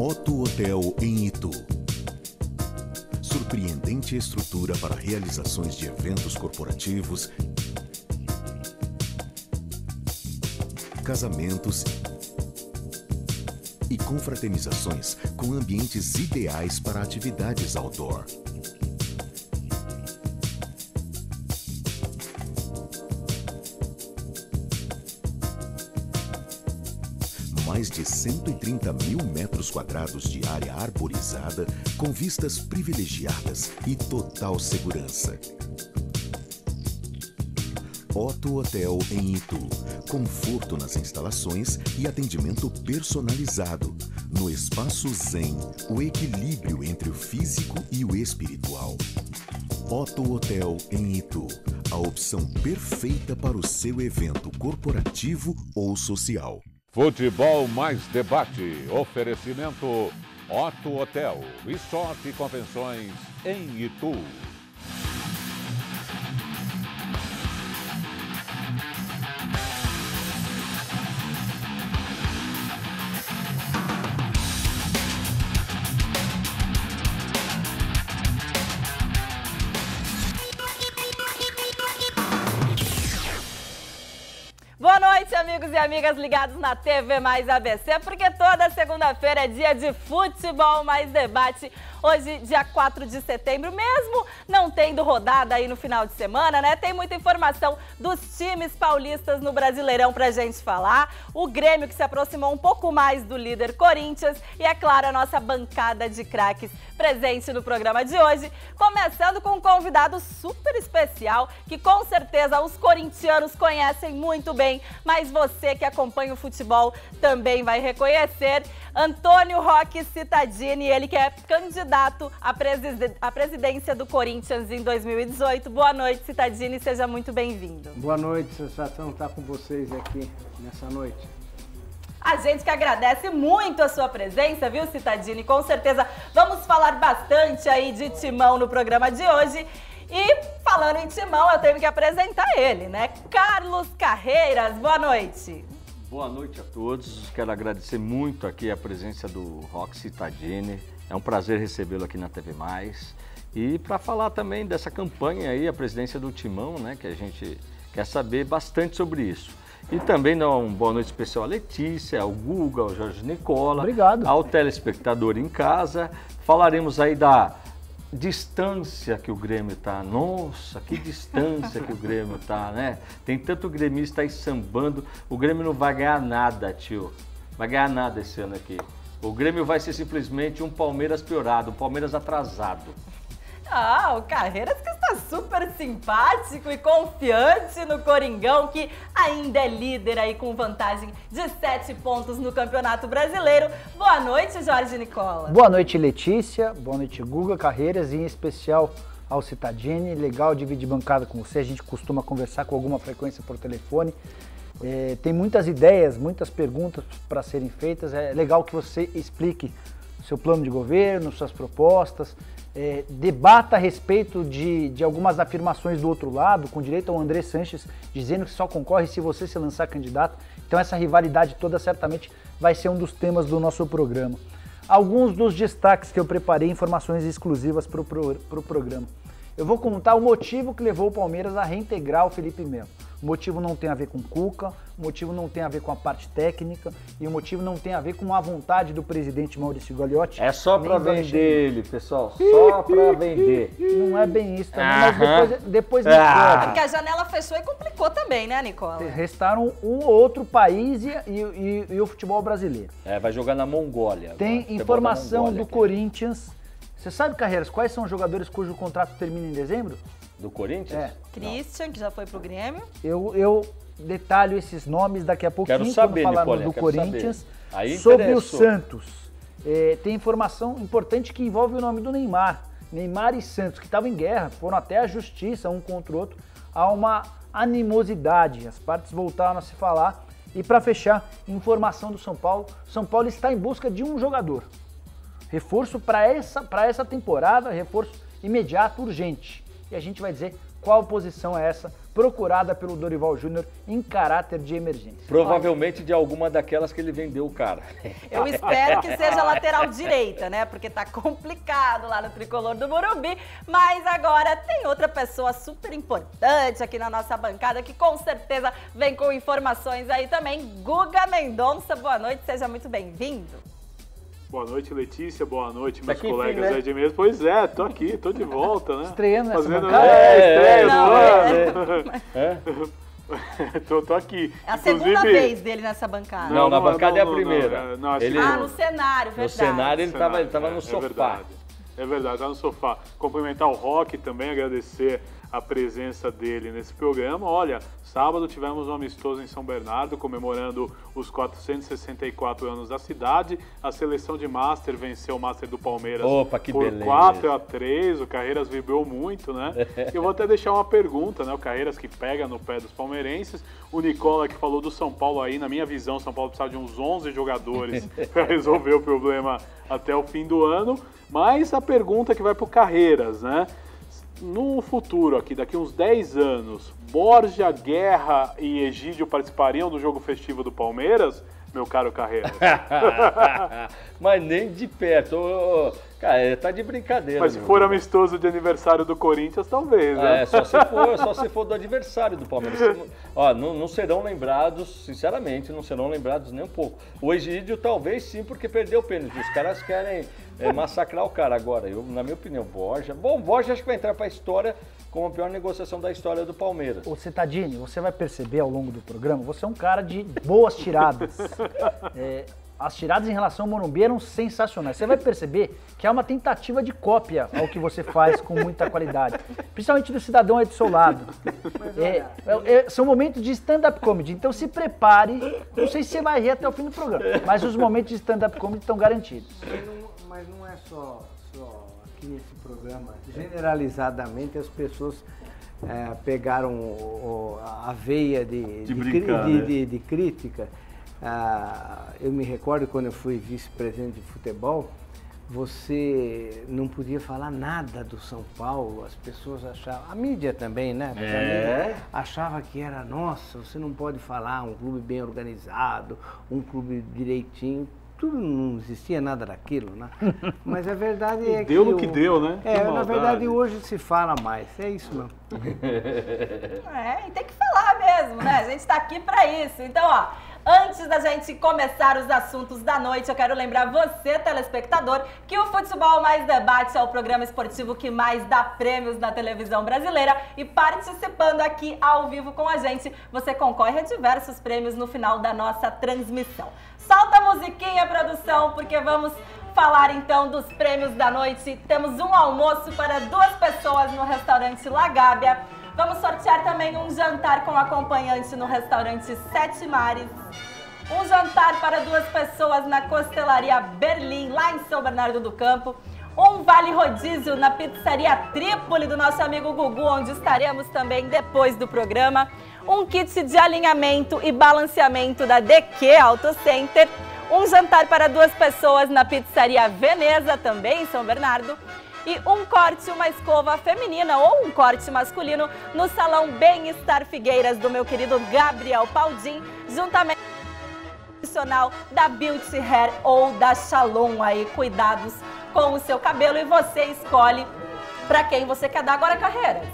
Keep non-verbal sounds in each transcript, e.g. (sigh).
Otto Hotel em Itu. Surpreendente estrutura para realizações de eventos corporativos, casamentos e confraternizações com ambientes ideais para atividades outdoor. Mais de 130 mil metros quadrados de área arborizada, com vistas privilegiadas e total segurança. Otto Hotel em Itu. Conforto nas instalações e atendimento personalizado. No espaço Zen, o equilíbrio entre o físico e o espiritual. Otto Hotel em Itu. A opção perfeita para o seu evento corporativo ou social. Futebol mais debate. Oferecimento Otto Hotel, Resort e Convenções em Itu. Amigas ligados na TV Mais ABC, porque toda segunda-feira é dia de futebol mais debate. Hoje, dia 4 de setembro, mesmo não tendo rodada aí no final de semana, né? Tem muita informação dos times paulistas no Brasileirão pra gente falar. O Grêmio que se aproximou um pouco mais do líder Corinthians e, é claro, a nossa bancada de craques presente no programa de hoje. Começando com um convidado super especial que com certeza os corintianos conhecem muito bem, mas você que acompanha o futebol também vai reconhecer. Antônio Roque Cittadini, ele que é candidato à, preside à presidência do Corinthians em 2018. Boa noite, Cittadini, seja muito bem-vindo. Boa noite, sensação estar com vocês aqui nessa noite. A gente que agradece muito a sua presença, viu, Citadini? Com certeza vamos falar bastante aí de Timão no programa de hoje. E falando em Timão, eu tenho que apresentar ele, né? Carlos Carreiras, boa noite. Boa noite a todos. Quero agradecer muito aqui a presença do Rox Citadini. É um prazer recebê-lo aqui na TV Mais. E para falar também dessa campanha aí, a presidência do Timão, né? Que a gente quer saber bastante sobre isso. E também dar uma boa noite especial à Letícia, ao Guga, ao Jorge Nicola. Obrigado. Ao telespectador em casa. Falaremos aí da distância que o Grêmio está. Nossa, que distância que o Grêmio está, né? Tem tanto gremista aí sambando. O Grêmio não vai ganhar nada, tio. Vai ganhar nada esse ano aqui. O Grêmio vai ser simplesmente um Palmeiras piorado, um Palmeiras atrasado. Ah, o Carreiras que está super simpático e confiante no Coringão, que ainda é líder aí com vantagem de sete pontos no Campeonato Brasileiro. Boa noite, Jorge Nicola. Boa noite, Letícia. Boa noite, Guga Carreiras e em especial ao Citadini. Legal dividir bancada com você. A gente costuma conversar com alguma frequência por telefone. É, tem muitas ideias, muitas perguntas para serem feitas. É legal que você explique seu plano de governo, suas propostas é, debata a respeito de, de algumas afirmações do outro lado, com direito ao André Sanches dizendo que só concorre se você se lançar candidato. Então essa rivalidade toda certamente vai ser um dos temas do nosso programa. Alguns dos destaques que eu preparei, informações exclusivas para o pro, pro programa. Eu vou contar o motivo que levou o Palmeiras a reintegrar o Felipe Melo. O motivo não tem a ver com Cuca, o motivo não tem a ver com a parte técnica e o motivo não tem a ver com a vontade do presidente Maurício Gagliotti. É só para vender ele, pessoal, só para vender. Não é bem isso também, mas depois, depois ah. É porque a janela fechou e complicou também, né, Nicola? Restaram um outro país e, e, e, e o futebol brasileiro. É, vai jogar na Mongólia. Tem agora. informação do aqui. Corinthians. Você sabe, Carreiras, quais são os jogadores cujo contrato termina em dezembro? Do Corinthians? É. Christian, que já foi pro Grêmio. Eu, eu detalho esses nomes daqui a pouquinho quero saber, quando falarmos do Corinthians. sobre o Santos. É, tem informação importante que envolve o nome do Neymar. Neymar e Santos, que estavam em guerra, foram até a justiça um contra o outro. Há uma animosidade, as partes voltaram a se falar. E para fechar, informação do São Paulo: São Paulo está em busca de um jogador. Reforço para essa, essa temporada, reforço imediato, urgente. E a gente vai dizer qual posição é essa procurada pelo Dorival Júnior em caráter de emergência? Provavelmente de alguma daquelas que ele vendeu o cara. (laughs) Eu espero que seja lateral direita, né? Porque tá complicado lá no tricolor do Morumbi. Mas agora tem outra pessoa super importante aqui na nossa bancada que com certeza vem com informações aí também. Guga Mendonça, boa noite, seja muito bem-vindo. Boa noite, Letícia. Boa noite, meus Tá aqui, colegas filho, né? aí de mesa. Pois é, tô aqui, tô de volta, né? Estreando Fazendo bancada? é, estreia do Não, ano. É? (laughs) tô, tô aqui. É a segunda Inclusive- vez dele nessa bancada. Não, na não, bancada não, é a primeira. não, é, não, é a Ele- segunda. Ah, no cenário, No verdade. cenário ele estava ele tava É, no é sofá. verdade. É verdade, tá no sofá. Cumprimentar o Rock também, agradecer a presença dele nesse programa. Olha, sábado tivemos um amistoso em São Bernardo, comemorando os 464 anos da cidade. A seleção de Master venceu o Master do Palmeiras Opa, que por beleza. 4 a 3 O Carreiras vibrou muito, né? (laughs) Eu vou até deixar uma pergunta, né? O Carreiras que pega no pé dos palmeirenses. O Nicola que falou do São Paulo aí, na minha visão, São Paulo precisa de uns 11 jogadores (laughs) para resolver o problema até o fim do ano. Mas a pergunta que vai pro Carreiras, né? No futuro, aqui, daqui uns 10 anos, Borja, Guerra e Egídio participariam do jogo festivo do Palmeiras? Meu caro Carreiras. (laughs) Mas nem de perto. Cara, tá de brincadeira. Mas se for amistoso de aniversário do Corinthians, talvez, né? É, só se (laughs) for, só se for do adversário do Palmeiras. Não- Ó, não, não serão lembrados, sinceramente, não serão lembrados nem um pouco. O Egídio talvez sim, porque perdeu o pênalti. Os caras querem é, massacrar o cara agora. Eu, na minha opinião, Borja. Bom, Borja acho que vai entrar pra história como a pior negociação da história do Palmeiras. Ô Cetadini, você vai perceber ao longo do programa, você é um cara de boas tiradas. (laughs) É, as tiradas em relação ao Morumbi eram sensacionais. Você vai perceber que há uma tentativa de cópia ao que você faz com muita qualidade. Principalmente do cidadão aí do seu lado. É, é, é, são momentos de stand-up comedy, então se prepare. Não sei se você vai rir até o fim do programa, mas os momentos de stand-up comedy estão garantidos. Mas não, mas não é só, só aqui nesse programa. Generalizadamente as pessoas é, pegaram o- o- a veia de, De brincar, de- né? de- de crítica. Ah, eu me recordo quando eu fui vice-presidente de futebol, você não podia falar nada do São Paulo, as pessoas achavam, a mídia também, né? É. mídia achava que era, nossa, você não pode falar, um clube bem organizado, um clube direitinho. Tudo não existia nada daquilo, né? (laughs) Mas a verdade é que. deu no que o- deu, né? É, na verdade hoje se fala mais. É isso mesmo. (laughs) É, e tem que falar mesmo, né? A gente tá aqui pra isso. Então, ó, antes da gente começar os assuntos da noite, eu quero lembrar você, telespectador, que o Futebol Mais Debate é o programa esportivo que mais dá prêmios na televisão brasileira. E participando aqui ao vivo com a gente, você concorre a diversos prêmios no final da nossa transmissão. Solta a musiquinha, produção, porque vamos falar então dos prêmios da noite. Temos um almoço para duas pessoas no restaurante Lagábia. Vamos sortear também um jantar com acompanhante no restaurante Sete Mares. Um jantar para duas pessoas na Costelaria Berlim, lá em São Bernardo do Campo. Um vale rodízio na pizzaria Trípoli do nosso amigo Gugu, onde estaremos também depois do programa. Um kit de alinhamento e balanceamento da DQ Auto Center. Um jantar para duas pessoas na pizzaria Veneza, também em São Bernardo e um corte, uma escova feminina ou um corte masculino no Salão Bem-Estar Figueiras do meu querido Gabriel Paldim, juntamente profissional da Beauty Hair ou da Shalom aí, cuidados com o seu cabelo e você escolhe para quem você quer dar agora carreiras.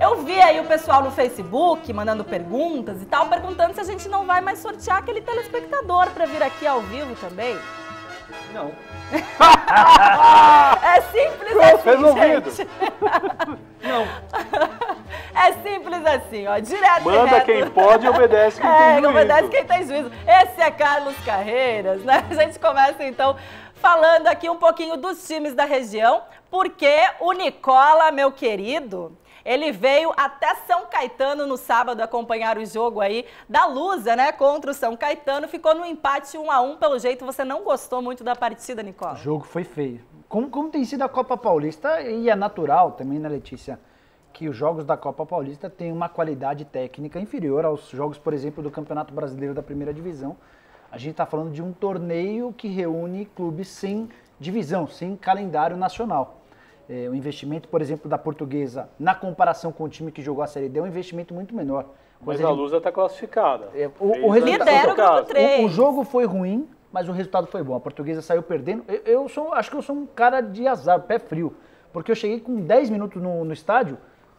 Eu vi aí o pessoal no Facebook mandando perguntas e tal, perguntando se a gente não vai mais sortear aquele telespectador para vir aqui ao vivo também. Não. (laughs) É simples assim, resolvido. gente. (laughs) Não. É simples assim, ó. Direto e Manda reto. quem pode e obedece quem (laughs) É, tem juízo. obedece quem tem juízo. Esse é Carlos Carreiras, né? A gente começa então falando aqui um pouquinho dos times da região, porque o Nicola, meu querido, ele veio até São Caetano no sábado acompanhar o jogo aí da Lusa, né, contra o São Caetano. Ficou no empate 1 a 1 pelo jeito você não gostou muito da partida, O Nicola. jogo foi feio. Como, como tem sido a Copa Paulista, e é natural também, né, Letícia, que os jogos da Copa Paulista têm uma qualidade técnica inferior aos jogos, por exemplo, do Campeonato Brasileiro da Primeira Divisão. A gente está falando de um torneio que reúne clubes sem divisão, sem calendário nacional. É, o investimento, por exemplo, da portuguesa, na comparação com o time que jogou a Série D, é um investimento muito menor. Mas a Lusa está classificada. É, o- o resultado- Lidera o grupo classificado. 3. O, o jogo foi ruim, mas o resultado foi bom. A portuguesa saiu perdendo. Eu, eu sou, acho que eu sou um cara de azar, pé frio. Porque eu cheguei com 10 minutos no, no estádio,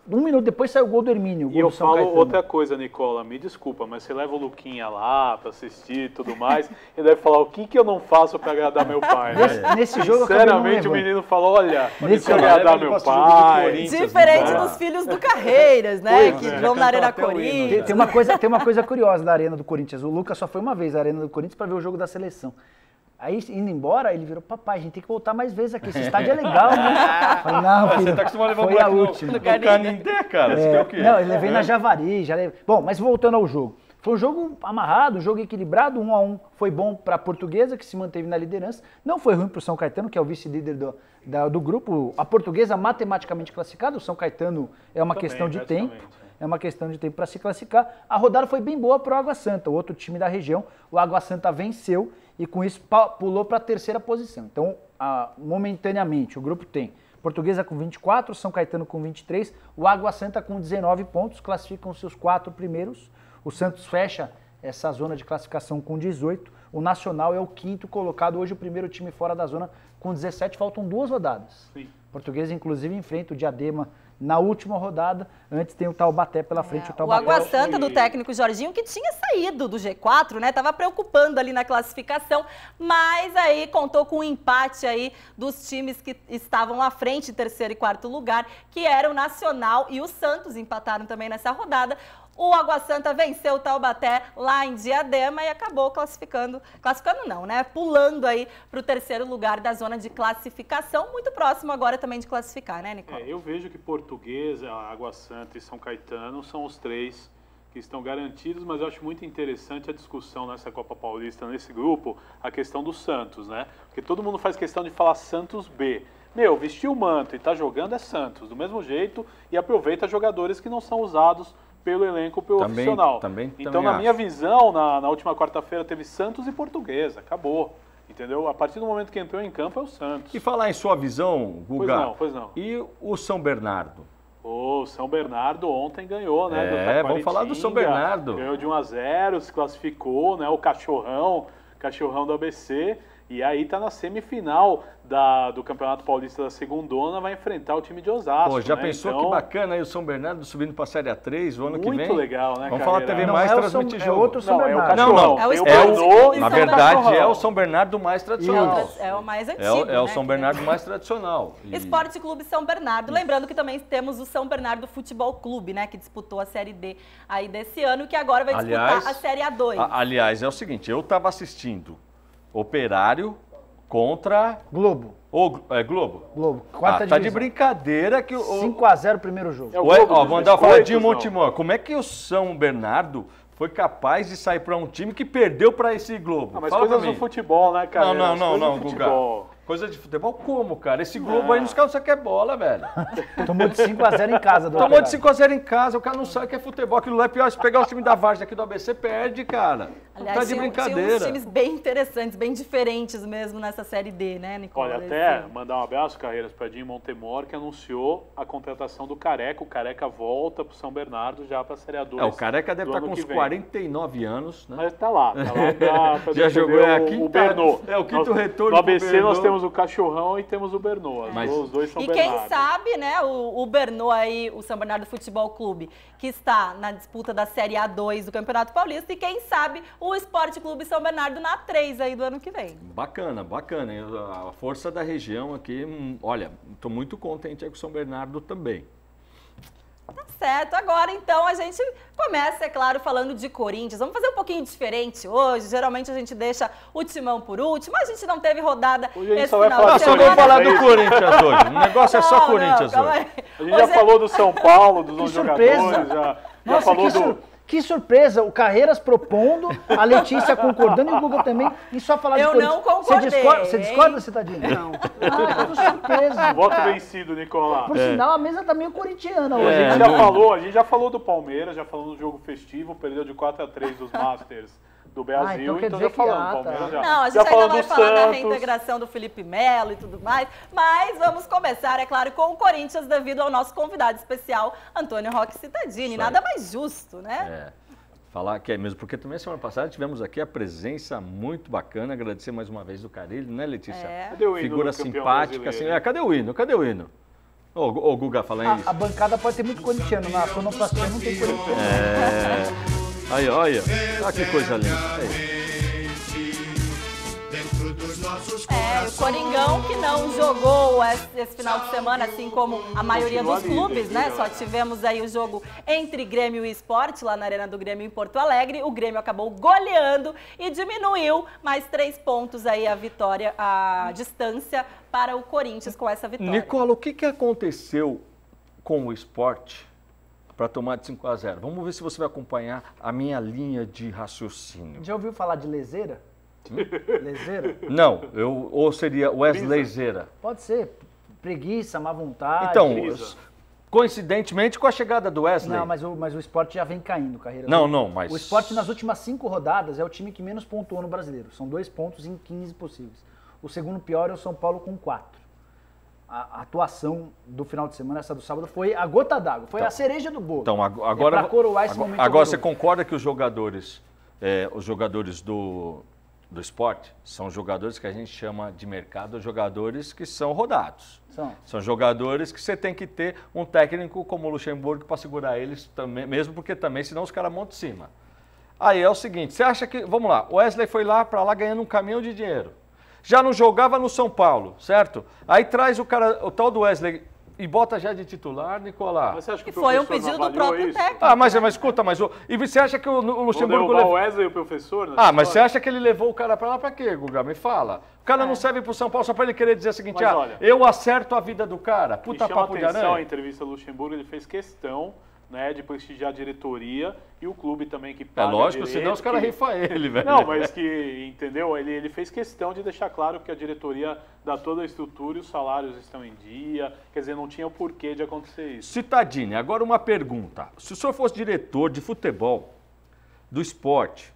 um minuto depois saiu o gol do Hermínio. E eu do falo Caetano. outra coisa, Nicola, me desculpa, mas você leva o Luquinha lá pra assistir e tudo mais, (laughs) e deve falar o que, que eu não faço pra agradar meu pai, né? Nesse, nesse jogo Sinceramente, o menino falou, olha, Nesse deixa eu agradar meu do pai. Corinthians. Diferente né? dos filhos do Carreiras, né? Pois que é. vão na Arena Corinthians. Tem, tem uma coisa, tem uma coisa curiosa da Arena do Corinthians. O Lucas só foi uma vez à Arena do Corinthians para ver o jogo da seleção. Aí, indo embora, ele virou, papai, a gente tem que voltar mais vezes aqui. Esse estádio é legal, né? (laughs) Falei, não, filho, Você tá acostumado a levar o foi a moleque no- última. no Canindé, cara. Você É, quer o quê? Não, eu levei na Javari. Já levei. Bom, mas voltando ao jogo. Foi um jogo amarrado, um jogo equilibrado, um a um. Foi bom para a Portuguesa, que se manteve na liderança. Não foi ruim para o São Caetano, que é o vice-líder do, da- do grupo. A Portuguesa matematicamente classificada, o São Caetano é uma Também, questão de tempo. É. Uma questão de tempo para se classificar. A rodada foi bem boa para o Água Santa, o outro time da região. O Água Santa venceu e com isso pulou para a terceira posição. Então, ah, momentaneamente, o grupo tem Portuguesa com 24, São Caetano com 23, o Água Santa com 19 pontos, classificam seus quatro primeiros. O Santos fecha essa zona de classificação com 18. O Nacional é o quinto colocado, hoje o primeiro time fora da zona com 17, faltam duas rodadas. Sim. Portuguesa, inclusive, enfrenta o Diadema na última rodada. Antes tem o Taubaté pela frente. o É, O Taubaté Água Santa do técnico Jorginho, que tinha saído do G4, né? Tava preocupando ali na classificação, mas aí contou com um empate aí dos times que estavam à frente, terceiro e quarto lugar, que era o Nacional e o Santos empataram também nessa rodada. O Água Santa venceu o Taubaté lá em Diadema e acabou classificando, classificando não, né? Pulando aí para o terceiro lugar da zona de classificação, muito próximo agora também de classificar, né, Nicole? É, eu vejo que Portuguesa, Água Santa e São Caetano são os três que estão garantidos, mas eu acho muito interessante a discussão nessa Copa Paulista, nesse grupo, a questão do Santos, né? Porque todo mundo faz questão de falar Santos B. Meu, vestiu o manto e tá jogando é Santos, do mesmo jeito, e aproveita jogadores que não são usados pelo elenco profissional. também- então, também na minha acho. visão, na, na última quarta-feira teve Santos e Portuguesa, acabou. Entendeu? A partir do momento que entrou em campo é o Santos. E falar em sua visão, Guga. não, pois não. E o São Bernardo? O São Bernardo ontem ganhou, né? É, vamos falar do São. Bernardo. Ganhou de 1 a 0 se classificou, né? O cachorrão, cachorrão do ABC. E aí tá na semifinal da, do Campeonato Paulista da Segundona, vai enfrentar o time de Osasco. Pô, já né? pensou Então, que bacana aí o São Bernardo subindo pra Série A3 o ano que Muito vem? legal, né, Vamos falar? TV Não, Mais é o transmite São- é jogo. outro São Não, é o Bernardo. Não, não. É o clube e São tem Na o verdade, é o São Bernardo mais tradicional. É o- É o mais É antigo. o, é o né, São Bernardo mais tradicional. E- Esporte Clube São Bernardo. Lembrando que também temos o São Bernardo Futebol Clube, né? Que disputou a Série D aí desse ano, que agora vai disputar Aliás, a Série A2. a- aliás, é o seguinte, eu tava assistindo Operário contra Globo. o é, Globo. Globo. Ah, Quarta tá de brincadeira que o, 5x0 primeiro jogo. É o Ué, Globo ó, dos vou andar falar de? Montemor. Como é que o São Bernardo foi capaz de sair para um time que perdeu para esse Globo? Ah, mas Fala coisas do futebol, né, cara? Não, não, não, não, do Guga. Coisa de futebol como, cara? Esse Globo aí nos caras não quer bola, velho. Tomou de 5x0 em casa. Do Tomou de Operário. 5x0 em casa, o cara não sabe o que é futebol. Aquilo lá é pior. Se pegar os times da Vargas aqui do ABC, perde, cara. Aliás, tá de tinha, tinha brincadeira. uns times bem interessantes, bem diferentes mesmo nessa Série D, né, Nicola? Olha, até mandar um abraço, Carreiras, para Dinho Montemor, que anunciou a contratação do Careca. O Careca volta pro São Bernardo já pra Série A2. É, o Careca deve do estar ano com que uns vem. 49 anos, né? Mas tá lá, tá lá pra, pra (laughs) Já jogou, é a o, quinta- o Bernô. é o quinto Nós- retorno No ABC nós Bernô. Temos o Cachorrão e temos o Bernô. Mas- Os dois são E quem Bernardo. sabe, né, o, o Bernô aí, o São Bernardo Futebol Clube, que está na disputa da Série A2 do Campeonato Paulista, e quem sabe o Esporte Clube São Bernardo na 3 aí do ano que vem. Bacana, bacana. A força da região aqui, hum, olha, estou muito contente aí com o São Bernardo também. Tá certo. Agora, então, a gente começa, é claro, falando de Corinthians. Vamos fazer um pouquinho diferente hoje. Geralmente a gente deixa o timão por último. A gente não teve rodada Hoje a gente esse só vai final falar de só semana. falar do. (laughs) Corinthians hoje. O negócio é só Não, Corinthians não, hoje. A gente já Hoje é- falou do São Paulo, dos (laughs) Que outros surpresa. jogadores, já, já Nossa, falou que, sur- do... que surpresa. O Carreiras propondo, a Letícia concordando e o Guga também. E só falar Eu de Corinthians. não concordei, Você discorda, você discorda Citadinho? Não. Ah, que surpresa. (laughs) Voto vencido, Nicolau. Por sinal, a mesa tá meio corintiana A hoje. gente É, já não- falou, a gente já falou do Palmeiras, já falou no jogo festivo, perdeu de 4 a 3 dos Masters do Brasil, Ah, então então já falamos, ah, tá. Palmeiras já. Não, a gente já ainda vai do falar da Santos. reintegração do Felipe Melo e tudo mais, mas vamos começar, é claro, com o Corinthians devido ao nosso convidado especial, Antônio Roque Cittadini. Nada mais justo, né? É. Falar que é mesmo, porque também semana passada tivemos aqui a presença muito bacana, agradecer mais uma vez o Carilho, né, Letícia? É. Cadê o hino Figura do simpática, assim. É, cadê o hino? Cadê o hino? Ô, ô Guga, fala aí. A, a bancada pode ter muito corintiano, na sonoplastia não tem corintiano. É. Aí, olha. Olha que coisa linda. Aí. É, o Coringão que não jogou esse, esse final de semana, assim como a maioria dos clubes, né? Só tivemos aí o jogo entre Grêmio e Esporte, lá na Arena do Grêmio em Porto Alegre. O Grêmio acabou goleando e diminuiu mais três pontos aí a vitória, a distância para o Corinthians com essa vitória. Nicola, o que, que aconteceu com o esporte para tomar de 5 a 0? Vamos ver se você vai acompanhar a minha linha de raciocínio. Já ouviu falar de leseira? Hum? Leseira? Não, eu, ou seria Wesley Zera. Pode ser. Preguiça, má vontade. Então, coincidentemente com a chegada do Wesley. Não, mas o, mas o esporte já vem caindo, carreira. Não, não, mas- O esporte nas últimas cinco rodadas é o time que menos pontuou no brasileiro. São dois pontos em 15 possíveis. O segundo pior é o São Paulo com quatro. A, a atuação do final de semana, essa do sábado, foi a gota d'água. Foi Então- a cereja do bolo. Então, ag- agora, é coroar esse agora, momento agora você concorda que os jogadores, é, os jogadores do, do esporte, são jogadores que a gente chama de mercado, jogadores que são rodados. São. São jogadores que você tem que ter um técnico como o Luxemburgo para segurar eles também, mesmo porque também, senão os caras montam de cima. Aí é o seguinte, você acha que, vamos lá, o Wesley foi lá para lá ganhando um caminhão de dinheiro. Já não jogava no São Paulo, certo? Aí traz o cara, o tal do Wesley e bota já de titular, Nicolás. Mas você acha que E o foi um pedido do próprio isso? técnico. Ah, mas, mas escuta, mas o, e você acha que o, Luxemburgo derrubar o levou... Wesley e o professor? Ah, mas você história? acha que ele levou o cara pra lá pra quê, Guga? Me fala. O cara não serve pro São Paulo só pra ele querer dizer o seguinte, É. Mas ah, olha- eu acerto a vida do cara. Puta papo de atenção a aranha. entrevista do Luxemburgo, ele fez questão né, de prestigiar a diretoria e o clube também que É paga lógico, direito, senão os caras que- rifam ele, velho. Não, mas que, entendeu? Ele, ele fez questão de deixar claro que a diretoria dá toda a estrutura e os salários estão em dia. Quer dizer, não tinha o porquê de acontecer isso. Citadini, agora uma pergunta. Se o senhor fosse diretor de futebol, do esporte,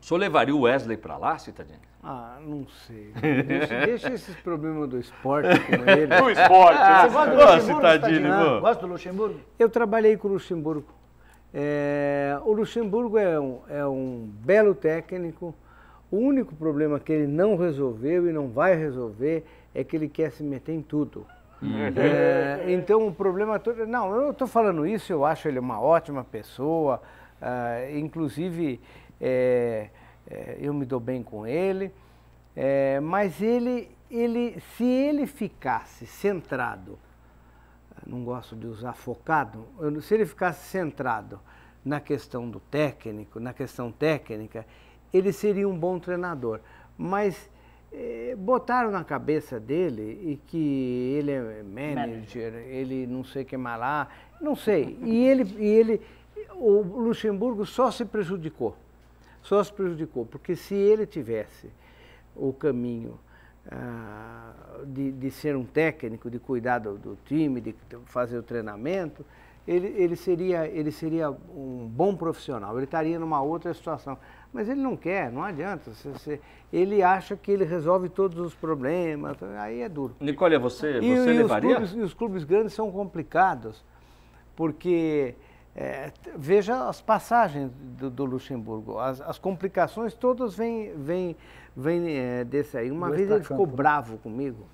o senhor levaria o Wesley pra lá, Citadini? Ah, não sei. Deixa, deixa esses problemas do esporte com ele. (laughs) No esporte, Você né? gosta do Luxemburgo, pô. Gosta do Luxemburgo? Eu trabalhei com o Luxemburgo. É, o Luxemburgo é um, é um belo técnico. O único problema que ele não resolveu e não vai resolver é que ele quer se meter em tudo. É, então o problema todo. Não, eu estou falando isso, eu acho ele uma ótima pessoa. ah, inclusive, é, é, eu me dou bem com ele. é, mas ele, ele, se ele ficasse centrado não gosto de usar focado, se ele ficasse centrado na questão do técnico, na questão técnica, ele seria um bom treinador. Mas eh, botaram na cabeça dele e que ele é manager, ele não sei o que mais lá, não sei. E ele, e ele, o Luxemburgo só se prejudicou, só se prejudicou, porque se ele tivesse o caminho ah, de, de ser um técnico, de cuidar do, do time, de fazer o treinamento, ele, ele, seria, ele seria um bom profissional, ele estaria numa outra situação. Mas ele não quer, não adianta. Você- você- ele acha que ele resolve todos os problemas, aí é duro. Nicole, você, E, você e levaria? Os clubes, e os clubes grandes são complicados, porque é, veja as passagens do, do Luxemburgo, as, as complicações todas vêm, vêm, vêm é, desse aí. Uma vez ele ficou bravo comigo,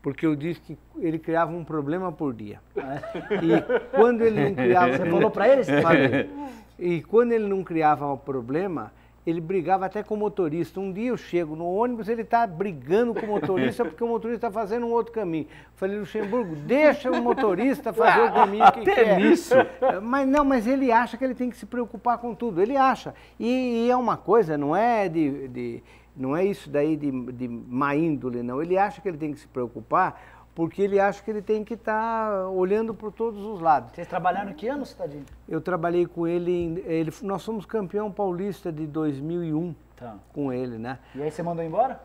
porque eu disse que ele criava um problema por dia. E quando ele não criava. Você falou pra ele? (laughs) Falei. E quando ele não criava um problema, ele brigava até com o motorista. Um dia eu chego no ônibus, ele está brigando com o motorista porque o motorista está fazendo um outro caminho. Falei, Luxemburgo, deixa o motorista fazer o caminho que Até quer. nisso? (laughs) Mas não, mas ele acha que ele tem que se preocupar com tudo. Ele acha. E, e é uma coisa, não é de, de- não é isso daí de, de má índole, não. Ele acha que ele tem que se preocupar porque ele acha que ele tem que estar olhando por todos os lados. Vocês trabalharam em que ano, Citadinho? Eu trabalhei com ele, em- ele, nós somos campeão paulista de 2001 Tá. com ele, né? E aí você mandou embora?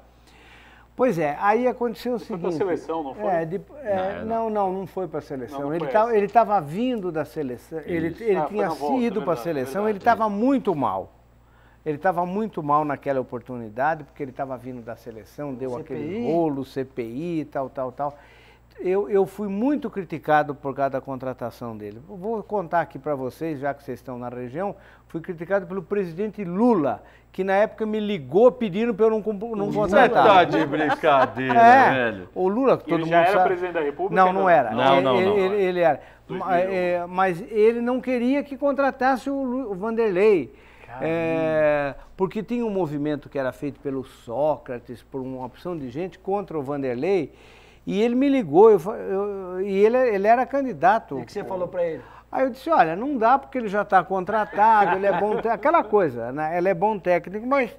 Pois é, aí aconteceu o Foi seguinte. pra seleção, não foi? É, de- é, Não, não, não, não foi para a Não, seleção. não ele foi estava essa. ele estava vindo da seleção, ele, Isso. ele Ah, foi tinha na volta, ido para a seleção, verdade. ele estava muito mal. Ele estava muito mal naquela oportunidade, porque ele estava vindo da seleção, deu CPI. aquele rolo, CPI, tal, tal, tal. Eu, eu fui muito criticado por causa da contratação dele. Vou contar aqui para vocês, já que vocês estão na região, fui criticado pelo presidente Lula, que na época me ligou pedindo para eu não, não Você contratar. tá de brincadeira, É, velho. o Lula, que todo Ele mundo já era sabe. presidente da República? Não, ainda não era. Não, ele, não, não. Ele, ele era. 2000. Ma- é, Mas ele não queria que contratasse o, o Vanderlei. É, porque tinha um movimento que era feito pelo Sócrates, por uma opção de gente contra o Vanderlei. E ele me ligou, eu eu- e ele, ele era candidato. O que você falou para ele? Aí eu disse, olha, não dá porque ele já está contratado, ele é bom, aquela coisa, né? Ele é bom técnico, mas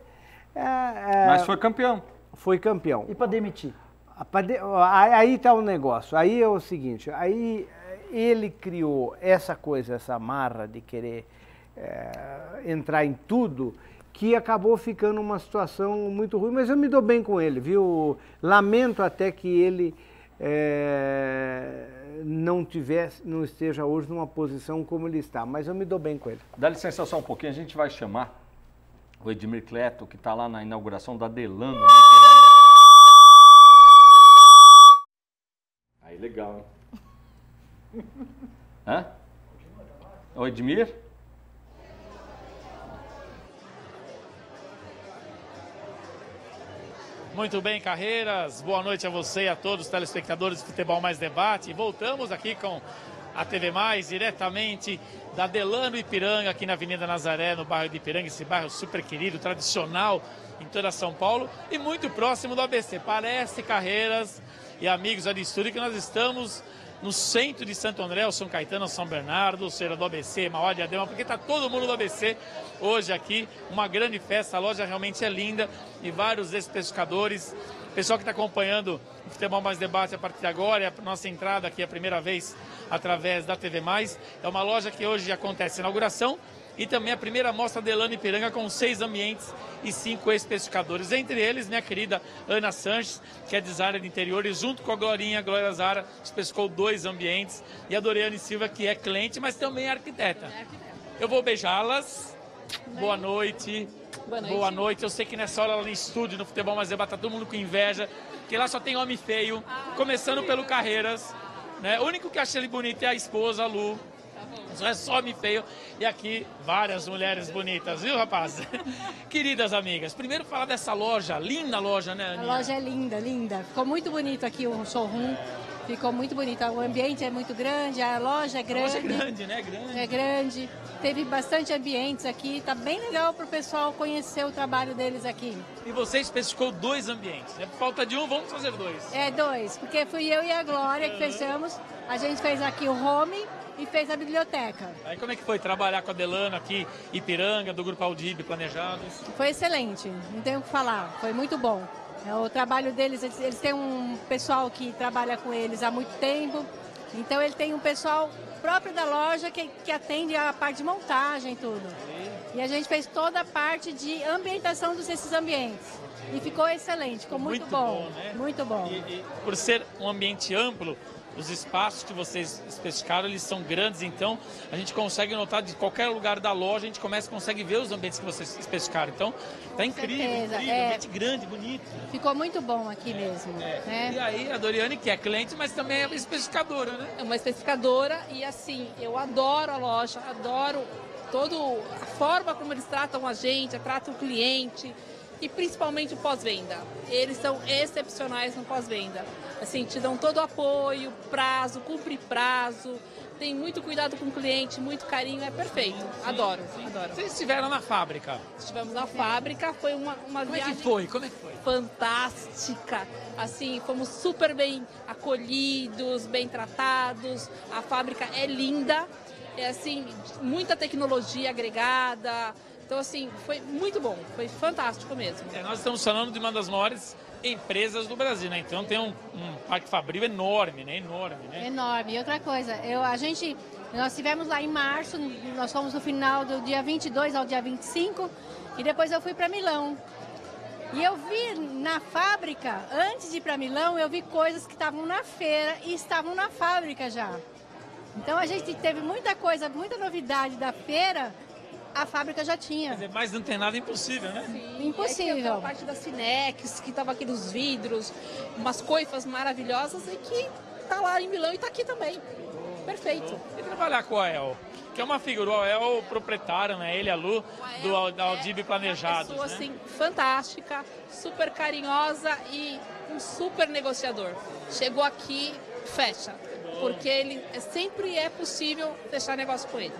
é, é, Mas foi campeão. foi campeão. E para demitir? Ah, Aí aí tá o negócio. Aí é o seguinte, aí ele criou essa coisa, essa marra de querer eh, entrar em tudo, que acabou ficando uma situação muito ruim, mas eu me dou bem com ele, viu? Lamento até que ele eh, não tivesse, não esteja hoje numa posição como ele está, mas eu me dou bem com ele. Dá licença só um pouquinho, a gente vai chamar o Edmir Cleto, que está lá na inauguração da Delano. Aí, legal, hein? Hã? O Edmir? Muito bem, Carreiras. Boa noite a você e a todos os telespectadores do Futebol Mais Debate. Voltamos aqui com a TV Mais, diretamente da Delano Ipiranga, aqui na Avenida Nazaré, no bairro de Ipiranga, esse bairro super querido, tradicional em toda São Paulo e muito próximo do ABC. Parece, Carreiras e amigos ali do estúdio, que nós estamos no centro de Santo André, o São Caetano, São Bernardo, Ceira do ABC, Mauá de Adema, porque está todo mundo do ABC hoje aqui. Uma grande festa, a loja realmente é linda e vários desses pescadores. Pessoal que está acompanhando o Futebol Mais Debate a partir de agora, é a nossa entrada aqui a primeira vez através da TV Mais. É uma loja que hoje acontece inauguração e também a primeira mostra Delano Ipiranga com seis ambientes e cinco especificadores. Entre eles, minha querida Ana Sanches, que é designer de interiores, junto com a Glorinha, Glória Zara, especificou dois ambientes, e a Doriane Silva, que é cliente, mas também é arquiteta. Eu vou beijá-las. Boa noite. Boa noite. Boa noite. Eu sei que nessa hora lá no estúdio, no futebol, mas debate, tá todo mundo com inveja, porque lá só tem homem feio, começando pelo Carreiras. Né? O único que acha ele bonito é a esposa, a Lu. Só é só homem feio. E aqui, várias mulheres bonitas, viu, rapaz? (laughs) Queridas amigas, primeiro falar dessa loja, linda loja, né, A Aninha? loja é linda, linda. Ficou muito bonito aqui o showroom. Ficou muito bonito. O ambiente é muito grande, a loja é A grande. loja é grande, né? Grande. É grande. Teve bastante ambientes aqui. Tá bem legal para o pessoal conhecer o trabalho deles aqui. E você especificou dois ambientes. É por falta de um, vamos fazer dois. É dois, porque fui eu e a Glória que fechamos. A gente fez aqui o home e fez a biblioteca. Aí como é que foi trabalhar com a Delano aqui, Ipiranga, do Grupo Audib, planejados? Foi excelente, não tenho o que falar, foi muito bom. É, O trabalho deles, eles, têm um pessoal que trabalha com eles há muito tempo, então ele tem um pessoal próprio da loja que, que atende a parte de montagem e tudo. E a gente fez toda a parte de ambientação desses ambientes. E ficou excelente, ficou muito, Muito bom. bom, né? Muito bom. E, e por ser um ambiente amplo, os espaços que vocês especificaram, eles são grandes, então a gente consegue notar de qualquer lugar da loja, a gente começa, consegue ver os ambientes que vocês especificaram. Então, tá incrível, certeza, incrível, é. ambiente grande, bonito. Ficou muito bom aqui mesmo. É. né? E aí a Doriane, que é cliente, mas também é especificadora, né? É uma especificadora e assim, eu adoro a loja, adoro toda a forma como eles tratam a gente, tratam o cliente e principalmente o pós-venda. Eles são excepcionais no pós-venda. Assim, te dão todo o apoio, prazo, cumpre prazo, tem muito cuidado com o cliente, muito carinho, é perfeito. Adoro, adoro. Vocês estiveram na fábrica. Estivemos na fábrica, foi uma, uma Como é viagem que foi? Como é que foi? fantástica. Assim, fomos super bem acolhidos, bem tratados. A fábrica é linda. É assim, muita tecnologia agregada. Então, assim, foi muito bom. Foi fantástico mesmo. É, nós estamos falando de uma das maiores empresas do Brasil, né? Então tem um, um parque fabril enorme, né? Enorme, né? Enorme. E outra coisa, eu, a gente, nós estivemos lá em março, nós fomos no final do dia 22 ao dia 25, e depois eu fui para Milão. E eu vi na fábrica, antes de ir para Milão, eu vi coisas que estavam na feira e estavam na fábrica já. Então a gente teve muita coisa, muita novidade da feira a fábrica já tinha. Quer dizer, mas não tem nada impossível, né? Impossível. A parte da Cinex, que estava aqui nos vidros, umas coifas maravilhosas e que tá lá em Milão e tá aqui também. Perfeito. E trabalhar com o AEL, que é uma figura, o AEL é o proprietário, né? Ele a Lu, do Al- da Aldib Planejados, Uma pessoa né? assim fantástica, super carinhosa e um super negociador. Chegou aqui, fecha. Porque ele é- sempre é possível fechar negócio com ele.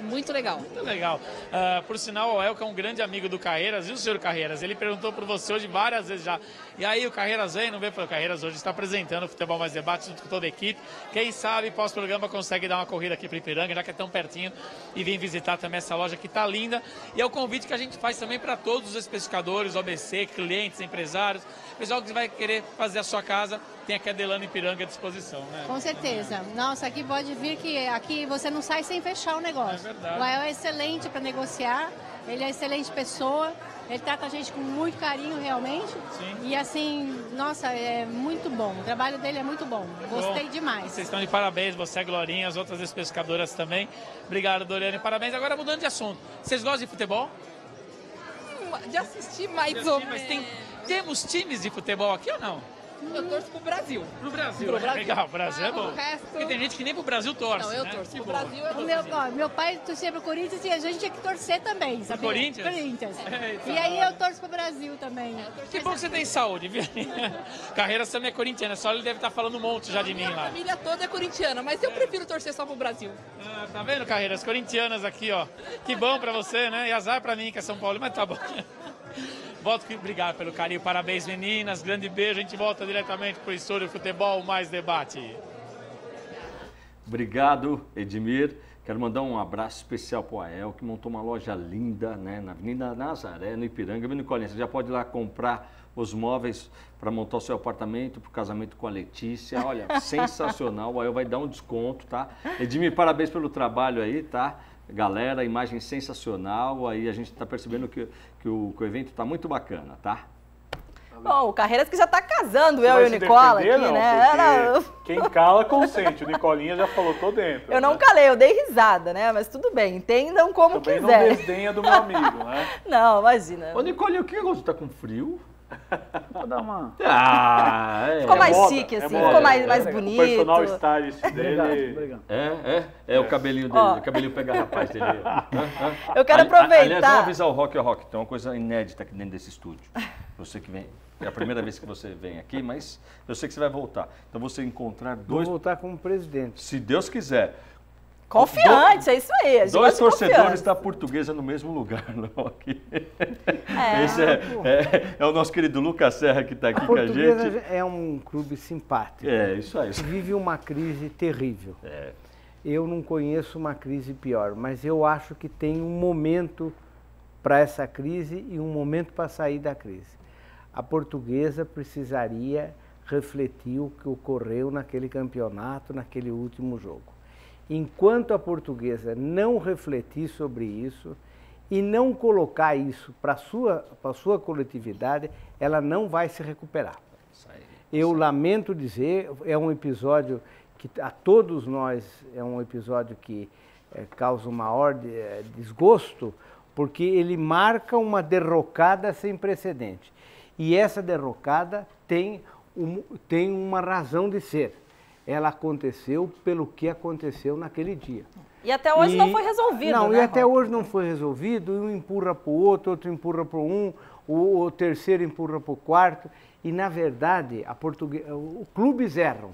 Muito legal. Muito legal. Ah, por sinal, o Elco é um grande amigo do Carreiras, viu, senhor Carreiras? Ele perguntou por você hoje várias vezes já. E aí, o Carreiras vem, não vem? Falei, O Carreiras hoje está apresentando o Futebol Mais Debate junto com toda a equipe. Quem sabe, pós-programa, consegue dar uma corrida aqui para Ipiranga, já que é tão pertinho, e vir visitar também essa loja que está linda. E é o convite que a gente faz também para todos os especificadores, OBC, clientes, empresários, pessoal que vai querer fazer a sua casa, tem aqui a Delano Ipiranga à disposição, né? Com certeza. Nossa, aqui pode vir que aqui você não sai sem fechar o negócio. É verdade. O Ael é excelente para negociar, ele é excelente pessoa, ele trata a gente com muito carinho realmente. Sim. E assim, nossa, é muito bom. O trabalho dele é muito bom. Gostei Bom, demais. Vocês estão de parabéns, você, a Glorinha, as outras pescadoras também. Obrigado, Doriane, parabéns. Agora mudando de assunto. Vocês gostam de futebol? De assistir mais De ou assistir, mas menos. tem, temos times de futebol aqui ou não? Eu torço pro Brasil. Pro Brasil, Pro né? Brasil. Legal, o Brasil é bom. o resto- Porque tem gente que nem pro Brasil torce, Não, eu né? torço pro bom. Brasil. Eu meu, ó, meu pai torcia pro Corinthians e a gente tinha que torcer também, sabe? Corinthians? Corinthians. (laughs) Eita, e aí eu torço pro Brasil também. Que bom que você tem saúde, viu? (laughs) Carreiras também é corintiana, só ele deve estar falando um monte já de mim Minha lá. família toda é corintiana, mas eu prefiro torcer só pro Brasil. Ah, tá vendo, Carreiras? Corintianas aqui, ó. Que bom pra você, né? E azar pra mim, que é São Paulo, mas tá bom. (laughs) Volto obrigado pelo carinho, parabéns meninas, grande beijo, a gente volta diretamente pro Estúdio Futebol Mais Debate. Obrigado, Edmir. Quero mandar um abraço especial para o Ael, que montou uma loja linda né, na Avenida Nazaré, no Ipiranga. Nicolinha, você já pode ir lá comprar os móveis para montar o seu apartamento, para o casamento com a Letícia. Olha, (laughs) sensacional. O Ael vai dar um desconto, tá? Edmir, parabéns pelo trabalho aí, tá? Galera, imagem sensacional. Aí a gente está percebendo que, que, o, que o evento está muito bacana, tá? Bom, o Carreiras que já tá casando, Você eu e o Nicola defender, aqui, não, né? Era- Quem cala, consente. O Nicolinha já falou, tô dentro. Eu não né? calei, eu dei risada, né? Mas tudo bem, entendam como Também não quiser. desdenha do meu amigo, né? (laughs) Não, imagina. Ô, Nicolinha, o que você tá com frio? Vou dar uma. Ah, é. Ficou mais moda, chique, é assim, moda, ficou mais, é mais legal. bonito. O personal stylist Obrigado, dele... obrigado. É, é, é o cabelinho dele, Ó. o cabelinho pega rapaz dele. (laughs) Eu quero Ali- a- Aliás, aproveitar. vamos avisar o Rock, ó, Rock, tem uma coisa inédita aqui dentro desse estúdio. Você que vem, é a primeira vez que você vem aqui, mas eu sei que você vai voltar. Então você encontrar Vou dois, voltar como presidente. se Deus quiser, Confiante, é isso aí. dois torcedores da portuguesa no mesmo lugar, (laughs) Rock. É. Esse é, é- é o nosso querido Lucas Serra que está aqui A com a Portuguesa gente. é um clube simpático. É, isso aí. Vive uma crise terrível. É. Eu não conheço uma crise pior, mas eu acho que tem um momento para essa crise e um momento para sair da crise. A portuguesa precisaria refletir o que ocorreu naquele campeonato, naquele último jogo. Enquanto a portuguesa não refletir sobre isso e não colocar isso para a sua, pra sua coletividade, ela não vai se recuperar. Eu lamento dizer, é um episódio que a todos nós é um episódio que eh, causa o maior de- eh, desgosto, porque ele marca uma derrocada sem precedente. E essa derrocada tem, um- tem uma razão de ser. Ela aconteceu pelo que aconteceu naquele dia. E até hoje não E- foi resolvido, Não, né, e até hoje não foi resolvido. Um empurra para o outro, outro empurra para um, o, o terceiro empurra para o quarto. E, na verdade, a portugue... o clubes erram.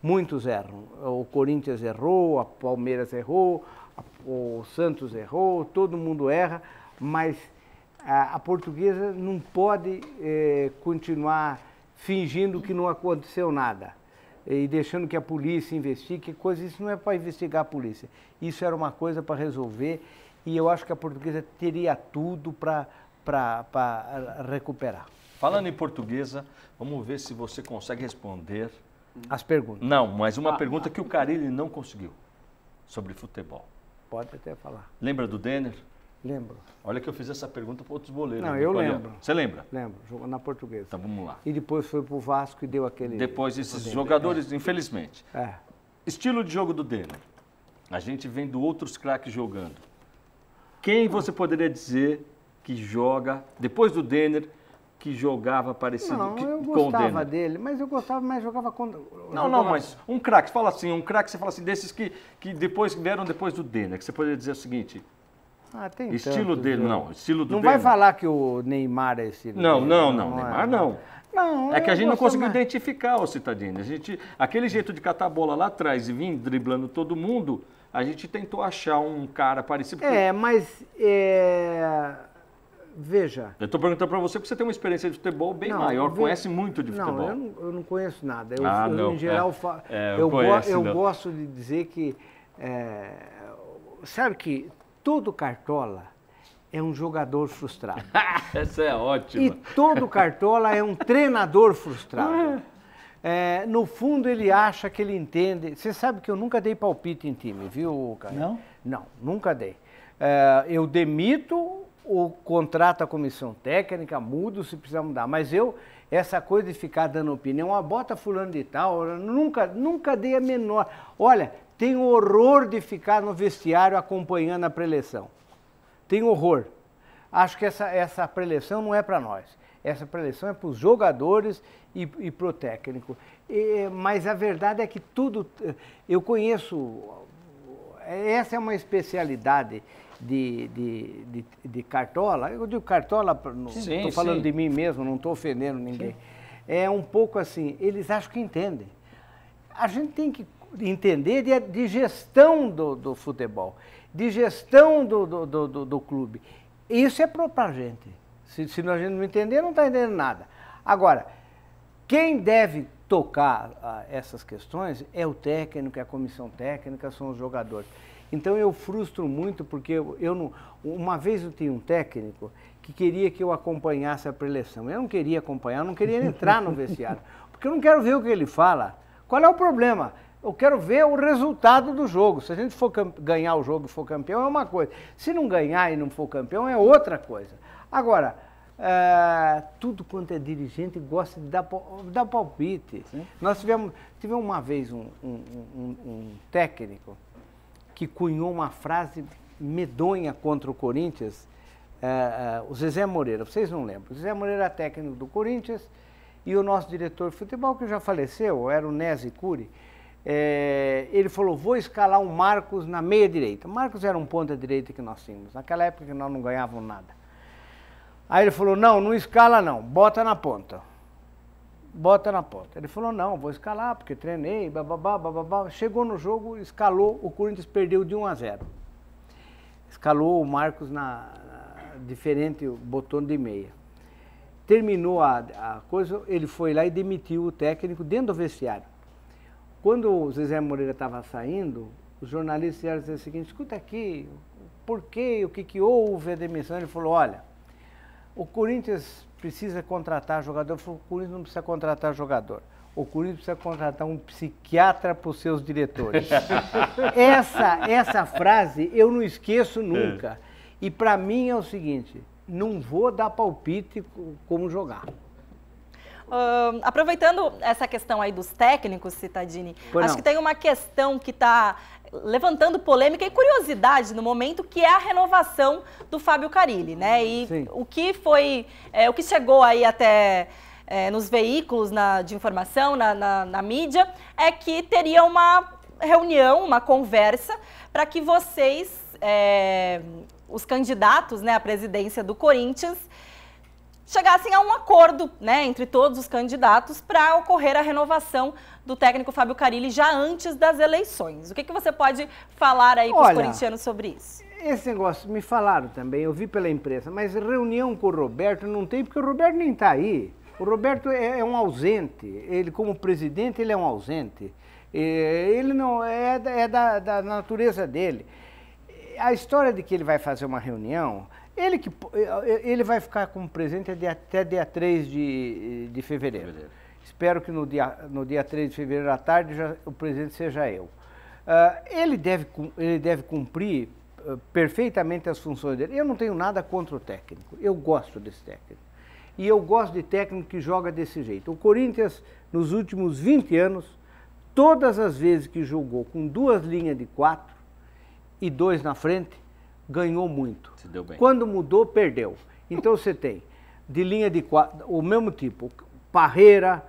Muitos erram. O Corinthians errou, a Palmeiras errou, a- o Santos errou, todo mundo erra, mas a, a portuguesa não pode eh, continuar fingindo que não aconteceu nada e deixando que a polícia investigue, coisa, isso não é para investigar a polícia. Isso era uma coisa para resolver e eu acho que a portuguesa teria tudo para recuperar. Falando em portuguesa, vamos ver se você consegue responder. As perguntas. Não, mas uma pergunta que o Carilli não conseguiu sobre futebol. Pode até falar. Lembra do Denner? Lembro, Olha que eu fiz essa pergunta para outros boleiros. Não, né, eu lembro. Você lembra? lembro. Jogou na portuguesa. Então vamos lá. E depois foi para o Vasco e deu aquele... Depois esses jogadores, infelizmente. É. Estilo de jogo do Denner. A gente vendo outros craques jogando. Quem você poderia dizer que joga, depois do Denner, que jogava parecido Não, que, eu com gostava dele, mas eu gostava, mas jogava contra. Não, jogava- não, mas um craque, fala assim, um craque, você fala assim, desses que, que depois vieram depois do Denner, que você poderia dizer o seguinte, Ah, tem estilo tantos, dele, eu- não, estilo do Não vai falar que o Neymar é estilo Não, dele, não, não, é. Neymar não. Não, É que a eu gente não conseguiu mais. identificar o Citadini. A gente, aquele jeito de catar a bola lá atrás e vir driblando todo mundo, a gente tentou achar um cara parecido. É, mas é, veja. Eu estou perguntando para você porque você tem uma experiência de futebol bem Não, maior, ve- conhece muito de Não, futebol. eu não, eu não conheço nada. Eu, Ah, eu, não, em geral, é. fa- É, eu, go- conhece, eu não. gosto de dizer que. é, sabe que todo cartola é um jogador frustrado. (laughs) Essa é ótima. E todo cartola é um treinador frustrado. É, no fundo, ele acha que ele entende. Você sabe que eu nunca dei palpite em time, viu, Caio? Não? Não, nunca dei. É, eu demito, o contrato a comissão técnica, mudo se precisar mudar. Mas eu, essa coisa de ficar dando opinião, ah, bota fulano de tal, nunca, nunca dei a menor. Olha, tenho horror de ficar no vestiário acompanhando a preleção. Tenho horror. Acho que essa, essa preleção não é para nós. Essa preleção é para os jogadores e, e para o técnico. E, mas a verdade é que tudo. Eu conheço. Essa é uma especialidade de, de, de, de cartola. Eu digo cartola, Sim, estou falando sim. de mim mesmo, não estou ofendendo ninguém. É um pouco assim, eles acham que entendem. A gente tem que entender de, de gestão do, do futebol, de gestão do, do, do, do- clube. Isso é para a gente. Se, se a gente não entender, não está entendendo nada. Agora, quem deve tocar ah, essas questões é o técnico, é a comissão técnica, são os jogadores. Então eu frustro muito porque eu, eu não. Uma vez eu tinha um técnico que queria que eu acompanhasse a preleção. Eu não queria acompanhar, eu não queria entrar no vestiário, (laughs) porque eu não quero ver o que ele fala. Qual é o problema? Eu quero ver o resultado do jogo. Se a gente for ganhar o jogo e for campeão, é uma coisa. Se não ganhar e não for campeão, é outra coisa. Agora, é, tudo quanto é dirigente gosta de dar, dar palpite. Nós tivemos, tivemos uma vez um, um- um- um técnico que cunhou uma frase medonha contra o Corinthians, é, é, o Zezé Moreira, vocês não lembram. O Zezé Moreira era técnico do Corinthians e o nosso diretor de futebol, que já faleceu, era o Nese Cury, é, ele falou, vou escalar um Marcos na meia direita. Marcos era um ponta direita que nós tínhamos, naquela época que nós não ganhávamos nada. Aí ele falou, não, não escala não, bota na ponta. Bota na ponta. Ele falou, não, vou escalar, porque treinei, bababá, bababá. Chegou no jogo, escalou, o Corinthians perdeu de 1 a 0. Escalou o Marcos na, na- diferente, botou de meia. Terminou a, a coisa, ele foi lá e demitiu o técnico dentro do vestiário. Quando o Zezé Moreira estava saindo, os jornalistas vieram dizer o seguinte, escuta aqui, por quê, o que, que houve a demissão? Ele falou, olha, o Corinthians precisa contratar jogador. Ele falou, o Corinthians não precisa contratar jogador. O Corinthians precisa contratar um psiquiatra para os seus diretores. (laughs) essa, essa frase eu não esqueço nunca. E para mim é o seguinte, não vou dar palpite co- como jogar. Ahn, aproveitando essa questão aí dos técnicos, Citadini, acho não. que tem uma questão que está levantando polêmica e curiosidade no momento, que é a renovação do Fábio Carilli, né? E Sim. o que foi, é, o que chegou aí até é, nos veículos na- de informação, na, na- na mídia, é que teria uma reunião, uma conversa, para que vocês, é, os candidatos né, à presidência do Corinthians, chegassem a um acordo né, entre todos os candidatos para ocorrer a renovação do técnico Fábio Carilli já antes das eleições. O que, que você pode falar aí para os corintianos sobre isso? Esse negócio, me falaram também, eu vi pela imprensa, mas reunião com o Roberto não tem, porque o Roberto nem está aí. O Roberto é, é um ausente. Ele, como presidente, ele é um ausente. É, Ele não é, é da, da natureza dele. A história de que ele vai fazer uma reunião, ele, que, po- ele vai ficar como presidente até- dia 3 de, de fevereiro. Espero que no dia, no dia 3 de fevereiro à tarde já, o presidente seja eu. Ah, ele, deve, ele deve cumprir ah, perfeitamente as funções dele. Eu não tenho nada contra o técnico, eu gosto desse técnico. E eu gosto de técnico que joga desse jeito. O Corinthians, nos últimos 20 anos, todas as vezes que jogou com duas linhas de quatro e dois na frente, ganhou muito. Se deu bem. Quando mudou, perdeu. Então você tem de linha de quatro, o mesmo tipo, Parreira,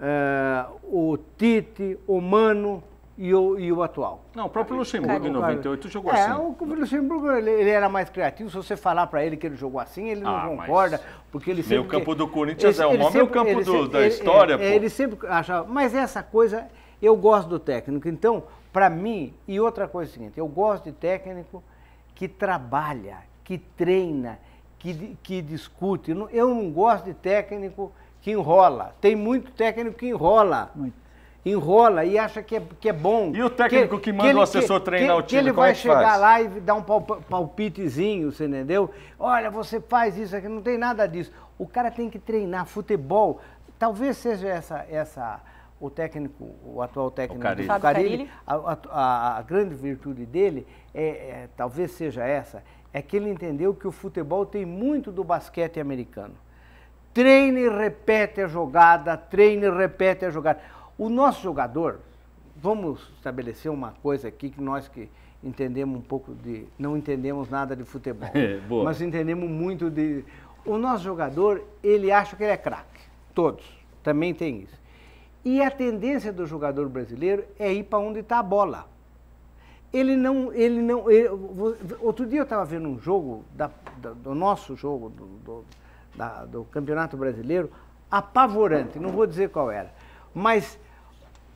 eh, o Tite, o Mano e o, e o atual. Não, o próprio Luxemburgo em 98 jogou é, assim. o o Luxemburgo ele, ele era mais criativo. Se você falar para ele que ele jogou assim, ele não Ah, concorda, porque ele meio sempre campo do Corinthians é o maior meio sempre- campo ele do- sempre- da ele- história, é, pô. Ele sempre achava, mas essa coisa eu gosto do técnico. Então, para mim, e outra coisa é a seguinte, eu gosto de técnico que trabalha, que treina, que, que discute. Eu não- gosto de técnico que enrola. Tem muito técnico que enrola. Enrola e acha que é, que é bom. E o técnico que manda o assessor treinar o que time, ele como vai é que chegar faz? lá e dar um pal- palpitezinho, você entendeu? Olha, você faz isso aqui, não tem nada disso. O cara tem que treinar futebol. Talvez seja essa, essa o técnico, o atual técnico Carille. do Fábio Carille, Carille. a, a- a- grande virtude dele é, é, talvez seja essa, é que ele entendeu que o futebol tem muito do basquete americano. Treine e repete a jogada, treine e repete a jogada. O nosso jogador, vamos estabelecer uma coisa aqui que nós que entendemos um pouco de, não entendemos nada de futebol, (laughs) É, mas entendemos muito de, o nosso jogador, ele acha que ele é craque, todos, também tem isso. E a tendência do jogador brasileiro é ir para onde está a bola. Ele não, ele não. ele- outro dia eu estava vendo um jogo da- da- do nosso jogo do, do- da- do Campeonato Brasileiro apavorante. Não vou dizer qual era, mas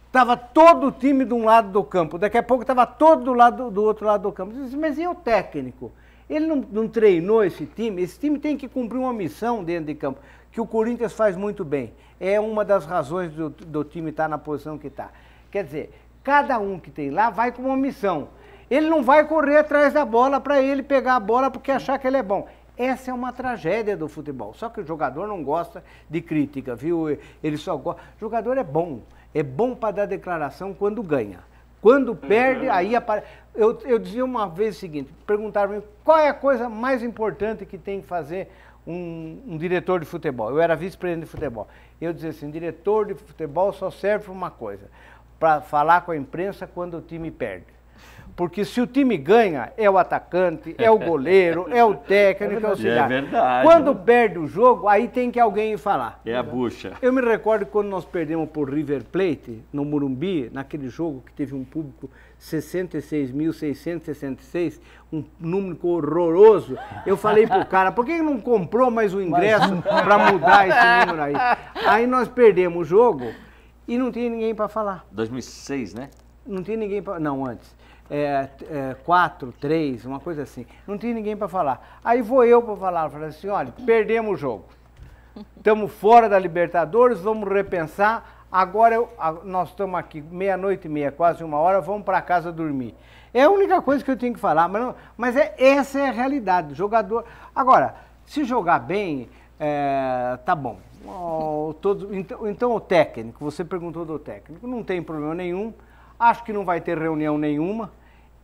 estava todo o time de um lado do campo. Daqui a pouco estava todo do lado do outro lado do campo. Eu disse, mas e o técnico? Ele não, não treinou esse time? Esse time tem que cumprir uma missão dentro de campo, que o Corinthians faz muito bem. É uma das razões do, do time estar na posição que está. Quer dizer, cada um que tem lá vai com uma missão. Ele não vai correr atrás da bola para ele pegar a bola porque achar que ele é bom. Essa é uma tragédia do futebol. Só que o jogador não gosta de crítica, viu? Ele só gosta. O jogador é bom. É bom para dar declaração quando ganha. Quando perde, aí aparece. Eu, eu dizia uma vez o seguinte: perguntaram qual é a coisa mais importante que tem que fazer um, um diretor de futebol. Eu era vice-presidente de futebol. Eu dizia assim: diretor de futebol só serve para uma coisa: para falar com a imprensa quando o time perde. Porque se o time ganha, é o atacante, é o goleiro, é o técnico, (laughs) é o É auxiliar. verdade. Quando perde o jogo, aí tem que alguém ir falar. É a bucha. Eu me recordo quando nós perdemos por River Plate, no Morumbi, naquele jogo que teve um público 66.666, um número horroroso. Eu falei pro cara, por que não comprou mais o ingresso para mudar esse número aí? Aí nós perdemos o jogo e não tinha ninguém para falar. 2006, né? Não tinha ninguém para. Não, antes. É, é, quatro, três, uma coisa assim. Não tinha ninguém para falar. Aí vou eu para falar. Falei assim: olha, perdemos o jogo. Estamos fora da Libertadores, vamos repensar. Agora eu- nós estamos aqui, meia-noite e meia, quase uma hora, vamos para casa dormir. É a única coisa que eu tenho que falar, mas, não- mas é, essa é a realidade. O jogador. Agora, se jogar bem, é, tá bom. Ó, todo- então, então o técnico, você perguntou do técnico, não tem problema nenhum. Acho que não vai ter reunião nenhuma.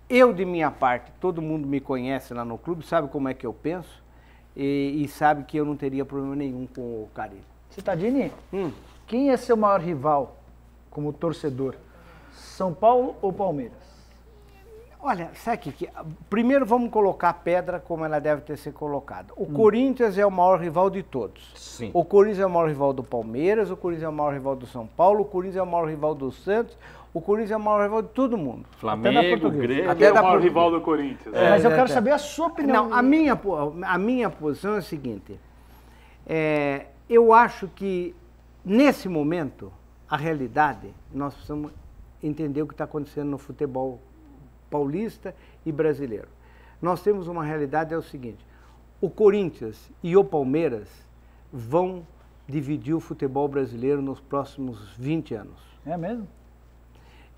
Eu, de minha parte, todo mundo me conhece lá no clube, sabe como é que eu penso e, e sabe que eu não teria problema nenhum com o Carilho. Citadini, Hum. Quem é seu maior rival como torcedor? São Paulo ou Palmeiras? Olha, sabe que, que Primeiro vamos colocar a pedra como ela deve ter sido colocada. O Corinthians é o maior rival de todos. Sim. O Corinthians é o maior rival do Palmeiras, o Corinthians é o maior rival do São Paulo, o Corinthians é o maior rival do Santos, o Corinthians é o maior rival de todo mundo. Flamengo, portuguesa. Grêmio. Até é o maior Portuguesa. rival do Corinthians. É, Mas eu é, quero é. saber a sua opinião. Não, a minha, a minha posição é a seguinte. É, eu acho que, nesse momento, a realidade, nós precisamos entender o que está acontecendo no futebol paulista e brasileiro. Nós temos uma realidade, é o seguinte, o Corinthians e o Palmeiras vão dividir o futebol brasileiro nos próximos 20 anos. É mesmo?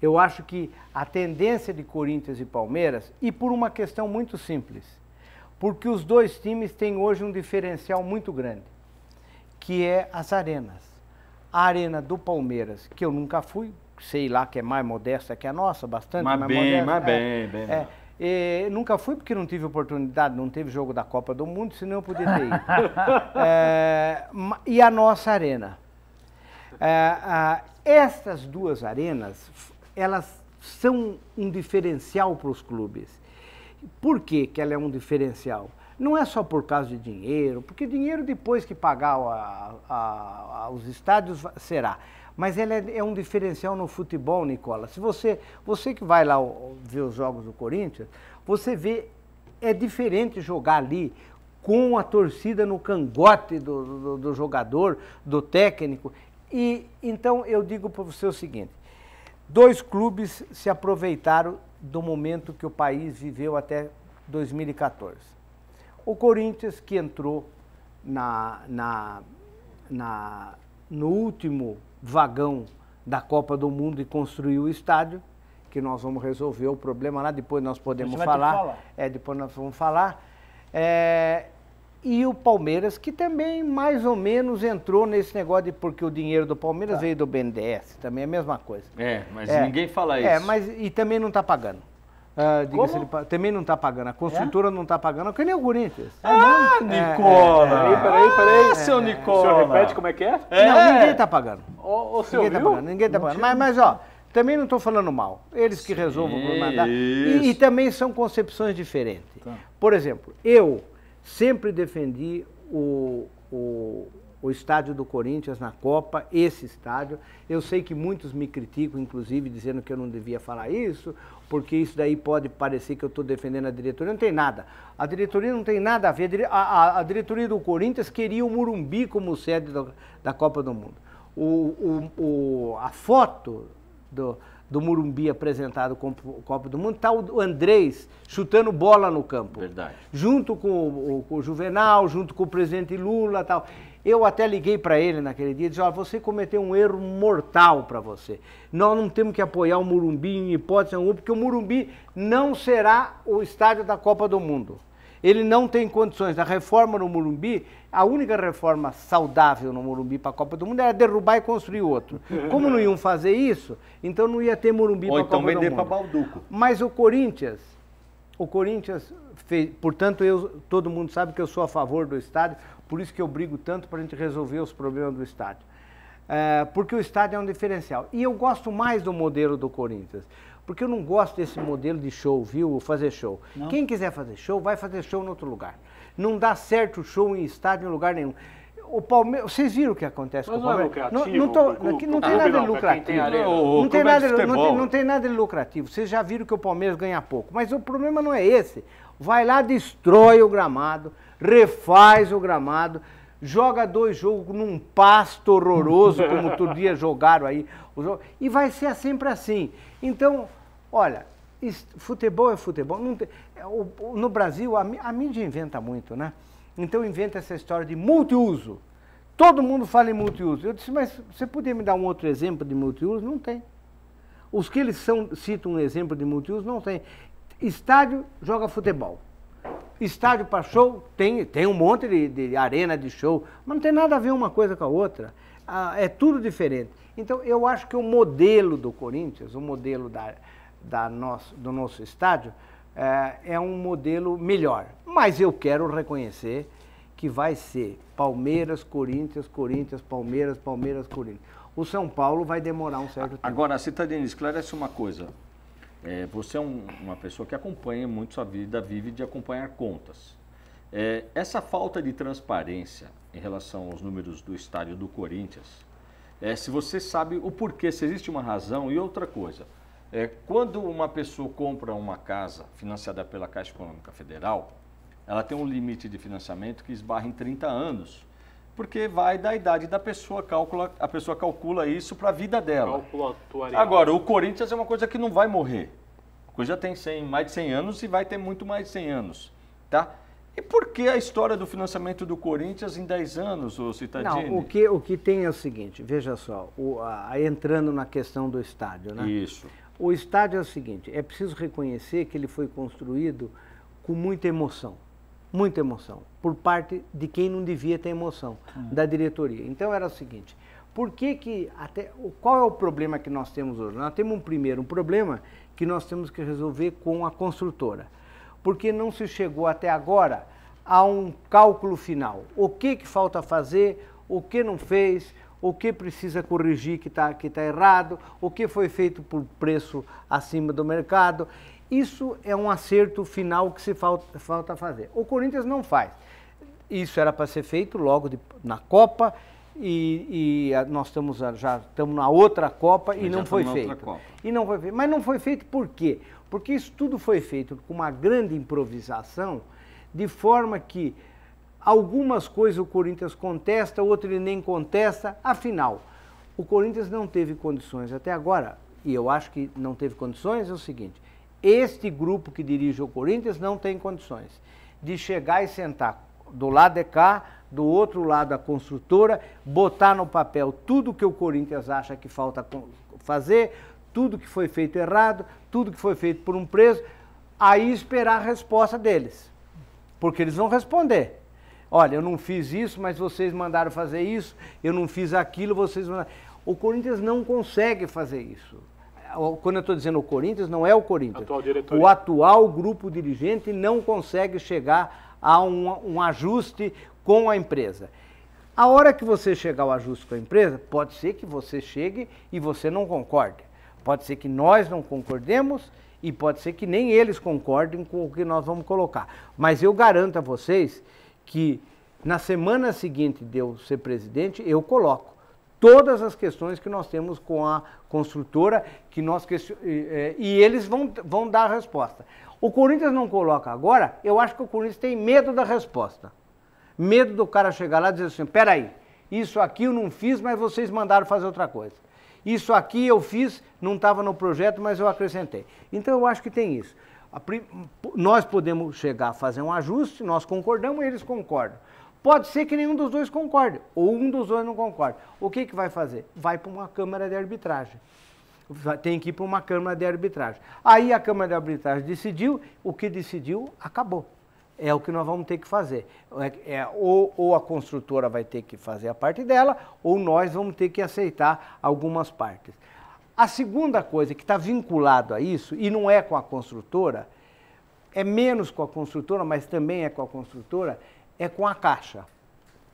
Eu acho que a tendência de Corinthians e Palmeiras, e por uma questão muito simples, porque os dois times têm hoje um diferencial muito grande, que é as arenas. A arena do Palmeiras, que eu nunca fui, sei lá que é mais modesta que a nossa, bastante Mas mais bem, modesta. mas é, bem, bem. é. E nunca fui porque não tive oportunidade, não teve jogo da Copa do Mundo, senão eu podia ter ido. (laughs) É, e a nossa arena. É, ah, estas duas arenas, elas são um diferencial para os clubes. Por que, que ela é um diferencial? Não é só por causa de dinheiro, porque dinheiro depois que pagar a, a, a, os estádios será. Mas ela é, é, um diferencial no futebol, Nicola. Se você, você que vai lá ver os jogos do Corinthians, você vê, é diferente jogar ali com a torcida no cangote do, do, do jogador, do técnico. E então eu digo para você o seguinte: dois clubes se aproveitaram do momento que o país viveu até 2014. O Corinthians, que entrou na, na, na, no último vagão da Copa do Mundo e construiu o estádio, que nós vamos resolver o problema lá, depois nós podemos falar. falar. É, depois nós vamos falar. É, e o Palmeiras, que também mais ou menos entrou nesse negócio de porque o dinheiro do Palmeiras tá. veio do BNDES, também é a mesma coisa. É, mas é, ninguém fala é, isso. É, mas e também não está pagando. Uh, também não está pagando. A construtora é? não está pagando, que nem o Corinthians. Ah, é, Nicola! É, peraí, peraí, peraí. É, seu Nicola. O senhor repete como é que é? Não, ninguém está pagando. O, o senhor ninguém está pagando, ninguém está pagando. Mas, mas, ó, também não estou falando mal. Eles que resolvam mandar. E, e, também são concepções diferentes. Tá. Por exemplo, eu sempre defendi o, o, o estádio do Corinthians na Copa, esse estádio. Eu sei que muitos me criticam, inclusive, dizendo que eu não devia falar isso, porque isso daí pode parecer que eu estou defendendo a diretoria. Não tem nada. A diretoria não tem nada a ver. A, a, a diretoria do Corinthians queria o Murumbi como sede do, da Copa do Mundo. O, o, o, a foto do, do Murumbi apresentado com o Copa do Mundo, está o Andrés chutando bola no campo. Verdade. Junto com o, com o Juvenal, junto com o presidente Lula tal. Eu até liguei para ele naquele dia e disse, olha, você cometeu um erro mortal para você. Nós não temos que apoiar o Murumbi em hipótese alguma, porque o Murumbi não será o estádio da Copa do Mundo. Ele não tem condições. A reforma no Murumbi, a única reforma saudável no Morumbi para a Copa do Mundo era derrubar e construir outro. Como não iam fazer isso, então não ia ter Morumbi para a então Copa do Mundo. Ou então vender para Balduco. Mas o Corinthians, o Corinthians fez, portanto, eu, todo mundo sabe que eu sou a favor do estádio, por isso que eu brigo tanto para a gente resolver os problemas do estádio. É, porque o estádio é um diferencial. E eu gosto mais do modelo do Corinthians. Porque eu não gosto desse modelo de show, viu? Fazer show. Não. Quem quiser fazer show, vai fazer show em outro lugar. Não dá certo o show em estádio em lugar nenhum. O Palmeiras, vocês viram o que acontece Mas com o Palmeiras? Não, é não, tô, não, não tem nada de lucrativo. Não tem nada, não, tem, não tem nada de lucrativo. Vocês já viram que o Palmeiras ganha pouco. Mas o problema não é esse. Vai lá, destrói o gramado, refaz o gramado, joga dois jogos num pasto horroroso, como (laughs) outro dia jogaram aí. E vai ser sempre assim. Então, olha, futebol é futebol. É, no Brasil, a, mídia inventa muito, né? Então inventa essa história de multiuso. Todo mundo fala em multiuso. Eu disse, mas você poderia me dar um outro exemplo de multiuso? Não tem. Os que eles são, citam um exemplo de multiuso, não tem. Estádio joga futebol. Estádio para show tem, tem um monte de, de, arena de show, mas não tem nada a ver uma coisa com a outra. Ah, é tudo diferente. Então eu acho que o modelo do Corinthians, o modelo da, da nosso, do nosso estádio, é, é um modelo melhor. Mas eu quero reconhecer que vai ser Palmeiras, Corinthians, Corinthians, Palmeiras, Palmeiras, Corinthians. O São Paulo vai demorar um certo tempo. Agora, Citadini, esclarece uma coisa. É, você é um, uma pessoa que acompanha muito sua vida, vive de acompanhar contas. É, essa falta de transparência em relação aos números do estádio do Corinthians, é, se você sabe o porquê, se existe uma razão e outra coisa. É, quando uma pessoa compra uma casa financiada pela Caixa Econômica Federal, ela tem um limite de financiamento que esbarra em 30 anos porque vai da idade da pessoa, calcula, a pessoa calcula isso para a vida dela. Agora, o Corinthians é uma coisa que não vai morrer. A coisa tem 100, mais de 100 anos e vai ter muito mais de 100 anos, tá? E por que a história do financiamento do Corinthians em 10 anos, o Citadini? Não, o que, o que tem é o seguinte, veja só, o, a, entrando na questão do estádio, né? Isso. O estádio é o seguinte, é preciso reconhecer que ele foi construído com muita emoção muita emoção, por parte de quem não devia ter emoção, hum. da diretoria. Então era o seguinte, por que que, até, qual é o problema que nós temos hoje? Nós temos um primeiro, um problema que nós temos que resolver com a construtora, porque não se chegou até agora a um cálculo final. O que que falta fazer, o que não fez, o que precisa corrigir que está que tá errado, o que foi feito por preço acima do mercado. Isso é um acerto final que se falta, falta fazer. O Corinthians não faz. Isso era para ser feito logo de, na Copa e, e nós estamos já estamos na outra Copa e não foi feito. E não foi feito. Mas não foi feito por quê? Porque isso tudo foi feito com uma grande improvisação, de forma que algumas coisas o Corinthians contesta, outro ele nem contesta. Afinal, o Corinthians não teve condições até agora, e eu acho que não teve condições, é o seguinte: este grupo que dirige o Corinthians não tem condições de chegar e sentar do lado de cá, do outro lado a construtora, botar no papel tudo que o Corinthians acha que falta fazer, tudo que foi feito errado, tudo que foi feito por um preso, aí esperar a resposta deles. Porque eles vão responder. Olha, eu não fiz isso, mas vocês mandaram fazer isso, eu não fiz aquilo, vocês mandaram. O Corinthians não consegue fazer isso. Quando eu estou dizendo o Corinthians, não é o Corinthians. Atual o atual grupo dirigente não consegue chegar a um, um ajuste com a empresa. A hora que você chegar ao ajuste com a empresa, pode ser que você chegue e você não concorde. Pode ser que nós não concordemos e pode ser que nem eles concordem com o que nós vamos colocar. Mas eu garanto a vocês que na semana seguinte de eu ser presidente, eu coloco todas as questões que nós temos com a construtora que nós e, e eles vão, vão dar a resposta. O Corinthians não coloca agora, eu acho que o Corinthians tem medo da resposta. Medo do cara chegar lá e dizer assim: peraí, isso aqui eu não fiz, mas vocês mandaram fazer outra coisa. Isso aqui eu fiz, não estava no projeto, mas eu acrescentei. Então eu acho que tem isso. Nós podemos chegar a fazer um ajuste, nós concordamos, eles concordam. Pode ser que nenhum dos dois concorde, ou um dos dois não concorde. O que, que vai fazer? Vai para uma Câmara de Arbitragem. Tem que ir para uma Câmara de Arbitragem. Aí a Câmara de Arbitragem decidiu, o que decidiu, acabou é o que nós vamos ter que fazer. É, é, ou, ou, a construtora vai ter que fazer a parte dela, ou nós vamos ter que aceitar algumas partes. A segunda coisa que está vinculado a isso, e não é com a construtora, é menos com a construtora, mas também é com a construtora, é com a Caixa,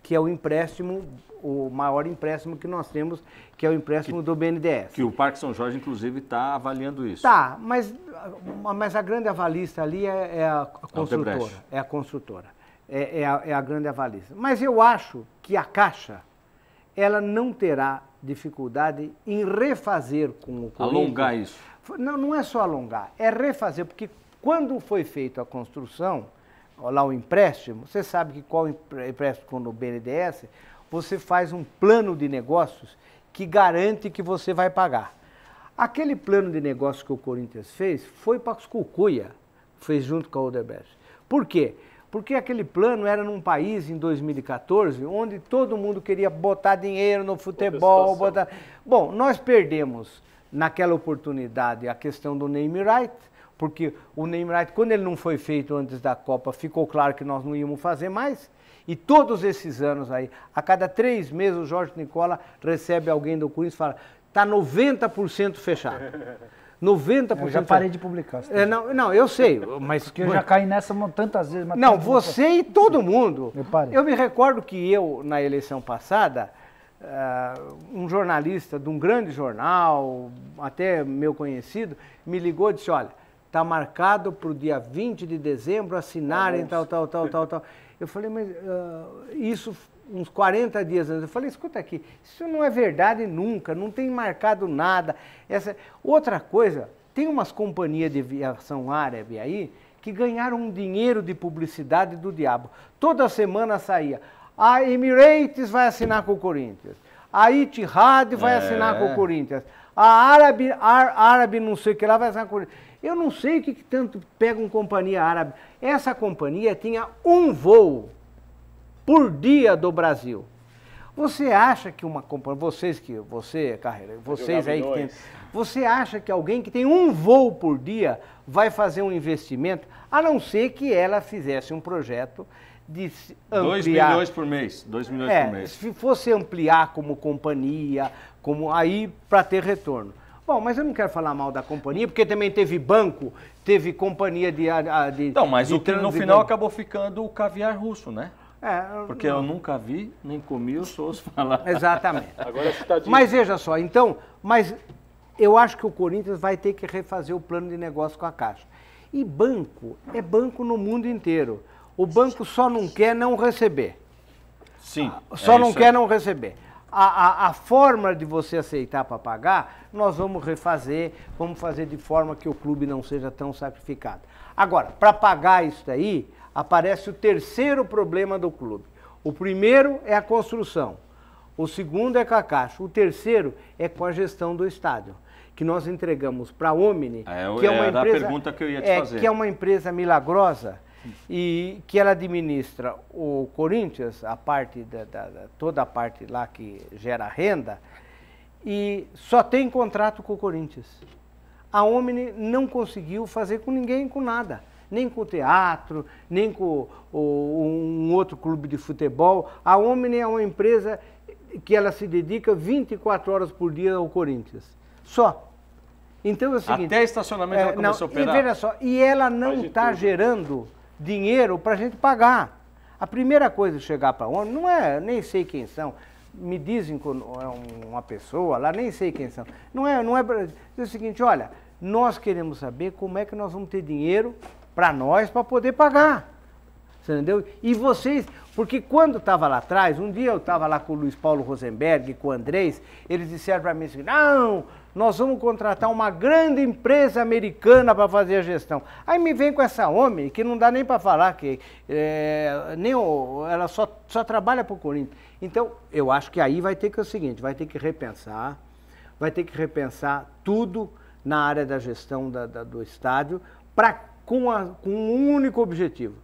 que é o empréstimo, o maior empréstimo que nós temos, que é o empréstimo que, do BNDES. Que o Parque São Jorge, inclusive, está avaliando isso. Tá, mas, mas a grande avalista ali é, é a construtora. É a construtora. É, é, a, é a grande avalista. Mas eu acho que a Caixa, ela não terá dificuldade em refazer com o Corinthians. Alongar isso. Não, não é só alongar, é refazer, porque quando foi feita a construção, lá o empréstimo, você sabe que qual empréstimo no BNDES, você faz um plano de negócios que garante que você vai pagar. Aquele plano de negócios que o Corinthians fez foi para Cucuia, fez junto com a Odebrecht. Por quê? Porque aquele plano era num país em 2014 onde todo mundo queria botar dinheiro no futebol. Botar... Bom, nós perdemos naquela oportunidade a questão do name right, porque o name right, quando ele não foi feito antes da Copa, ficou claro que nós não íamos fazer mais. E todos esses anos aí, a cada três meses, o Jorge Nicola recebe alguém do Corinthians e fala: está 90% fechado. (laughs) 90%. Eu já parei de publicar. É, não, não, eu sei, mas. Porque eu já caí nessa tantas vezes. não, você e todo mundo. Eu, parei. eu me recordo que eu, na eleição passada, uh, um jornalista de um grande jornal, até meu conhecido, me ligou e disse: olha, está marcado para o dia 20 de dezembro assinarem tal, tal, tal, tal, tal. Eu falei, mas uh, isso uns 40 dias antes. Eu falei, escuta aqui, isso não é verdade nunca, não tem marcado nada. Essa Outra coisa, tem umas companhias de aviação árabe aí que ganharam um dinheiro de publicidade do diabo. Toda semana saía, a Emirates vai assinar com o Corinthians, a Itihad vai é. assinar com o Corinthians, a Árabe, Árabe não sei o que lá vai assinar com o Corinthians. Eu não sei o que, que tanto pega uma companhia árabe. Essa companhia tinha um voo por dia do Brasil. Você acha que uma companhia, vocês que, você, carreira, vocês aí que tem, você acha que alguém que tem um voo por dia vai fazer um investimento, a não ser que ela fizesse um projeto de ampliar. 2 milhões por mês. 2 milhões é, por mês. Se fosse ampliar como companhia, como aí para ter retorno. Bom, mas eu não quero falar mal da companhia, porque também teve banco, teve companhia de. de então, mas de o que no final acabou ficando o caviar russo, né? É, porque não. eu nunca vi, nem comi, eu sou os (laughs) falar. Exatamente. Agora tá Mas veja só, então, mas eu acho que o Corinthians vai ter que refazer o plano de negócio com a Caixa. E banco é banco no mundo inteiro. O banco só não quer não receber. Sim. Só é não quer aí. não receber. A, a, a forma de você aceitar para pagar, nós vamos refazer, vamos fazer de forma que o clube não seja tão sacrificado. Agora, para pagar isso daí, aparece o terceiro problema do clube. O primeiro é a construção. O segundo é com a Caixa. O terceiro é com a gestão do estádio, que nós entregamos para a Omni, É, que é uma empresa, pergunta que eu ia te é, fazer. que é uma empresa milagrosa e que ela administra o Corinthians, a parte da, da- da- toda a parte lá que gera renda, e só tem contrato com o Corinthians. A Omni não conseguiu fazer com ninguém, com nada. Nem com o teatro, nem com o- um outro clube de futebol. A Omni é uma empresa que ela se dedica 24 horas por dia ao Corinthians. Só. Então é o seguinte. Até estacionamento ela começou a operar. E veja só, e ela não está tudo. gerando dinheiro para a gente pagar. A primeira coisa de chegar para ONU não é, nem sei quem são. Me dizem que é um- uma pessoa lá, nem sei quem são. Não é, não é. dizer o seguinte, olha, nós queremos saber como é que nós vamos ter dinheiro para nós para poder pagar. Entendeu? E vocês, porque quando estava lá atrás, um dia eu estava lá com o Luiz Paulo Rosenberg, com o Andrés, eles disseram para mim assim, não, nós vamos contratar uma grande empresa americana para fazer a gestão. Aí me vem com essa homem que não dá nem para falar que é, nem o- ela só, só trabalha para o Corinthians. Então, eu acho que aí vai ter que ser o seguinte, vai ter que repensar, vai ter que repensar tudo na área da gestão da- da- do estádio pra, com, a- com um único objetivo.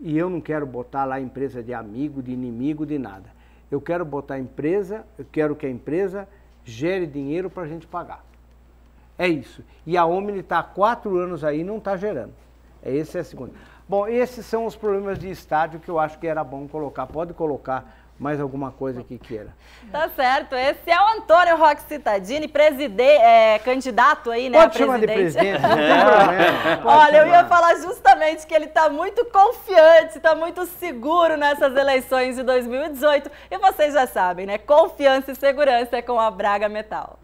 E eu não quero botar lá empresa de amigo, de inimigo, de nada. Eu quero botar empresa, eu quero que a empresa gere dinheiro para a gente pagar. É isso. E a Omni está há quatro anos aí e não está gerando. É esse é a segunda. Bom, esses são os problemas de estádio que eu acho que era bom colocar. Pode colocar mais alguma coisa que queira. Tá certo. Esse é o Antônio Roque Citadini, preside, é, candidato aí, né? Pode chamar de presidente. presidente, (laughs) não tem problema. Olha, eu ia chamar. falar justamente que ele está muito confiante, está muito seguro nessas eleições de 2018. E vocês já sabem, né? Confiança e segurança é com a Braga Metal.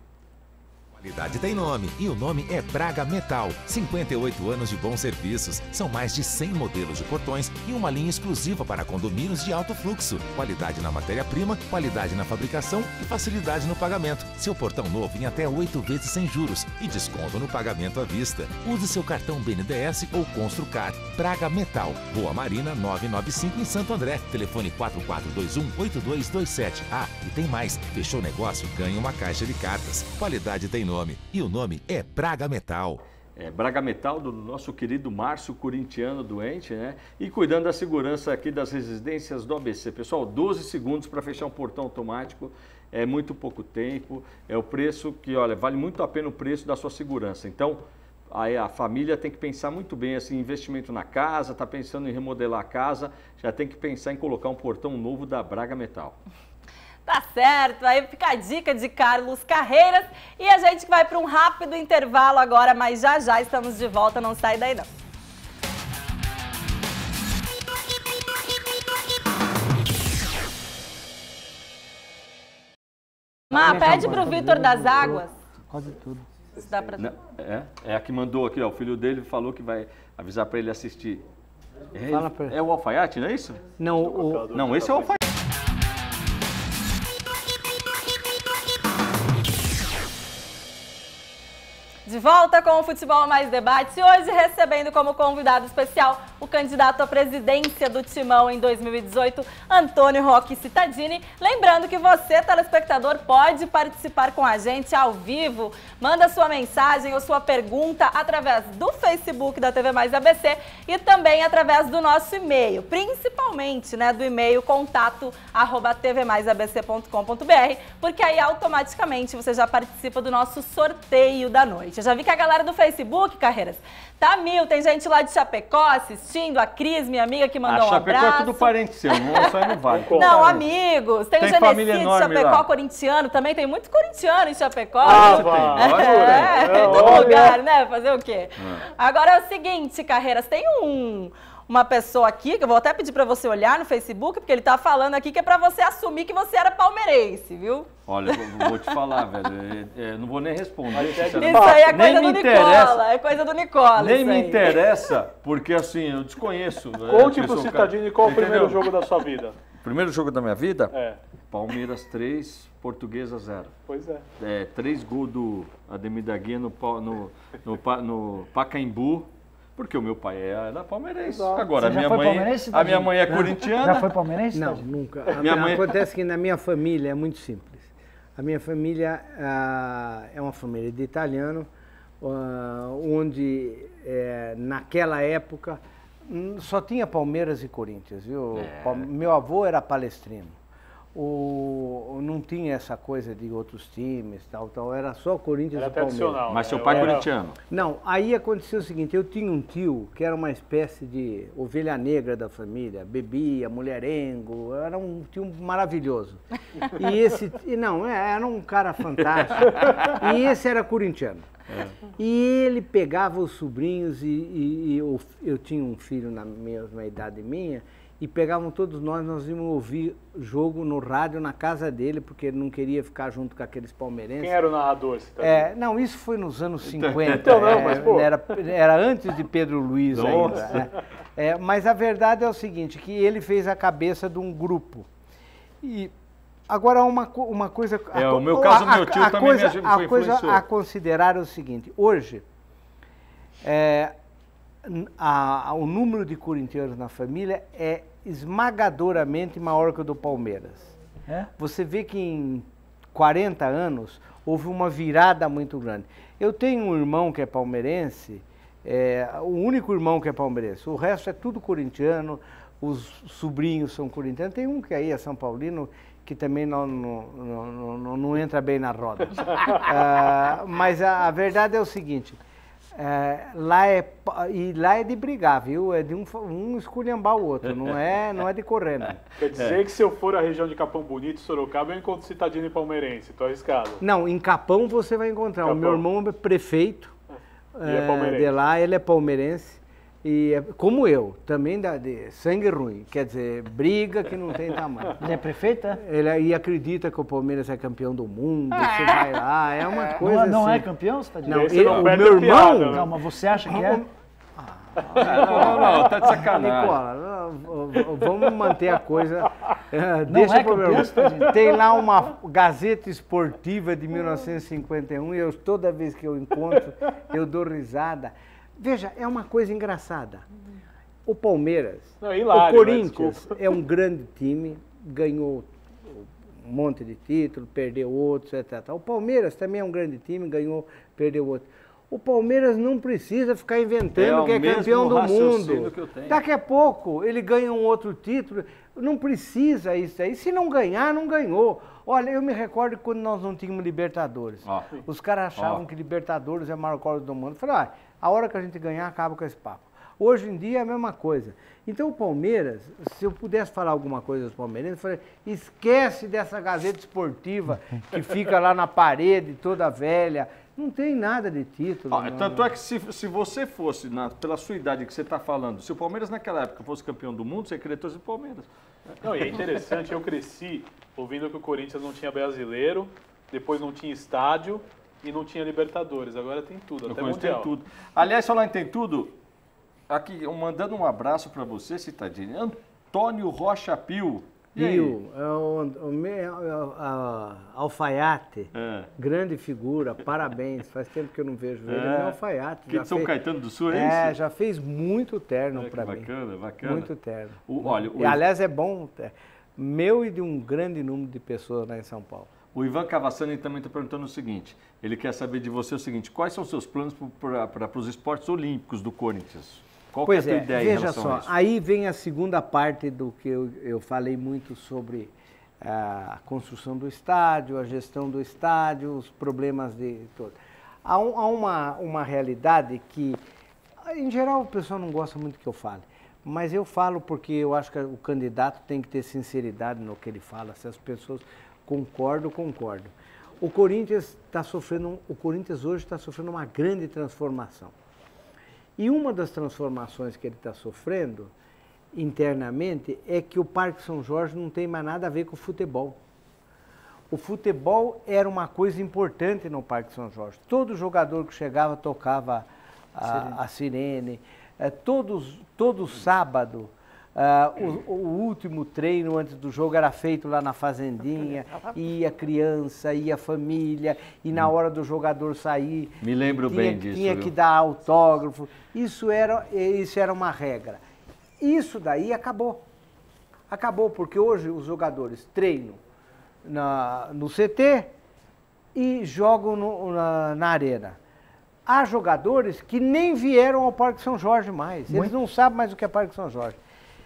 Qualidade tem nome e o nome é Braga Metal. 58 anos de bons serviços. São mais de 100 modelos de portões e uma linha exclusiva para condomínios de alto fluxo. Qualidade na matéria-prima, qualidade na fabricação e facilidade no pagamento. Seu portão novo em até 8 vezes sem juros e desconto no pagamento à vista. Use seu cartão BNDES ou Construcar. Braga Metal. Rua Marina 995 em Santo André. Telefone 4421-8227. Ah, e tem mais. Fechou o negócio? Ganhe uma caixa de cartas. Qualidade tem nome. E o nome é Braga Metal. É, Braga Metal, do nosso querido Márcio Corintiano doente, né? E cuidando da segurança aqui das residências do ABC. Pessoal, 12 segundos para fechar um portão automático. É muito pouco tempo. É o preço que, olha, vale muito a pena o preço da sua segurança. Então, aí a família tem que pensar muito bem, assim, investimento na casa, está pensando em remodelar a casa, já tem que pensar em colocar um portão novo da Braga Metal. Tá certo, aí fica a dica de Carlos Carreiras e a gente vai para um rápido intervalo agora, mas já já estamos de volta, não sai daí não. Má, pede pro Vitor das Águas. Quase tudo. Dá pra... Não, é, é a que mandou aqui, ó, o filho dele falou que vai avisar para ele assistir. É, Fala pra é o alfaiate, não é isso? Não, o, Não, esse é o alfaiate. De volta com o Futebol Mais Debate, hoje recebendo como convidado especial o candidato à presidência do Timão em 2018, Antônio Roque Cittadini. Lembrando que você, telespectador, pode participar com a gente ao vivo. Manda sua mensagem ou sua pergunta através do Facebook da TV Mais ABC e também através do nosso e-mail, principalmente né, do e-mail contato arroba tvmaisabc.com.br, porque aí automaticamente você já participa do nosso sorteio da noite. Eu já vi que a galera do Facebook, Carreiras, tá mil. Tem gente lá de Chapecó assistindo, a Cris, minha amiga, que mandou A um Chapecó é abraço. tudo parente seu, não, só aí não (laughs) vale. Não, amigos. Tem, Tem o família Genesi de enorme Chapecó, lá. corintiano. Também tem muito corintiano em Chapecó. Ah, vá, é, jura? em todo Olha. lugar, né? Fazer o quê? Agora é o seguinte, Carreiras, tem um, uma pessoa aqui, que eu vou até pedir para você olhar no Facebook, porque ele tá falando aqui que é para você assumir que você era palmeirense, viu? Olha, eu vou te falar, velho. é- é, não vou nem responder. Isso sinceramente. aí é Nem coisa do me Nicola, interessa. é coisa do Nicola. Nem isso me interessa, porque assim, eu desconheço. né, Conte que pro Citadini qual o primeiro jogo da sua vida. Primeiro jogo da minha vida? É. Palmeiras 3, Portuguesa 0. Pois é. É, três gols do Ademir da Guia no, no, no, no Pacaembu, porque o meu pai era palmeirense. Exato. Agora, a Você já minha, foi mãe, palmeirense, a minha mãe é corintiana. já foi palmeirense, Não, nunca. A Minha mãe- Acontece que na minha família é muito simples. A minha família ah, é uma família de italiano, ah, onde eh, naquela época hum, só tinha Palmeiras e Corinthians, viu? É. Meu avô era palestrino. O, não tinha essa coisa de outros times, tal, tal. Era só Corinthians Era e Palmeiras. tradicional, Mas seu né? pai é Era- corintiano. Não, aí aconteceu o seguinte, eu tinha um tio que era uma espécie de ovelha negra da família, bebia, mulherengo, era um tio maravilhoso. E esse, e não, é, era um cara fantástico. E esse era corintiano. E ele pegava os sobrinhos e, e- e eu, eu tinha um filho na mesma idade minha, e pegavam todos nós, nós íamos ouvir jogo no rádio na casa dele, porque ele não queria ficar junto com aqueles palmeirenses. Quem era o narrador? Citadini? É, não, isso foi nos anos 50. Então não, é, mas, pô. Era, era antes de Pedro Luiz ainda. Nossa. né? É, mas a verdade é o seguinte, que ele fez a cabeça de um grupo. E agora uma, uma coisa... É, o meu caso, meu tio também coisa, me A coisa a considerar é o seguinte, hoje, é, a- a- o número de corintianos na família é esmagadoramente maior que o do Palmeiras. É? Você vê que em 40 anos houve uma virada muito grande. Eu tenho um irmão que é palmeirense, é, o único irmão que é palmeirense, o resto é tudo corintiano, os sobrinhos são corintianos. Tem um que aí é São Paulino, que também não, não, não, não- não entra bem na roda. (laughs) Ah, mas a, a verdade é o seguinte, é, lá é, e lá é de brigar, viu? É de um, um esculhambar o outro, não é, não é de correr, não. (laughs) Quer dizer que se eu for à região de Capão Bonito, Sorocaba, eu encontro Citadini palmeirense. Tô arriscado. Não, em Capão você vai encontrar. O Capão. meu irmão é prefeito E é palmeirense. de lá, ele é palmeirense. E é, como eu, também da, de sangue ruim, quer dizer, briga que não tem tamanho. Ele é prefeito, é? Ele aí acredita que o Palmeiras é campeão do mundo, você vai lá, é uma coisa Não, não é assim. campeão, você tá dizendo? Não, ele- não o meu a piada, irmão, né? Calma, você acha que é? Não, não, tá de sacanagem. Nicola, vamos manter a coisa. (laughs) Não deixa é pro meu- campeão, Tadinho? Tem lá uma Gazeta Esportiva de 1951 e eu, toda vez que eu encontro, eu dou risada. Veja, é uma coisa engraçada. O Palmeiras, Não, é hilário, o né? Corinthians é um grande time, ganhou um monte de título, perdeu outros, etc. O Palmeiras também é um grande time, ganhou, perdeu outro. O Palmeiras não precisa ficar É inventando o que é campeão do mundo. Daqui a pouco ele ganha um outro título. Não precisa isso aí. Se não ganhar, não ganhou. Olha, eu me recordo quando nós não tínhamos Libertadores. Os caras achavam que Libertadores é a maior coisa do mundo. Eu falei, ah, a hora que a gente ganhar, acaba com esse papo. Hoje em dia é a mesma coisa. Então o Palmeiras, se eu pudesse falar alguma coisa dos palmeirenses, eu falei, esquece dessa Gazeta Esportiva que fica lá na parede, toda velha. Não tem nada de título. Não. tanto é que se, se você fosse, na- pela sua idade que você está falando, se o Palmeiras naquela época fosse campeão do mundo, você queria torcer do Palmeiras. Não, e é interessante, eu cresci ouvindo que o Corinthians não tinha brasileiro, depois não tinha estádio e não tinha Libertadores. Agora tem tudo, Eu até conheço Mundial. tem tudo. Aliás, falar em tem tudo, aqui, eu mandando um abraço para você, Citadini. Antônio Rocha Pio. Pio, é me- é a- alfaiate, É. grande figura, parabéns. Faz tempo que eu não vejo ele. É. É. Meu alfaiate. Que de São fez- Caetano do Sul, é É, isso? já fez muito terno É, para mim. bacana, bacana. Muito terno. O- olha, o- E, aliás, é bom, é, meu e de um grande número de pessoas lá em São Paulo. O Ivan Cavassani também está perguntando o seguinte: ele quer saber de você o seguinte: quais são os seus planos para os esportes olímpicos do Corinthians? Qual Pois que é a é, tua ideia em veja só, a isso? aí vem a segunda parte do que eu, eu falei muito sobre ah, a construção do estádio, a gestão do estádio, os problemas de todo. Há, um- há uma, uma realidade que, em geral, o pessoal não gosta muito que eu fale, mas eu falo porque eu acho que o candidato tem que ter sinceridade no que ele fala. Se as pessoas concordam, concordam. O Corinthians está sofrendo, o Corinthians hoje está sofrendo uma grande transformação. E uma das transformações que ele está sofrendo internamente é que o Parque São Jorge não tem mais nada a ver com o futebol. O futebol era uma coisa importante no Parque São Jorge. Todo jogador que chegava tocava a sirene. A sirene. É, todos, todo sábado, uh, o, o, último treino antes do jogo era feito lá na fazendinha, ia criança, ia família, e na hora do jogador sair. Me lembro tinha, bem disso. Tinha que dar autógrafo. Isso era, isso era uma regra. Isso daí acabou. Acabou, porque hoje os jogadores treinam na, no CT e jogam no, na, na arena há jogadores que nem vieram ao Parque São Jorge mais. Muito. Eles não sabem mais o que é Parque São Jorge.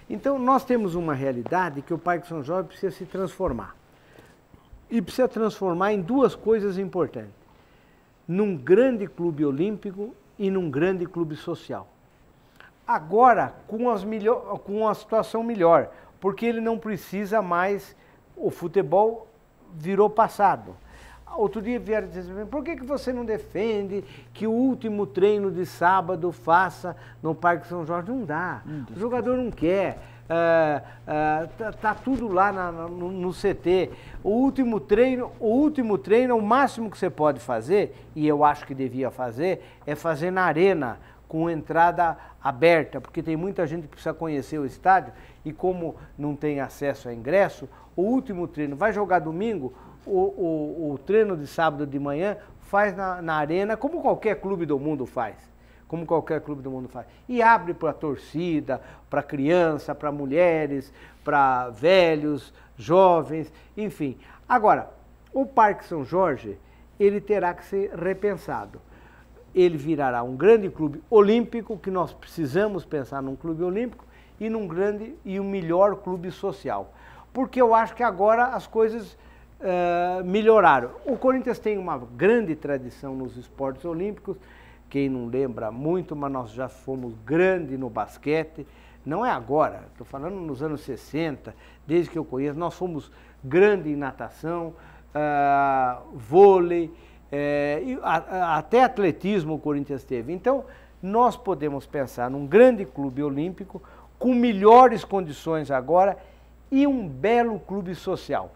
Então, nós temos uma realidade que o Parque São Jorge precisa se transformar. E precisa transformar em duas coisas importantes: num grande clube olímpico e num grande clube social. Agora, com, as com uma situação melhor, porque ele não precisa mais. O futebol virou passado. Outro dia vieram dizer por que, que você não defende que o último treino de sábado faça no Parque São Jorge? Não dá. Hum, o jogador não quer. É, tá, tá, tudo lá na, no, no, CT. O último treino, o último treino, o máximo que você pode fazer, e eu acho que devia fazer, é fazer na arena, com entrada aberta, porque tem muita gente que precisa conhecer o estádio e como não tem acesso a ingresso, o último treino vai jogar domingo, o, o, o treino de sábado de manhã faz na, na arena, como qualquer clube do mundo faz como qualquer clube do mundo faz. E abre para a torcida, para criança, para mulheres, para velhos, jovens, enfim. Agora, o Parque São Jorge, ele terá que ser repensado. Ele virará um grande clube olímpico, que nós precisamos pensar num clube olímpico, e num grande e um melhor clube social. Porque eu acho que agora as coisas uh, melhoraram. O Corinthians tem uma grande tradição nos esportes olímpicos, quem não lembra muito, mas nós já fomos grande no basquete. Não é agora, estou falando nos anos 60, desde que eu conheço, nós fomos grande em natação, uh, vôlei, a, até atletismo o Corinthians teve. Então, nós podemos pensar num grande clube olímpico, com melhores condições agora e um belo clube social.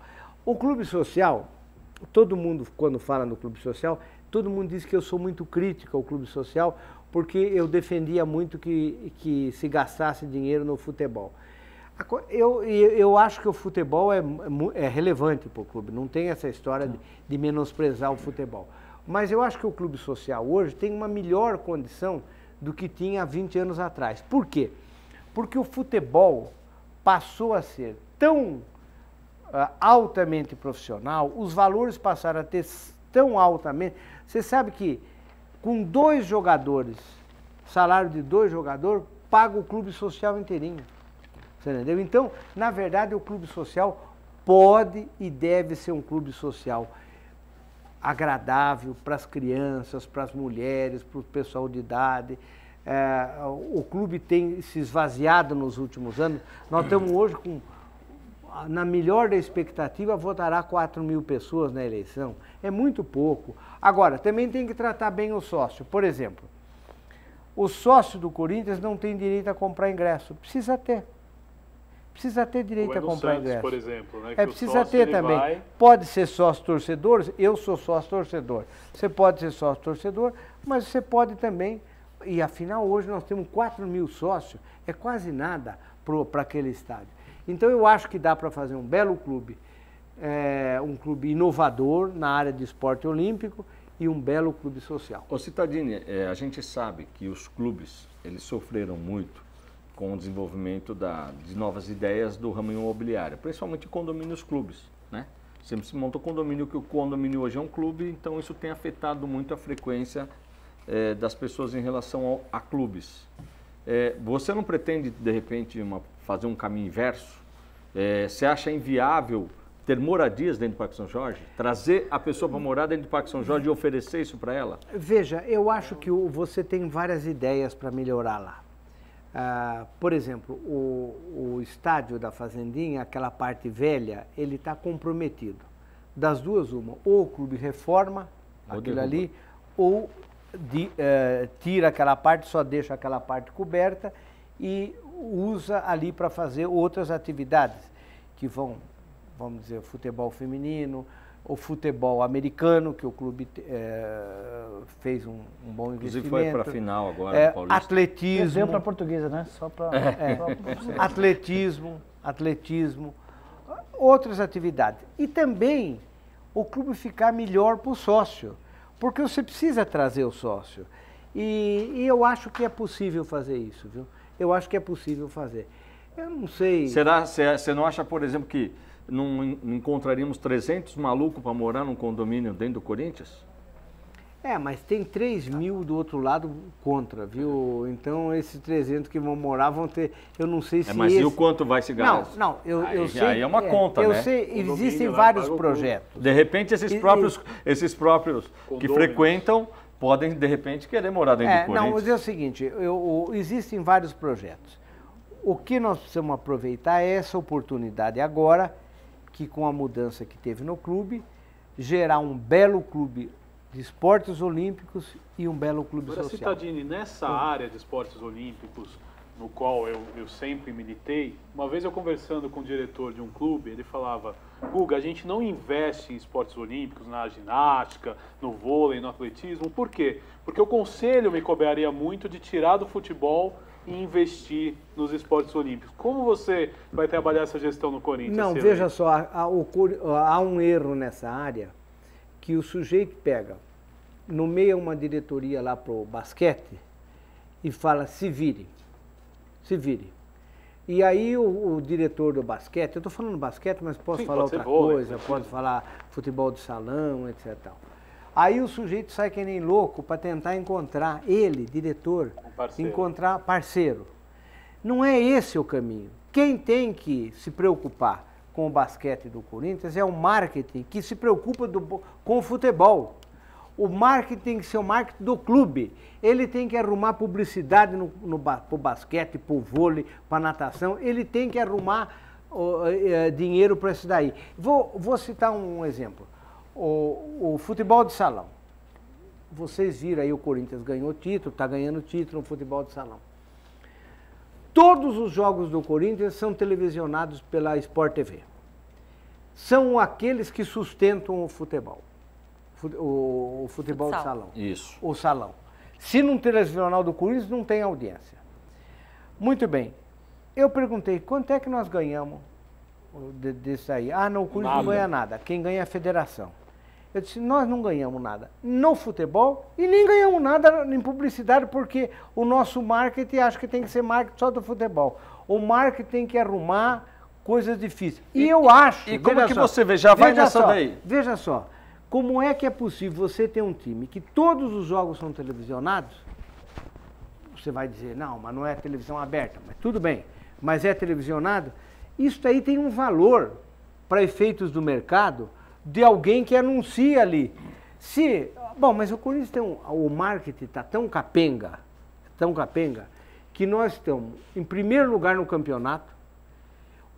O clube social, todo mundo, quando fala no clube social, todo mundo diz que eu sou muito crítico ao clube social, porque eu defendia muito que, que se gastasse dinheiro no futebol. Eu, eu acho que o futebol é, é relevante para o clube, não tem essa história de, de menosprezar o futebol. Mas eu acho que o clube social hoje tem uma melhor condição do que tinha há 20 anos atrás. Por quê? Porque o futebol passou a ser tão altamente profissional, os valores passaram a ter tão altamente. Você sabe que com dois jogadores, salário de dois jogadores, paga o clube social inteirinho. Você entendeu? Então, na verdade, o clube social pode e deve ser um clube social agradável para as crianças, para as mulheres, para o pessoal de idade. É, o clube tem se esvaziado nos últimos anos. Nós estamos hoje com na melhor da expectativa, votará 4 mil pessoas na eleição. É muito pouco. Agora, também tem que tratar bem o sócio. Por exemplo, o sócio do Corinthians não tem direito a comprar ingresso. Precisa ter. Precisa ter direito a comprar Santos, ingresso. por exemplo, né? É, precisa ter também. Vai... Pode ser sócio torcedor, eu sou sócio torcedor. Você pode ser sócio torcedor, mas você pode também, e afinal hoje nós temos 4 mil sócios, é quase nada para aquele estádio. Então eu acho que dá para fazer um belo clube, é, um clube inovador na área de esporte olímpico e um belo clube social. Ô Citadini, é, a gente sabe que os clubes eles sofreram muito com o desenvolvimento da, de novas ideias do ramo imobiliário, principalmente condomínios clubes, né? Sempre se monta condomínio que o condomínio hoje é um clube, então isso tem afetado muito a frequência é, das pessoas em relação ao, a clubes. É, você não pretende, de repente, uma, fazer um caminho inverso? É, você acha inviável ter moradias dentro do Parque São Jorge? Trazer a pessoa para morar dentro do Parque São Jorge e oferecer isso para ela? Veja, eu acho que você tem várias ideias para melhorar lá. Ah, por exemplo, o, o estádio da Fazendinha, aquela parte velha, ele está comprometido. Das duas, uma. Ou o clube reforma ou aquilo derruba. ali, ou de, eh, tira aquela parte, só deixa aquela parte coberta e usa ali para fazer outras atividades que vão, vamos dizer, futebol feminino, o futebol americano, que o clube eh, fez um, um bom Inclusive investimento. foi para a final agora, É, Paulista. atletismo. Exemplo para portuguesa, né? Só para. É. atletismo, atletismo, outras atividades. E também o clube ficar melhor para o sócio, porque você precisa trazer o sócio. E, e eu acho que é possível fazer isso, viu? Eu acho que é possível fazer. Eu não sei. Será, você não acha, por exemplo, que não en- encontraríamos 300 malucos para morar num condomínio dentro do Corinthians? É, mas tem 3 mil do outro lado contra, viu? Então esses 300 que vão morar vão ter. Eu não sei se. É, mas esse... e o quanto vai se Não, gastar? não, eu, Aí eu sei. aí é uma conta, eu né? sei, Condomínio, existem né? vários projetos. De repente, esses E- próprios, esses próprios que frequentam podem, de repente, querer morar dentro É, do não, Corinthians. mas é o seguinte, eu- o- existem vários projetos. O que nós precisamos aproveitar é essa oportunidade agora, que com a mudança que teve no clube, gerar um belo clube de esportes olímpicos e um belo clube Agora, social. Citadini, nessa área de esportes olímpicos, no qual eu, eu sempre militei, uma vez eu conversando com o diretor de um clube, ele falava, Guga, a gente não investe em esportes olímpicos, na ginástica, no vôlei, no atletismo, por quê? Porque o conselho me cobraria muito de tirar do futebol e investir nos esportes olímpicos. Como você vai trabalhar essa gestão no Corinthians? Não, veja ano? só, há, há um erro nessa área que o sujeito pega, nomeia uma diretoria lá para o basquete e fala, se vire, se vire. E aí o, o diretor do basquete, eu estou falando basquete, mas posso Sim, falar outra vôlei, coisa, pode posso falar futebol de salão, etc. tal. Aí o sujeito sai que nem louco para tentar encontrar, ele, diretor, Um parceiro. encontrar parceiro. Não é esse o caminho. Quem tem que se preocupar com o basquete do Corinthians é o marketing que se preocupa do- com o futebol. O marketing tem que ser o marketing do clube. Ele tem que arrumar publicidade no, no, pro basquete, para o vôlei, para natação. Ele tem que arrumar ó, eh, dinheiro para isso daí. Vou, vou citar um exemplo. O, o futebol de salão. Vocês viram aí, o Corinthians ganhou título, está ganhando título no futebol de salão. Todos os jogos do Corinthians são televisionados pela Sport TV. São aqueles que sustentam o futebol. O, o futebol de salão. Isso. O salão. Se não televisional do Corinthians, não tem audiência. Muito bem. Eu perguntei, quanto é que nós ganhamos de- desse aí? Ah, não, o Corinthians não Nada. ganha nada. Quem ganha é a federação. Eu disse, nós não ganhamos nada no futebol e nem ganhamos nada em publicidade, porque o nosso marketing acha que tem que ser marketing só do futebol. O marketing tem que arrumar coisas difíceis. E, E- eu acho. e como veja que só, você vê? Já vai veja nessa só, daí. Veja só, como é que é possível você ter um time que todos os jogos são televisionados? Você vai dizer, não, mas não é televisão aberta. Mas tudo bem, mas é televisionado. Isso aí tem um valor para efeitos do mercado de alguém que anuncia ali. Se, bom, mas o Corinthians tem um, o marketing está tão capenga, tão capenga, que nós estamos em primeiro lugar no campeonato.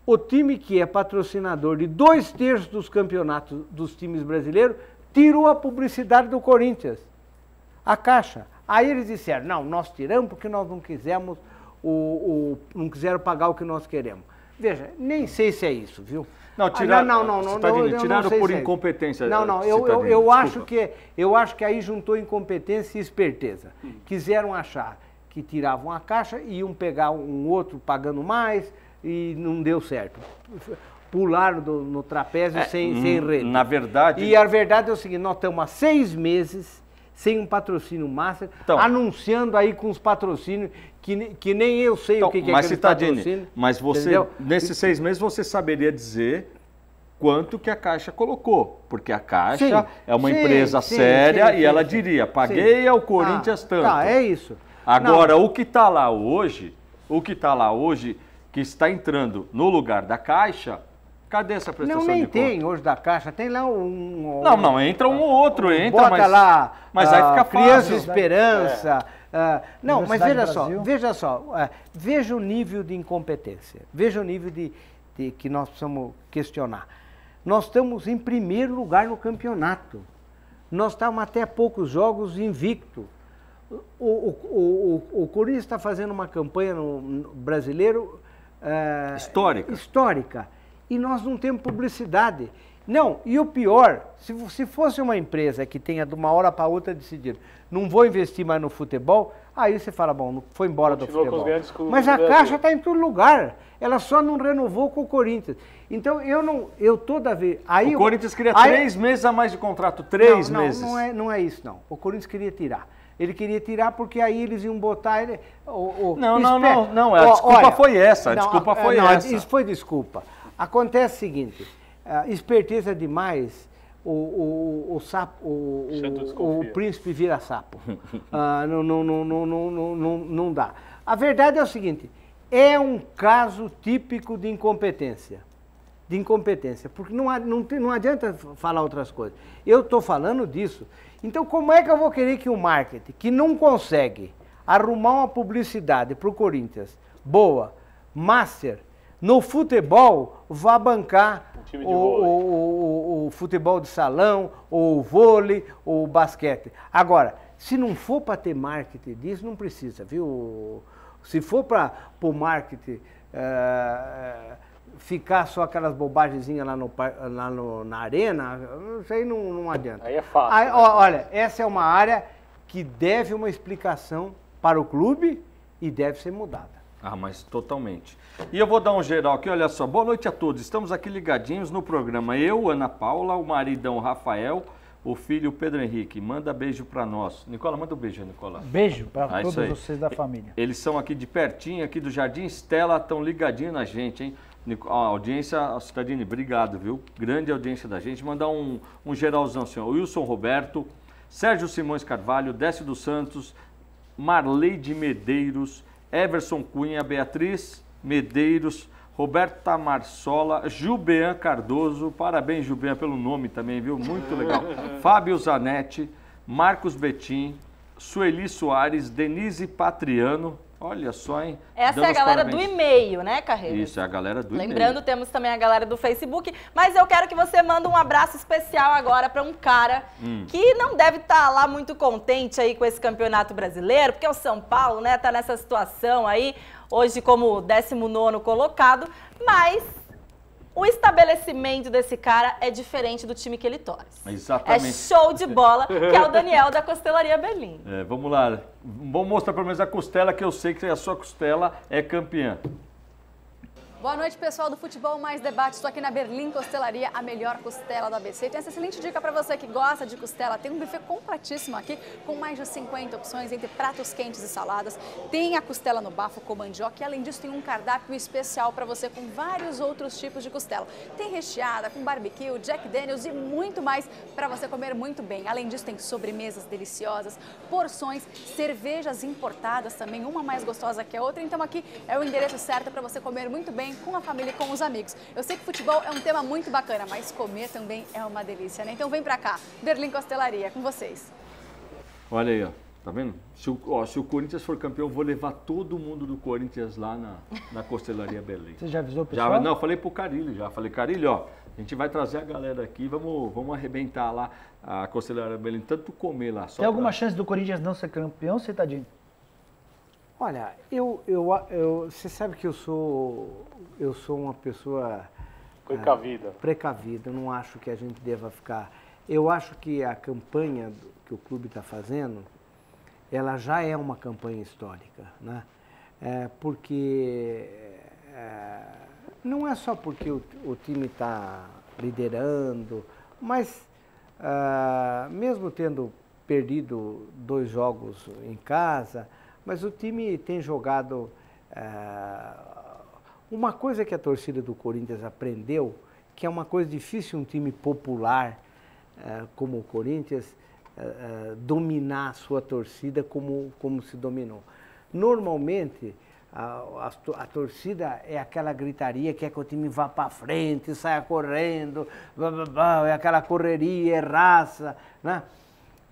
O time que é patrocinador de dois terços dos campeonatos dos times brasileiros tirou a publicidade do Corinthians, a Caixa. Aí eles disseram, não, nós tiramos porque nós não quisemos, o, o- não quiseram pagar o que nós queremos. Veja, nem sei se é isso, viu? Não, Ah, não, não, não, Citadini, não, tiraram por é incompetência, Não, não, eu, eu, eu acho que eu acho que aí juntou incompetência e esperteza. Quiseram achar que tiravam a caixa e iam pegar um outro pagando mais e não deu certo. Pularam do- no trapézio É, sem, sem rede. na verdade- E a verdade é o seguinte, nós estamos há seis meses sem um patrocínio master, Então- anunciando aí com os patrocínios que, que nem eu sei Então, o que, que é mas Citadini, patrocínio. mas você, entendeu? nesses seis meses, você saberia dizer quanto que a Caixa colocou. Porque a Caixa Sim, é uma sim, empresa sim, séria e ela diria, paguei ao Corinthians Ah, tanto. Tá, é isso. Agora, Não, o que está lá hoje, o que está lá hoje, que está entrando no lugar da Caixa, cadê essa prestação Não, nem de tem conta? hoje da Caixa, tem lá um... um- Não, não, entra um ou outro, entra, Bota mas... lá, mas aí ah, fica Criança fácil. Esperança. ah, não, mas veja só, veja só, ah, veja o nível de incompetência, veja o nível de, de- que nós precisamos questionar. Nós estamos em primeiro lugar no campeonato. Nós estávamos até há poucos jogos invicto. o, o, o, o Corinthians está fazendo uma campanha no, no brasileiro é, Histórica. histórica e nós não temos publicidade. Não, e o pior, se, se fosse uma empresa que tenha de uma hora para outra decidido, não vou investir mais no futebol, aí você fala, bom, não foi embora Continua do futebol. Mas a. Caixa está em todo lugar. Ela só não renovou com o Corinthians. Então eu não, eu toda vez. Aí o Corinthians queria aí- três meses a mais de contrato, três não, não, meses. Não é, não é isso, não. O Corinthians queria tirar. Ele queria tirar porque aí eles iam botar ele. O, o, não, não, não, não, A desculpa Olha, foi essa. A desculpa ah, foi não, essa. Isso foi desculpa. Acontece o seguinte: esperteza demais. O, o, o, sapo, o, o, príncipe vira sapo. Ah, não, não, não, não, não, não, não dá. A verdade é o seguinte: é um caso típico de incompetência. De incompetência. Porque não, não, não adianta falar outras coisas. Eu estou falando disso. Então, como é que eu vou querer que o marketing, que não consegue arrumar uma publicidade para o Corinthians boa, master, no futebol, vá bancar o, o- o- o futebol de salão, ou o vôlei, ou o basquete. Agora, se não for para ter marketing disso, não precisa, viu? Se for para o marketing eh, ficar só aquelas bobagemzinhas lá, no, lá no- na arena, isso aí não, não adianta. Aí é fácil, Aí, né? ó, olha, essa é uma área que deve uma explicação para o clube e deve ser mudada. Ah, mas totalmente. E eu vou dar um geral aqui, olha só. Boa noite a todos. Estamos aqui ligadinhos no programa. Eu, Ana Paula, o maridão Rafael, o filho Pedro Henrique. Manda beijo pra nós. Nicola, manda um beijo, Nicola. Beijo para Ah, todos vocês da família. Eles são aqui de pertinho, aqui do Jardim Estela, estão ligadinhos na gente, hein? A audiência, a Citadini, obrigado, viu? Grande audiência da gente. Mandar um, um geralzão, senhor. Wilson Roberto, Sérgio Simões Carvalho, Décio dos Santos, Marleide Medeiros, Everson Cunha, Beatriz Medeiros, Roberta Marsola, Jubean Cardoso, parabéns Jubean pelo nome também, viu? Muito legal. (laughs) Fábio Zanetti, Marcos Betim, Sueli Soares, Denise Patriano, olha só, hein? Essa Dando é a galera do e-mail, né, Carreira? Isso, é a galera do Lembrando, e-mail. temos também a galera do Facebook, mas eu quero que você mande um abraço especial agora para um cara Hum. que não deve estar lá muito contente aí com esse campeonato brasileiro, porque o São Paulo, né, tá nessa situação aí, hoje como 19º colocado, mas o estabelecimento desse cara é diferente do time que ele torce. É Exatamente. show de bola, que é o (laughs) Daniel da Costelaria Berlim. É, vamos lá. Vamos mostrar pelo menos a costela, que eu sei que a sua costela é campeã. Boa noite, pessoal do Futebol Mais Debate. Estou aqui na Berlim Costelaria, a melhor costela do ABC. Tem essa excelente dica para você que gosta de costela. Tem um buffet completíssimo aqui, com mais de 50 opções entre pratos quentes e saladas. Tem a costela no bafo com mandioca e, além disso, tem um cardápio especial para você com vários outros tipos de costela. Tem recheada, com barbecue, Jack Daniels e muito mais para você comer muito bem. Além disso, tem sobremesas deliciosas, porções, cervejas importadas também, uma mais gostosa que a outra. Então, aqui é o endereço certo para você comer muito bem com a família e com os amigos. Eu sei que futebol é um tema muito bacana, mas comer também é uma delícia, né? Então vem pra cá, Berlim Costelaria, com vocês. Olha aí, ó. Tá vendo? Se o, ó, se o Corinthians for campeão, eu vou levar todo mundo do Corinthians lá na, na Costelaria Belém. Você já avisou o Já, pessoal? não, eu falei pro Carilho já. Falei, Carilho, ó, a gente vai trazer a galera aqui, vamos, vamos arrebentar lá a Costelaria Belém, tanto comer lá. Só Tem alguma pra- chance do Corinthians não ser campeão, Citadinho? Olha, eu, eu, eu, você sabe que eu sou, eu sou uma pessoa Precavida. ah, precavida. Eu não acho que a gente deva ficar. Eu acho que a campanha que o clube está fazendo, ela já é uma campanha histórica, né? É, porque é, não é só porque o, o time está liderando, mas ah, mesmo tendo perdido dois jogos em casa, mas o time tem jogado. ah, uma coisa que a torcida do Corinthians aprendeu, que é uma coisa difícil um time popular ah, como o Corinthians ah, dominar a sua torcida como, como se dominou. Normalmente, a, a a torcida é aquela gritaria que é que o time vá para frente, saia correndo, blá, blá, blá, é aquela correria, é raça, né?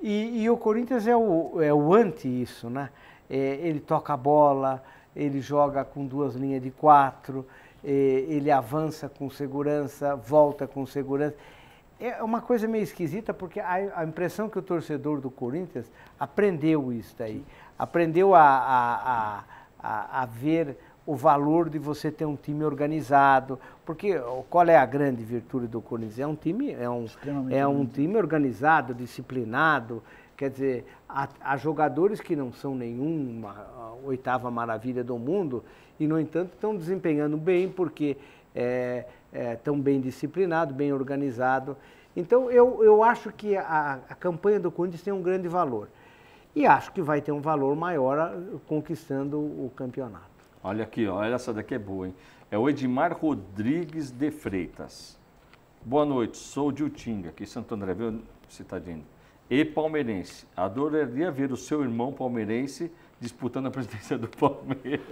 E, e o Corinthians é o, é o anti isso, né? É, ele toca a bola, ele joga com duas linhas de quatro, é, ele avança com segurança, volta com segurança. é uma coisa meio esquisita, porque a, a impressão que o torcedor do Corinthians aprendeu isso daí. Aprendeu a, a, a, a ver o valor de você ter um time organizado. Porque qual é a grande virtude do Corinthians? É um time, é um, é um time organizado, disciplinado. Quer dizer, há jogadores que não são nenhuma oitava maravilha do mundo e, no entanto, estão desempenhando bem porque é, é, tão bem disciplinado, bem organizado. Então, eu, eu acho que a, a campanha do Corinthians tem um grande valor. E acho que vai ter um valor maior conquistando o campeonato. Olha aqui, olha essa daqui é boa, hein? É o Edmar Rodrigues de Freitas. Boa noite, sou de Utinga, aqui em Santo André, viu, Citadino? E palmeirense. Adoraria ver o seu irmão palmeirense disputando a presidência do Palmeiras.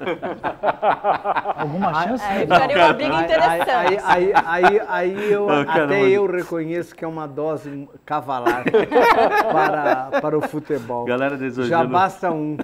Alguma chance? É, ficaria uma briga interessante. Aí, aí, aí, aí eu, Não, até caramba. eu reconheço que é uma dose cavalar (laughs) para, para o futebol. Galera desejando. Já basta um.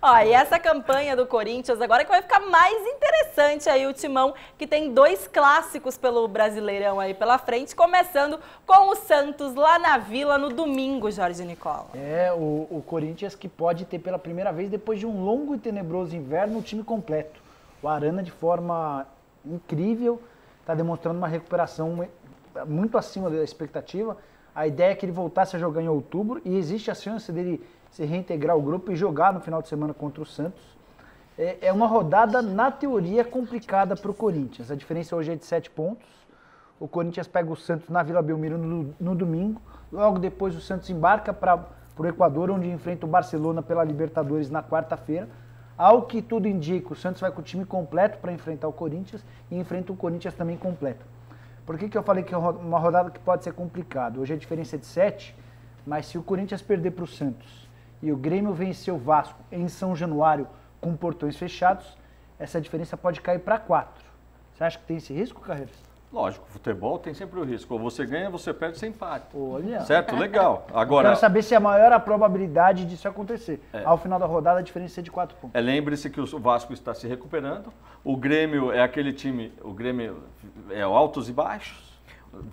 Ó, e essa campanha do Corinthians agora que vai ficar mais interessante aí o Timão, que tem dois clássicos pelo Brasileirão aí pela frente, começando com o Santos lá na Vila no domingo, Jorge Nicola. É, o, o Corinthians que pode ter pela primeira vez, depois de um longo e tenebroso inverno, o time completo. O Arana, de forma incrível, está demonstrando uma recuperação muito acima da expectativa. A ideia é que ele voltasse a jogar em outubro e existe a chance dele se reintegrar ao grupo e jogar no final de semana contra o Santos. É, é uma rodada, na teoria, complicada para o Corinthians. A diferença hoje é de 7 pontos. O Corinthians pega o Santos na Vila Belmiro no, no domingo. Logo depois o Santos embarca para o Equador, onde enfrenta o Barcelona pela Libertadores na quarta-feira. Ao que tudo indica, o Santos vai com o time completo para enfrentar o Corinthians e enfrenta o Corinthians também completo. Por que, que eu falei que é uma rodada que pode ser complicada? Hoje a diferença é de 7, mas se o Corinthians perder para o Santos e o Grêmio vencer o Vasco em São Januário com portões fechados, essa diferença pode cair para 4. Você acha que tem esse risco, Carreiras? Lógico, futebol tem sempre o risco. Ou você ganha, você perde sem empate. Olha. Certo? Legal. Eu Agora, quero saber se é maior a probabilidade disso acontecer. É. Ao final da rodada, a diferença é de 4 pontos. é, lembre-se que o Vasco está se recuperando. O Grêmio é aquele time, o Grêmio é altos e baixos.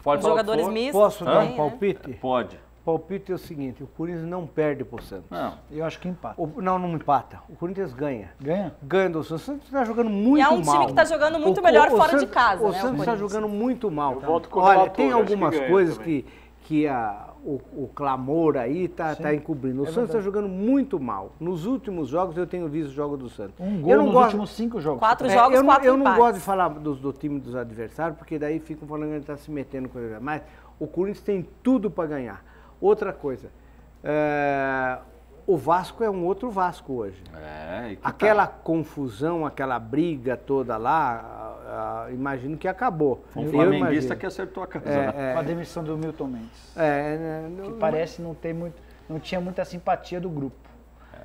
Pode falar o que Jogadores mistos. Posso dar um né? palpite? Pode. O palpite é o seguinte: o Corinthians não perde para o Santos. Não. Eu acho que empata. O- não, não empata. O Corinthians ganha. Ganha? Ganha do Santos. O Santos está jogando muito E mal. é um time que tá jogando muito O melhor o fora de Santos- casa, O né, o Santos está jogando muito mal. Eu volto com o Olha, tem que algumas ganha coisas também. que, que a, o, o clamor aí está tá encobrindo. O é Santos está jogando muito mal. Nos últimos jogos eu tenho visto o jogo do Santos. Um gol eu não nos gosto, últimos 5 jogos. Quatro é, jogos, eu não, quatro eu não gosto de falar dos- do, time dos adversários, porque daí ficam falando que ele está se metendo com ele. Mas o Corinthians tem tudo para ganhar. Outra coisa, é, o Vasco é um outro Vasco hoje. É, e que tá- Aquela confusão, aquela briga toda lá, ah, ah, imagino que acabou. Um Eu flamenguista imagino. que acertou a casa. É, né? é, Com a demissão do Milton Mendes. é, né, Que não- parece não ter muito. Não tinha muita simpatia do grupo.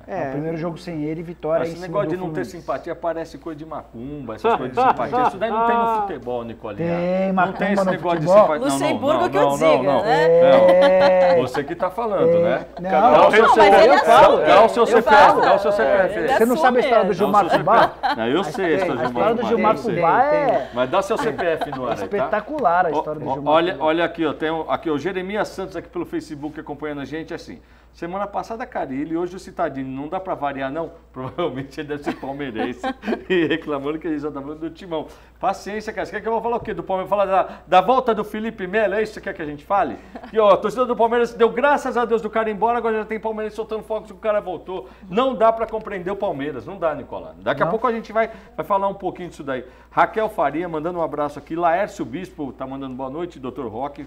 É. o primeiro jogo sem ele, vitória Esse negócio de não ter Fluminense. simpatia parece coisa de macumba, essas coisas de simpatia. Isso daí não tem no futebol, Nicolinha. Tem não macumba tem esse negócio futebol? de simpatia. Luxemburgo não, que eu não, diga, não, não. né? É. Não. Você que tá falando, né? Não, Dá o seu Não, mas ele CPF, assume. dá o seu Eu CPF, dá o seu CPF. Ele Você não sabe a história do. Gilmar o seu Fubá? CPF. Não, eu sei a história do A história do Gilmar eu. Fubá é Mas dá seu CPF no ar tá? espetacular a história do Gilmar olha, olha aqui, ó, tem o- aqui o Jeremias Santos aqui pelo Facebook acompanhando a gente, assim. Semana passada Carilli, hoje o Citadino, não dá pra variar não? (laughs) Provavelmente ele deve ser palmeirense (laughs) e reclamando que ele já tá falando do Timão. Paciência, cara, você quer que eu vou falar o quê do Palmeiras? Falar da, da volta do Felipe Melo, é isso que você quer que a gente fale? E ó, a torcida do Palmeiras deu graças a Deus do cara ir embora, agora já tem Palmeiras soltando fogos que o cara voltou. Não dá pra compreender o Palmeiras, não dá, Nicola. Daqui a pouco a gente vai, vai falar um pouquinho disso daí. Raquel Faria mandando um abraço aqui, Laércio Bispo tá mandando boa noite, Dr. Roque.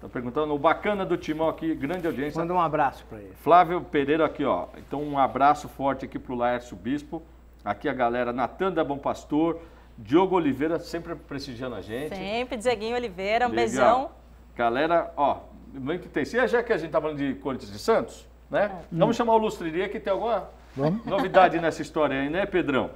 Tá perguntando o bacana do Timão aqui, grande audiência. Manda um abraço para ele. Flávio Pereira aqui, ó. Então um abraço forte aqui pro Laércio Bispo. Aqui a galera, Natan da Bom Pastor, Diogo Oliveira sempre prestigiando a gente. Sempre, Dieguinho Oliveira, um Legal. beijão. Galera, ó, bem que tem. Se já que a gente tá falando de Corinthians e Santos, né? É. Vamos chamar o Lustreria que tem alguma novidade nessa história aí, né, Pedrão?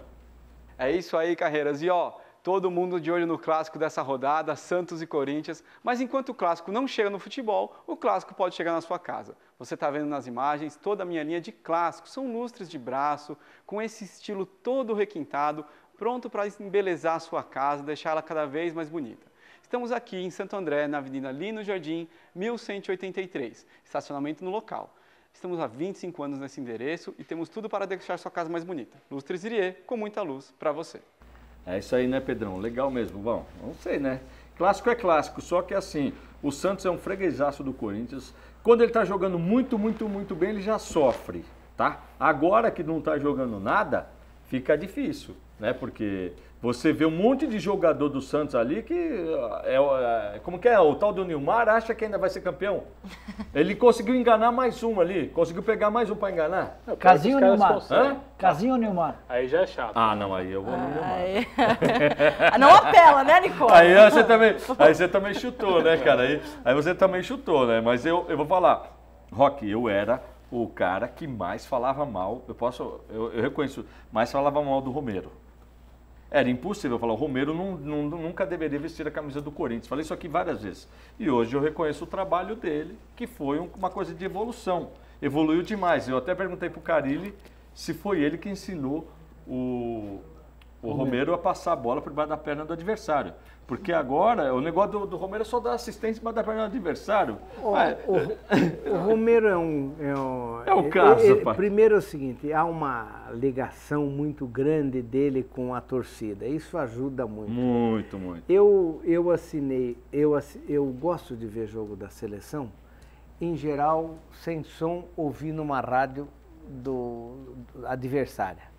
É isso aí, Carreiras. E ó, todo mundo de olho no clássico dessa rodada, Santos e Corinthians. Mas enquanto o clássico não chega no futebol, o clássico pode chegar na sua casa. Você está vendo nas imagens toda a minha linha de clássicos. São lustres de braço, com esse estilo todo requintado, pronto para embelezar a sua casa, deixar ela cada vez mais bonita. Estamos aqui em Santo André, na Avenida Lino Jardim, 1183, estacionamento no local. Estamos há 25 anos nesse endereço e temos tudo para deixar sua casa mais bonita. Luz Tresirier, com muita luz para você. É isso aí, né, Pedrão? Legal mesmo. Bom, não sei, né? Clássico é clássico, só que assim, o Santos é um freguesaço do Corinthians. Quando ele está jogando muito, muito, muito bem, ele já sofre, tá? Agora que não está jogando nada, fica difícil, né? Porque você vê um monte de jogador do Santos ali que é, é como que é o tal do Nilmar acha que ainda vai ser campeão. (laughs) Ele conseguiu enganar mais um ali, conseguiu pegar mais um para enganar. Casinho ou Nilmar? Hã? Casinho ou Nilmar? Aí já é chato. Ah, não, aí eu vou no Nilmar. Aí... (laughs) não apela, né, Nicole? Aí você também, aí você também chutou, né, cara? Aí, aí você também chutou, né? Mas eu, eu vou falar, Rock, eu era o cara que mais falava mal, eu posso, eu, eu reconheço, mais falava mal do Romero. Era impossível falar, o Romero não, não, nunca deveria vestir a camisa do Corinthians. Falei isso aqui várias vezes. E hoje eu reconheço o trabalho dele, que foi uma coisa de evolução. Evoluiu demais. Eu até perguntei para o Carilli se foi ele que ensinou o, o Romero a passar a bola por debaixo da perna do adversário. Porque agora o negócio do, do Romero é só dar assistência para dar perna do adversário. O, Ah, o, o Romero é um. É, um, É o caso, ele- pai. Primeiro é o seguinte: há uma ligação muito grande dele com a torcida. Isso ajuda muito. Muito, muito. Eu, eu assinei, eu, eu gosto de ver jogo da seleção, em geral, sem som, ouvindo uma rádio do, do adversária.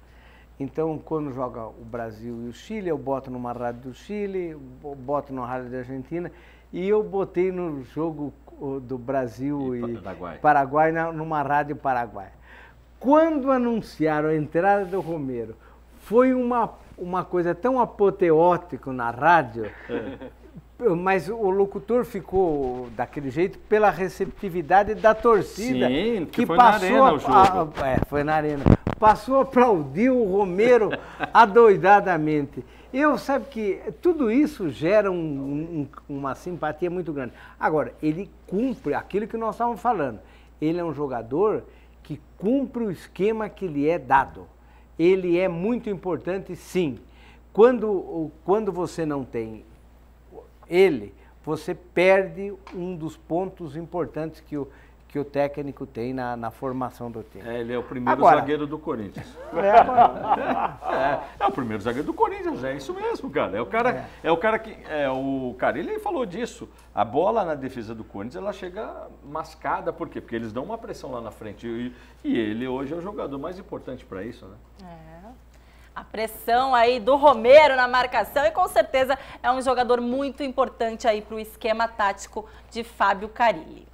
Então, quando joga o Brasil e o Chile, eu boto numa rádio do Chile, bo- boto numa rádio da Argentina, e eu botei no jogo do Brasil E e, Paraguai. Paraguai na- numa rádio Paraguai. Quando anunciaram a entrada do Romero, foi uma, uma coisa tão apoteótica na rádio, (laughs) mas o locutor ficou daquele jeito pela receptividade da torcida. Sim, porque que foi na passou arena a- o jogo. a- é, foi na arena. Passou a aplaudir o Romero (laughs) adoidadamente. Eu sabe que tudo isso gera um- um- uma simpatia muito grande. Agora, ele cumpre aquilo que nós estávamos falando. Ele é um jogador que cumpre o esquema que lhe é dado. Ele é muito importante, sim. Quando, quando você não tem ele, você perde um dos pontos importantes que o, que o técnico tem na, na formação do time. É, ele é o primeiro Agora- zagueiro do Corinthians. (laughs) É, É, é o primeiro zagueiro do Corinthians, é isso mesmo, cara. É o cara, é, o cara que. É, o cara, ele falou disso. A bola na defesa do Corinthians ela chega mascada, por quê? Porque eles dão uma pressão lá na frente. E, e ele hoje é o jogador mais importante para isso, né? É. A pressão aí do Romero na marcação e com certeza é um jogador muito importante aí para o esquema tático de Fábio Carilli.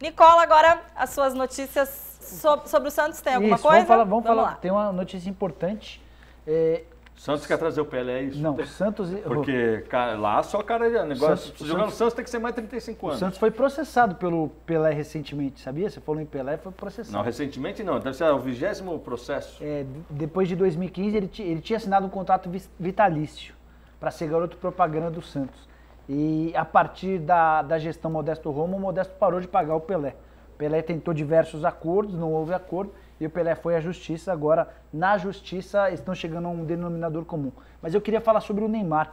Nicola, agora as suas notícias so- sobre o Santos, tem alguma Isso, coisa? Vamos falar, vamos falar. lá. Tem uma notícia importante. É, Santos quer trazer o Pelé, é isso? não, o Santos. Porque cara, lá só cara de negócio. Santos- se jogar no Santos- Santos tem que ser mais de 35 O anos. Santos foi processado pelo Pelé recentemente, sabia? Você falou em Pelé, foi processado. Não, recentemente não. Deve ser o vigésimo processo. É, de- depois de 2015, ele, ele tinha assinado um contrato vitalício para ser garoto propaganda do Santos. E a partir da, da gestão Modesto Roma, o Modesto parou de pagar o Pelé. O Pelé tentou diversos acordos, não houve acordo, e o Pelé foi à justiça. Agora, na justiça, estão chegando a um denominador comum. Mas eu queria falar sobre o Neymar.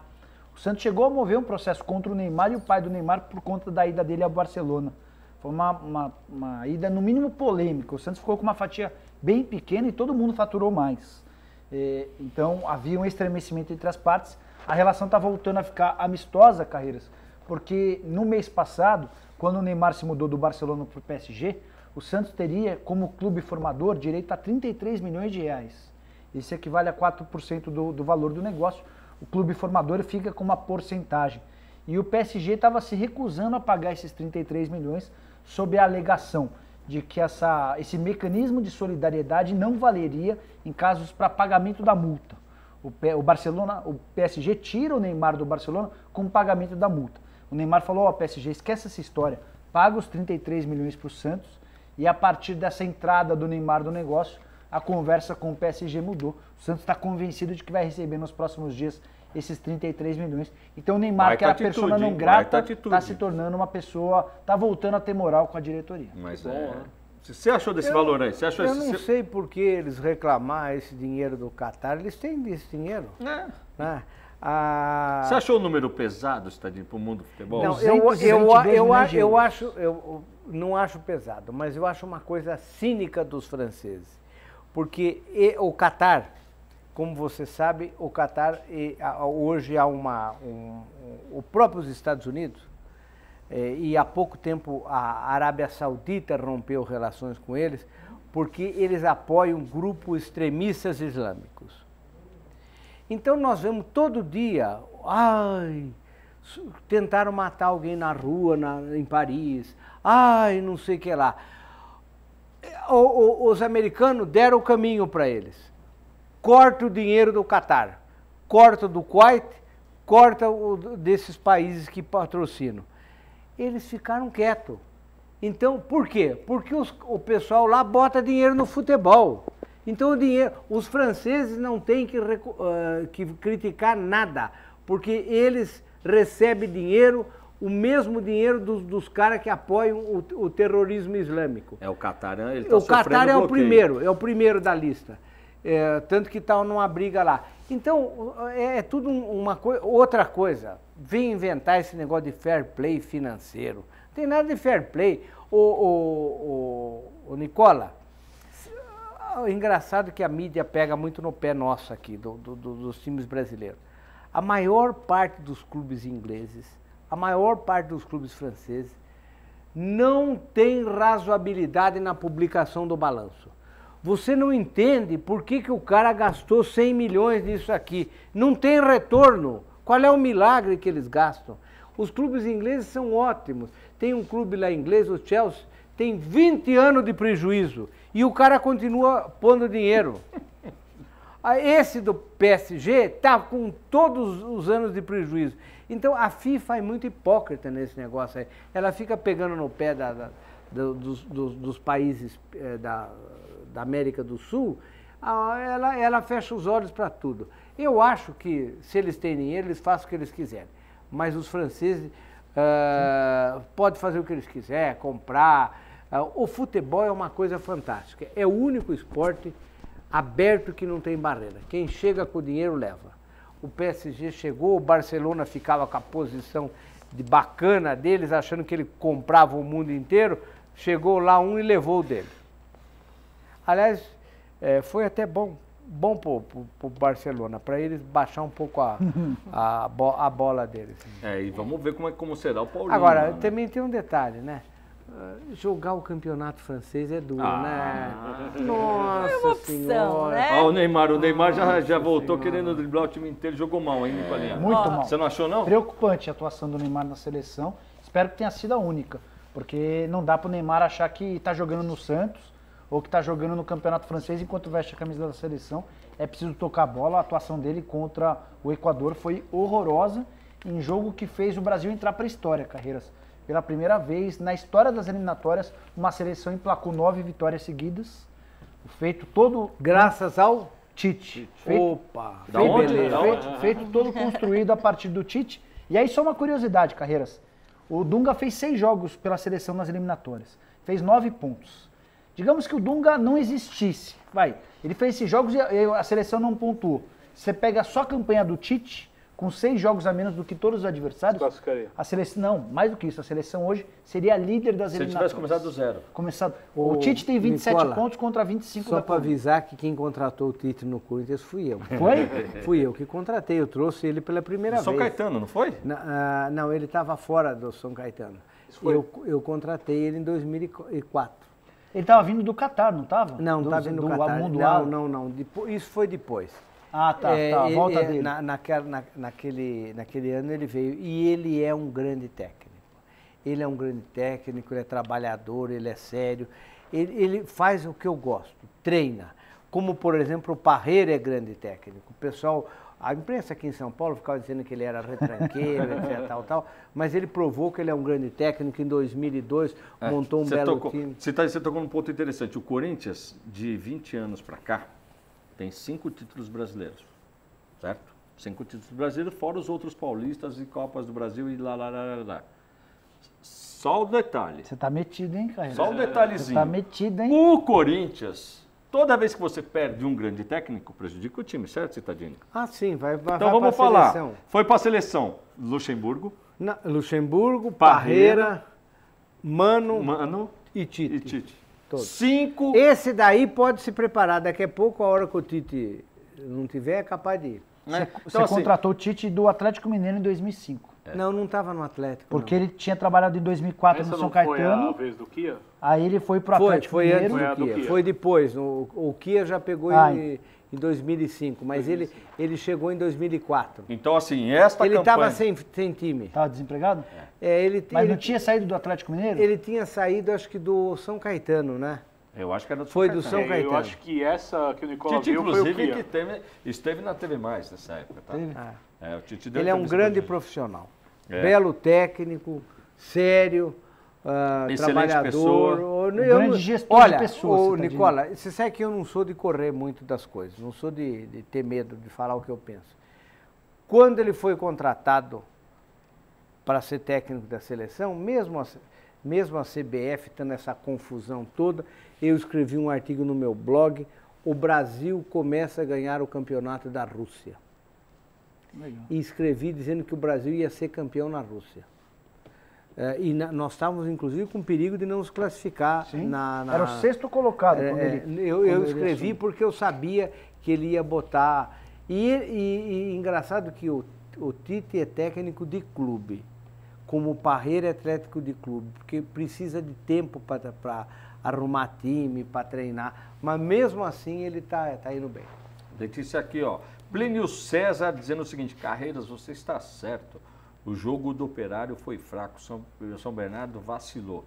O Santos chegou a mover um processo contra o Neymar e o pai do Neymar por conta da ida dele ao Barcelona. Foi uma, uma, uma ida, no mínimo, polêmica. O Santos ficou com uma fatia bem pequena e todo mundo faturou mais. É, então, havia um estremecimento entre as partes. A relação está voltando a ficar amistosa, Carreiras, porque no mês passado, quando o Neymar se mudou do Barcelona para o PSG, o Santos teria, como clube formador, direito a 33 milhões de reais. Isso equivale a 4% do, do valor do negócio. O clube formador fica com uma porcentagem. E o PSG estava se recusando a pagar esses 33 milhões sob a alegação de que essa, esse mecanismo de solidariedade não valeria em casos para pagamento da multa. O, P- o Barcelona, o PSG tira o Neymar do Barcelona com o pagamento da multa. O Neymar falou, ó, PSG, esquece essa história, paga os 33 milhões para o Santos e a partir dessa entrada do Neymar do negócio, a conversa com o PSG mudou. O Santos está convencido de que vai receber nos próximos dias esses 33 milhões. Então o Neymar, que era atitude, persona não hein? grata, está se tornando uma pessoa, está voltando a ter moral com a diretoria. Mas é. Você achou desse Eu- valor aí? Você achou Eu esse. não sei por que eles reclamar esse dinheiro do Catar. Eles têm esse dinheiro. É. né? A... Você achou o número pesado, Stadinho, para o mundo do futebol? Não, eu, eu, eu, eu, acho, eu não acho pesado, mas eu acho uma coisa cínica dos franceses. Porque e, o Catar, como você sabe, o Catar e, a, hoje há uma. Um, um, o próprio Estados Unidos, e há pouco tempo a Arábia Saudita rompeu relações com eles, porque eles apoiam grupos extremistas islâmicos. Então nós vemos todo dia, ai, tentaram matar alguém na rua na, em Paris, ai, não sei o que lá. O, o, os americanos deram o caminho para eles. Corta o dinheiro do Catar, corta do Kuwait, corta o, desses países que patrocinam. Eles ficaram quietos. Então, por quê? Porque os, o pessoal lá bota dinheiro no futebol. Então, o dinheiro, os franceses não têm que, uh, que criticar nada, porque eles recebem dinheiro, o mesmo dinheiro dos, dos caras que apoiam o, o, terrorismo islâmico. É o Catar, ele tá O Catar é o primeiro, é o primeiro da lista. É, tanto que está numa briga lá. Então, é, é tudo uma coisa. Outra coisa, vem inventar esse negócio de fair play financeiro. Não tem nada de fair play. O, o, o, o Nicola, engraçado é que a mídia pega muito no pé nosso aqui, do, do, dos times brasileiros. A maior parte dos clubes ingleses, a maior parte dos clubes franceses, não tem razoabilidade na publicação do balanço. Você não entende por que, que o cara gastou 100 milhões nisso aqui. Não tem retorno. Qual é o milagre que eles gastam? Os clubes ingleses são ótimos. Tem um clube lá inglês, o Chelsea, tem 20 anos de prejuízo e o cara continua pondo dinheiro. (laughs) Esse do PSG está com todos os anos de prejuízo. Então a FIFA é muito hipócrita nesse negócio aí. Ela fica pegando no pé da, da, dos, dos, dos, países é, da, da América do Sul, ela, ela fecha os olhos para tudo. Eu acho que se eles têm dinheiro, eles fazem o que eles quiserem. Mas os franceses uh, podem fazer o que eles quiserem, comprar. Uh, o futebol é uma coisa fantástica. É o único esporte aberto que não tem barreira. Quem chega com o dinheiro leva. O PSG chegou, o Barcelona ficava com a posição de bacana deles, achando que ele comprava o mundo inteiro. Chegou lá um e levou o dele. Aliás, é, foi até bom, bom para o Barcelona, para eles baixar um pouco a, (laughs) a, a, bola deles. É, e vamos ver como, é, como será o Paulinho. Agora, né? também tem um detalhe, né? Ah, jogar o campeonato francês é duro, ah, né? Nossa é opção, senhora. Né? Ah, o Neymar, o Neymar já, já voltou senhora. querendo driblar o time inteiro, jogou mal, hein, Nicolinha? Muito mal. Você não achou, não? Preocupante a atuação do Neymar na seleção. Espero que tenha sido a única, porque não dá para o Neymar achar que está jogando no Santos ou que está jogando no campeonato francês enquanto veste a camisa da seleção. É preciso tocar a bola. A atuação dele contra o Equador foi horrorosa em jogo que fez o Brasil entrar para a história, carreiras pela primeira vez na história das eliminatórias, uma seleção emplacou nove vitórias seguidas, feito todo graças ao Tite. Feito, Opa! Da feito, onde? Feito, feito todo construído a partir do Tite. E aí só uma curiosidade, Carreiras. O Dunga fez seis jogos pela seleção nas eliminatórias. Fez nove pontos. Digamos que o Dunga não existisse. Vai. Ele fez esses jogos e a seleção não pontuou. Você pega só a campanha do Tite, com seis jogos a menos do que todos os adversários, a seleção, não, mais do que isso, a seleção hoje seria a líder das Se eliminatórias. Se tivesse começado do zero. Começado, o, o Tite tem 27 Nicola, pontos contra 25 Só para avisar que quem contratou o Tite no Corinthians fui eu. (laughs) Foi? fui eu que contratei, eu trouxe ele pela primeira São vez. São Caetano, não foi? Na, uh, não, ele estava fora do São Caetano. Eu, eu contratei ele em 2004. Ele estava vindo do Catar, não estava? Não, estava vindo do, do Catar. Não, não, não. Isso foi depois. Ah, tá, é, tá, a volta é, dele. Na, naquela, na, naquele, naquele ano ele veio e ele é um grande técnico. Ele é um grande técnico, ele é trabalhador, ele é sério. Ele, ele faz o que eu gosto, treina. Como, por exemplo, o Parreira é grande técnico. O pessoal, a imprensa aqui em São Paulo ficava dizendo que ele era retranqueiro, (laughs) etc, tal, tal, mas ele provou que ele é um grande técnico. Em 2002, é, montou um belo tocou, time. Você está tocando um ponto interessante. O Corinthians, de 20 anos para cá, tem cinco títulos brasileiros, certo? Cinco títulos brasileiros, fora os outros paulistas e Copas do Brasil e lá, lá, lá, lá, lá. Só o detalhe. Você tá metido, hein, cara? Só o detalhezinho. Você tá metido, hein? O Corinthians Toda vez que você perde um grande técnico, prejudica o time, certo, Citadini? Ah, sim, vai, vai Então vai vamos falar. seleção. Foi para a seleção Luxemburgo, Na- Luxemburgo, Parreira, Parreira, Mano, Mano e Tite. e Tite. Todos. Cinco. Esse daí pode se preparar. Daqui a pouco, a hora que o Tite não tiver, é capaz de ir. né? Você Então, assim, contratou o Tite do Atlético Mineiro em 2005. Não, não estava no Atlético. Porque não. ele tinha trabalhado em 2004 Essa no São não foi a Caetano, vez do Kia? aí ele foi pro Foi, Atlético foi antes Mineiro. Foi a do do Kia. Kia. Foi depois. O, o Kia já pegou Ah, ele em 2005, mas ele, ele chegou em 2004. Então, assim, esta Ele campanha... estava sem, sem time. Tava desempregado? É, ele, Mas ele, não tinha saído do Atlético Mineiro? ele tinha saído, acho que do São Caetano, né? Eu acho que era do Foi São do Caetano. São É, eu Caetano. acho que essa que o Nicola Tite, viu foi o inclusive, Kia. que teve, esteve na TV Mais nessa época, tá? Teve? Ah. É, o Tite deu Ele é um grande profissional. É. Belo técnico, sério, Excelente trabalhador. pessoa. Eu- Um eu- grande gestor de olha, pessoas, ô, você tá Nicola, você sabe que eu não sou de correr muito das coisas, não sou de, de ter medo de falar o que eu penso. Quando ele foi contratado para ser técnico da seleção, mesmo a, mesmo a CBF tendo essa confusão toda, eu escrevi um artigo no meu blog, o Brasil começa a ganhar o campeonato da Rússia Legal. e escrevi dizendo que o Brasil ia ser campeão na Rússia. É, e na- nós estávamos, inclusive, com perigo de não nos classificar Sim. na, na- Era o sexto colocado É, quando é, ele. eu, quando eu ele escrevi assumiu. porque eu sabia que ele ia botar. E, e- e engraçado que o, o Tite é técnico de clube, como o Parreira é técnico de clube, porque precisa de tempo para arrumar time, para treinar. Mas mesmo assim ele está tá indo bem. Letícia aqui, ó. Plínio César dizendo o seguinte: Carreiras, você está certo. O jogo do Operário foi fraco. São, São Bernardo vacilou.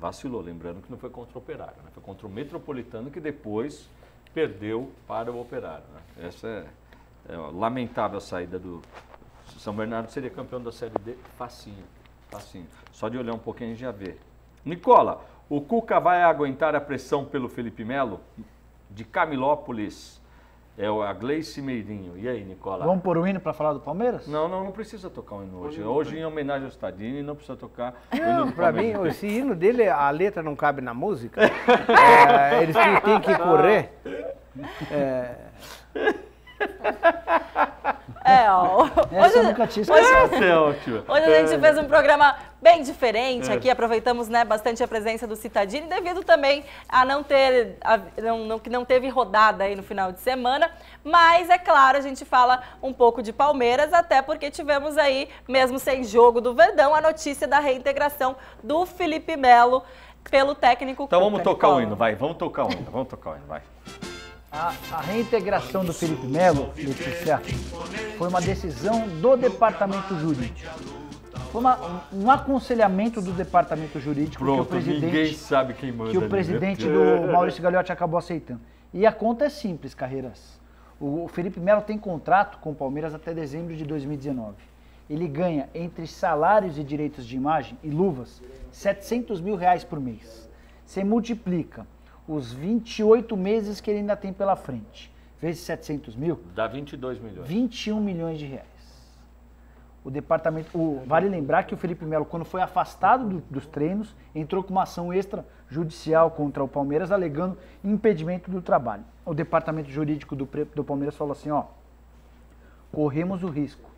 Vacilou, lembrando que não foi contra o Operário, né? foi contra o Metropolitano que depois perdeu para o Operário. né? Essa é, é lamentável a saída do. São Bernardo seria campeão da Série D facinho. Facinho. Só de olhar um pouquinho a gente já vê. Nicola, o Cuca vai aguentar a pressão pelo Felipe Melo? De Camilópolis. É o a Gleice Meirinho. E aí, Nicola? Vamos pôr o hino para falar do Palmeiras? Não, não, não precisa tocar o hino hoje. Hoje, em homenagem ao Stadini, não precisa tocar o hino do Para mim, esse hino dele, a letra não cabe na música. (laughs) É, eles têm- têm que correr. (laughs) É, É, ó. Eu Hoje, nunca tinha hoje, é hoje a gente fez um programa bem diferente É. aqui, aproveitamos né, bastante a presença do Citadini, devido também a não ter, a, não, não- que não teve rodada aí no final de semana, mas é claro, a gente fala um pouco de Palmeiras, até porque tivemos aí, mesmo sem jogo do Verdão, a notícia da reintegração do Felipe Melo pelo técnico Então vamos tocar o hino, vai. Vamos tocar o hino, vamos tocar o hino, vai. A, a reintegração do Felipe Melo, Letícia, foi uma decisão do departamento jurídico. Foi uma- um aconselhamento do departamento jurídico que o Pronto, ninguém presidente, sabe quem manda. que o né? presidente do Maurício Gagliotti acabou aceitando. E a conta é simples, Carreiras. O o Felipe Melo tem contrato com o Palmeiras até dezembro de 2019. Ele ganha entre salários e direitos de imagem e luvas 700 mil reais por mês. Você multiplica os 28 meses que ele ainda tem pela frente, vezes 700 mil, Dá 22 milhões. 21 milhões de reais. O departamento. o- vale lembrar que o Felipe Melo, quando foi afastado do- dos treinos, entrou com uma ação extrajudicial contra o Palmeiras, alegando impedimento do trabalho. O departamento jurídico do, do Palmeiras falou assim: ó, corremos o risco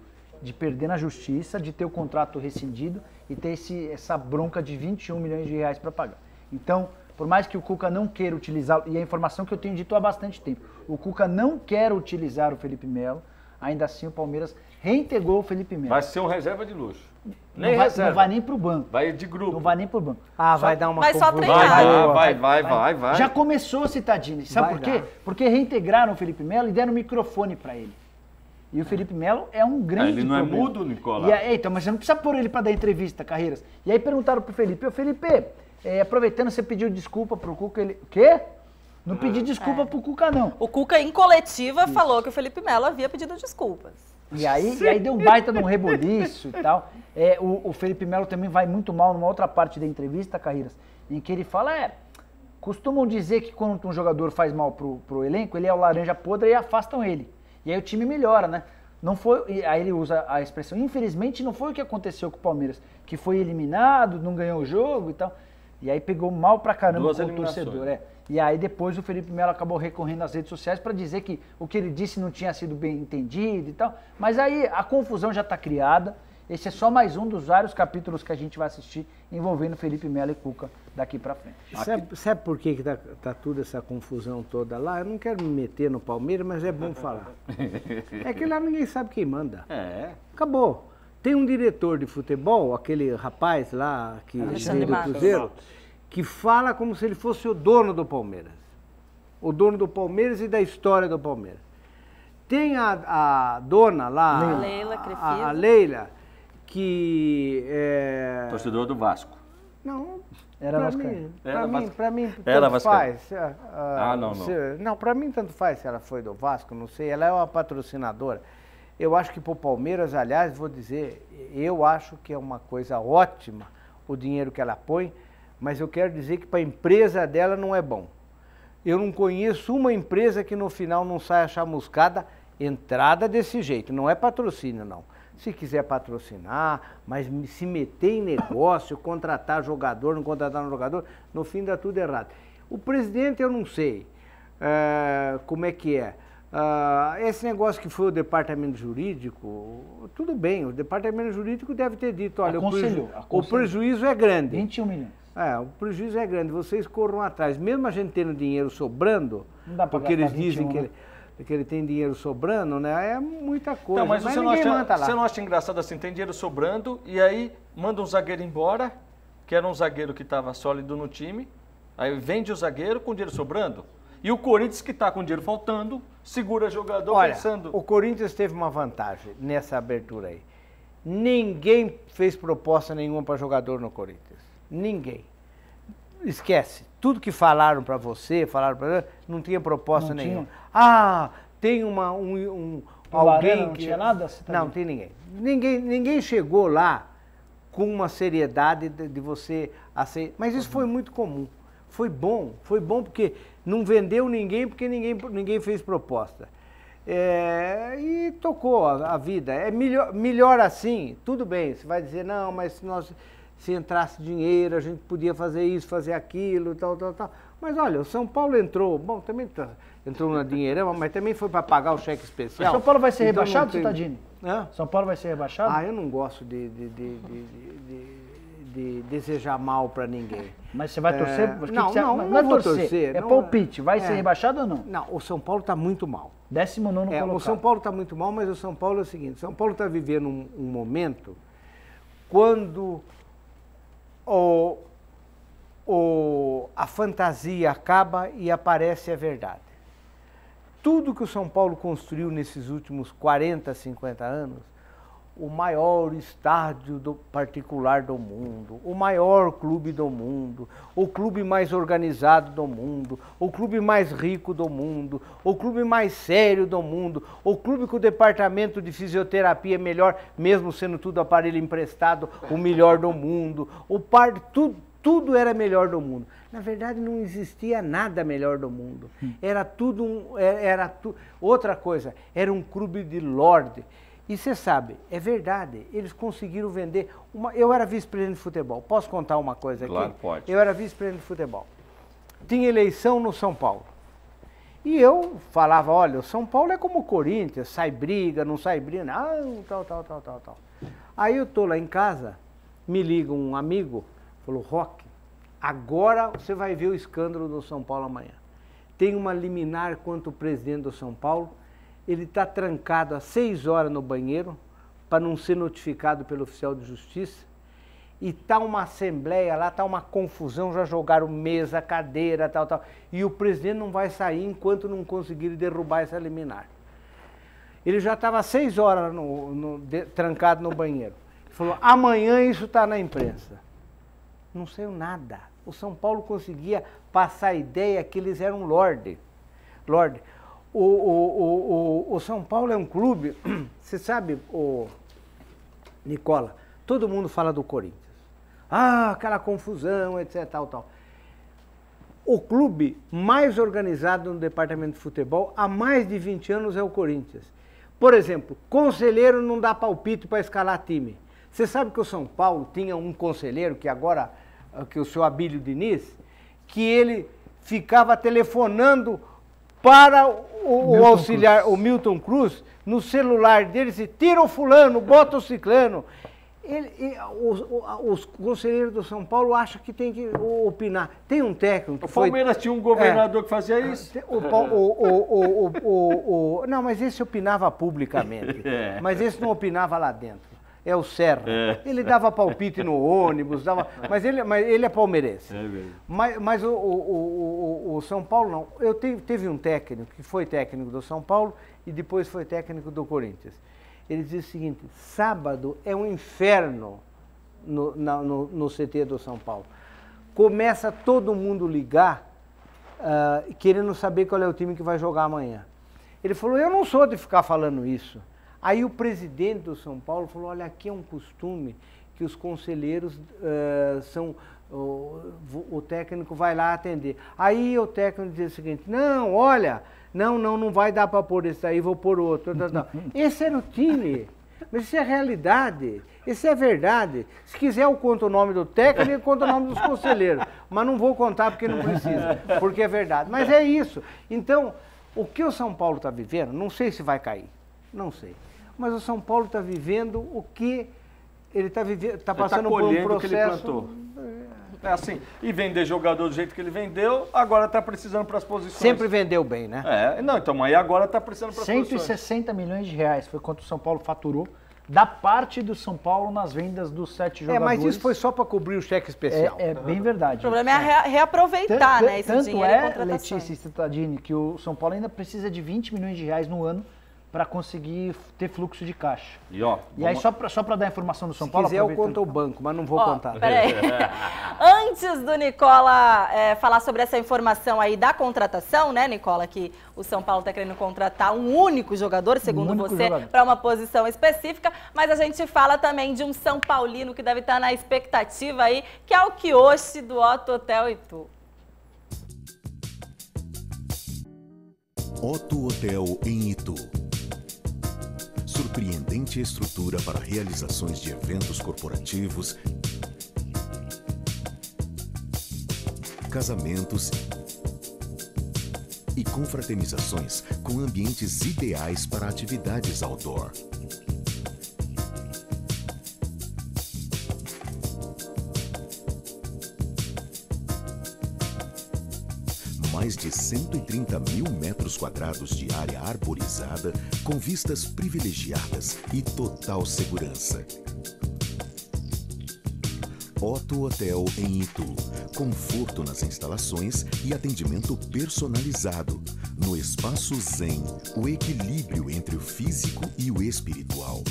de perder na justiça, de ter o contrato rescindido e ter esse, essa bronca de 21 milhões de reais para pagar. Então, por mais que o Cuca não queira utilizar, e a informação que eu tenho dito há bastante tempo, o Cuca não quer utilizar o Felipe Melo, ainda assim o Palmeiras reintegrou o Felipe Melo. Vai ser um reserva de luxo. Não Nem vai, reserva. não vai nem pro banco. Vai de grupo. Não vai nem pro banco. ah, Só- vai dar uma Vai só. Vai, treinar. vai, boa. vai, vai, vai, vai. Já começou, Citadini. Sabe Vai por quê? dar. Porque reintegraram o Felipe Melo e deram microfone para ele. E o Felipe Melo é um grande ele não é problema. mudo, Nicola? E aí, então, mas você não precisa pôr ele para dar entrevista, Carreiras. E aí perguntaram pro Felipe, ô Felipe, é, aproveitando, você pediu desculpa pro Cuca, ele... Quê? Não pedi desculpa pro Cuca, não. O Cuca, em coletiva, falou que o Felipe Melo havia pedido desculpas. E aí, e aí deu um baita de um reboliço e tal. É, o, o Felipe Melo também vai muito mal numa outra parte da entrevista, Carreiras, em que ele fala, é, costumam dizer que quando um jogador faz mal pro, pro elenco, ele é o laranja podre e afastam ele. E aí o time melhora, né? Não foi, aí ele usa a expressão, infelizmente não foi o que aconteceu com o Palmeiras, que foi eliminado, não ganhou o jogo e tal. E aí pegou mal pra caramba Duas o torcedor. É. E aí depois o Felipe Melo acabou recorrendo às redes sociais para dizer que o que ele disse não tinha sido bem entendido e tal. Mas aí a confusão já está criada. Esse é só mais um dos vários capítulos que a gente vai assistir envolvendo Felipe Melo e Cuca daqui para frente. Sabe, sabe por que, que tá, tá toda essa confusão toda lá? Eu não quero me meter no Palmeiras, mas é bom falar. (laughs) É que lá ninguém sabe quem manda. É. Acabou. Tem um diretor de futebol, aquele rapaz lá que Alexandre veio do. Cruzeiro, que fala como se ele fosse o dono do Palmeiras. O dono do Palmeiras e da história do Palmeiras. Tem a, a dona lá, Leila a, Crefisa. a Leila, que é, Torcedor do Vasco. não, Era pra vascaíno. mim, Era pra mim, vasca- pra mim, Era tanto faz. Ah, Ah, não, não. se- não, pra mim tanto faz se ela foi do Vasco, não sei. Ela é uma patrocinadora. Eu acho que pro Palmeiras, aliás, vou dizer, eu acho que é uma coisa ótima o dinheiro que ela põe, mas eu quero dizer que para a empresa dela não é bom. Eu não conheço uma empresa que no final não saia chamuscada entrada desse jeito. Não é patrocínio, não. Se quiser patrocinar, mas se meter em negócio, (laughs) contratar jogador, não contratar um jogador, no fim dá tudo errado. O presidente eu não sei eh, como é que é. Ah, esse negócio que foi o departamento jurídico, tudo bem, o departamento jurídico deve ter dito, olha, o, Aconselhou, preju- o prejuízo é grande. 21 milhões. É, o prejuízo é grande, vocês corram atrás. Mesmo a gente tendo dinheiro sobrando, Não dá pra porque eles dizem 21, que ele, que ele tem dinheiro sobrando, né? É muita coisa. Não, mas, você, não acha, você não acha engraçado assim? Tem dinheiro sobrando e aí manda um zagueiro embora, que era um zagueiro que estava sólido no time, aí vende o zagueiro com dinheiro sobrando. E o Corinthians, que está com dinheiro faltando, segura jogador Olha, pensando. o Corinthians teve uma vantagem nessa abertura aí. Ninguém fez proposta nenhuma para jogador no Corinthians. Ninguém. Esquece. Tudo que falaram para você, falaram para não tinha proposta Não nenhuma. tinha? Ah, tem uma um, um- alguém não que tinha nada? Tá não vendo? tem ninguém. Ninguém ninguém chegou lá com uma seriedade de, de você aceitar. Mas isso foi muito comum. Foi bom, foi bom porque não vendeu ninguém porque ninguém, ninguém fez proposta. É, e tocou a, a vida. É melhor, melhor assim, tudo bem. Você vai dizer, não, mas se, nós, se entrasse dinheiro, a gente podia fazer isso, fazer aquilo, tal, tal, tal. Mas olha, o São Paulo entrou, bom, também tá- entrou na dinheirama, mas também foi para pagar o cheque especial. São Paulo vai ser Então rebaixado, tem-? Hã? São Paulo vai ser rebaixado? Ah, eu não gosto de, de, de, de- de- de desejar mal para ninguém. Mas você vai torcer? É, que não, que você- não, não, não é vou torcer, torcer, é não- palpite. Vai é. ser rebaixado ou não? Não, o São Paulo está muito mal. 19 É, colocado. o São Paulo está muito mal, mas o São Paulo é o seguinte: São Paulo está vivendo um, um momento quando o, o, a fantasia acaba e aparece a verdade. Tudo que o São Paulo construiu nesses últimos 40, 50 anos, o maior estádio do particular do mundo, o maior clube do mundo, o clube mais organizado do mundo, o clube mais rico do mundo, o clube mais sério do mundo, o clube com o departamento de fisioterapia melhor, mesmo sendo tudo aparelho emprestado, o melhor do mundo, o par, tudo, tudo era melhor do mundo. Na verdade, não existia nada melhor do mundo. Era tudo um, era, era tu, outra coisa, era um clube de lorde. E você sabe, é verdade, eles conseguiram vender. Uma, eu era vice-presidente de futebol. Posso contar uma coisa aqui? Claro, pode. Eu era vice-presidente de futebol. Tinha eleição no São Paulo. E eu falava, olha, o São Paulo é como o Corinthians, sai briga, não sai briga, não, tal, tal, tal, tal, tal. Aí eu tô lá em casa, me liga um amigo, falou, Roque, agora você vai ver o escândalo do São Paulo amanhã. Tem uma liminar contra o presidente do São Paulo, ele está trancado há seis horas no banheiro para não ser notificado pelo oficial de justiça. E tá uma assembleia lá, tá uma confusão, já jogaram mesa, cadeira, tal, tal. E o presidente não vai sair enquanto não conseguirem derrubar essa liminar. Ele já estava seis horas no- no- de- trancado no banheiro. Ele falou, amanhã isso está na imprensa. Não saiu nada. O São Paulo conseguia passar a ideia que eles eram lorde. Lorde. O, o, o, o, São Paulo é um clube, (clears throat) você sabe, o Nicola, todo mundo fala do Corinthians. Ah, aquela confusão, etc, tal, tal. O clube mais organizado no departamento de futebol há mais de 20 anos é o Corinthians. Por exemplo, conselheiro não dá palpite para escalar time. Você sabe que o São Paulo tinha um conselheiro que agora que o seu Abílio Diniz, que ele ficava telefonando para o, o auxiliar, Cruz. o Milton Cruz, no celular dele, se tira o fulano, bota o ciclano. Ele, ele, os, os, conselheiros do São Paulo acham que tem que opinar. Tem um técnico. o Palmeiras foi, tinha um governador é, que fazia isso. O, o, o, não, mas esse opinava publicamente. (laughs) É. Mas esse não opinava lá dentro. É o Serra. É. Ele dava palpite no ônibus, dava, mas, ele, mas ele é palmeirense. É mesmo. Mas, mas o, o, o, São Paulo não. Eu te, teve um técnico que foi técnico do São Paulo e depois foi técnico do Corinthians. Ele dizia o seguinte: sábado é um inferno no, na, no, no CT do São Paulo. Começa todo mundo ligar uh, querendo saber qual é o time que vai jogar amanhã. Ele falou: Eu não sou de ficar falando isso. Aí o presidente do São Paulo falou: Olha, aqui é um costume que os conselheiros uh, são. O, o técnico vai lá atender. Aí o técnico diz o seguinte: Não, olha não, não, não vai dar para pôr esse aí, vou pôr outro. Não, não. (laughs) Esse é no time. Mas isso é realidade. Isso é verdade. Se quiser, eu conto o nome do técnico e conto o nome dos conselheiros. Mas não vou contar porque não precisa, porque é verdade. Mas é isso. Então, o que o São Paulo está vivendo, não sei se vai cair. Não sei. Mas o São Paulo está vivendo o que ele está tá passando ele tá por um processo. Que ele plantou. É assim. E vender jogador do jeito que ele vendeu, agora está precisando para as posições. Sempre vendeu bem, né? É, não, então aí agora está precisando para as posições. 160 milhões de reais foi quanto o São Paulo faturou da parte do São Paulo nas vendas dos sete jogadores. É, mas isso foi só para cobrir o cheque especial. É, é bem verdade. O problema é, é reaproveitar, tanto, né, esse tanto dinheiro é, Letícia Cittadini, que o São Paulo ainda precisa de 20 milhões de reais no ano para conseguir ter fluxo de caixa. E, ó, e aí, só para só dar informação do São Se Paulo. Se quiser, eu conto o banco, mas não vou ó, contar. Peraí. (laughs) Antes do Nicola é, falar sobre essa informação aí da contratação, né, Nicola, que o São Paulo está querendo contratar um único jogador, segundo um você, para uma posição específica, mas a gente fala também de um São Paulino que deve estar tá na expectativa aí, que é o Kioshi do Otto Hotel Itu. Otto Hotel em Itu surpreendente estrutura para realizações de eventos corporativos, casamentos e confraternizações com ambientes ideais para atividades outdoor. Mais de 130 mil metros quadrados de área arborizada, com vistas privilegiadas e total segurança. Otto Hotel em Itu. Conforto nas instalações e atendimento personalizado. No espaço Zen, o equilíbrio entre o físico e o espiritual.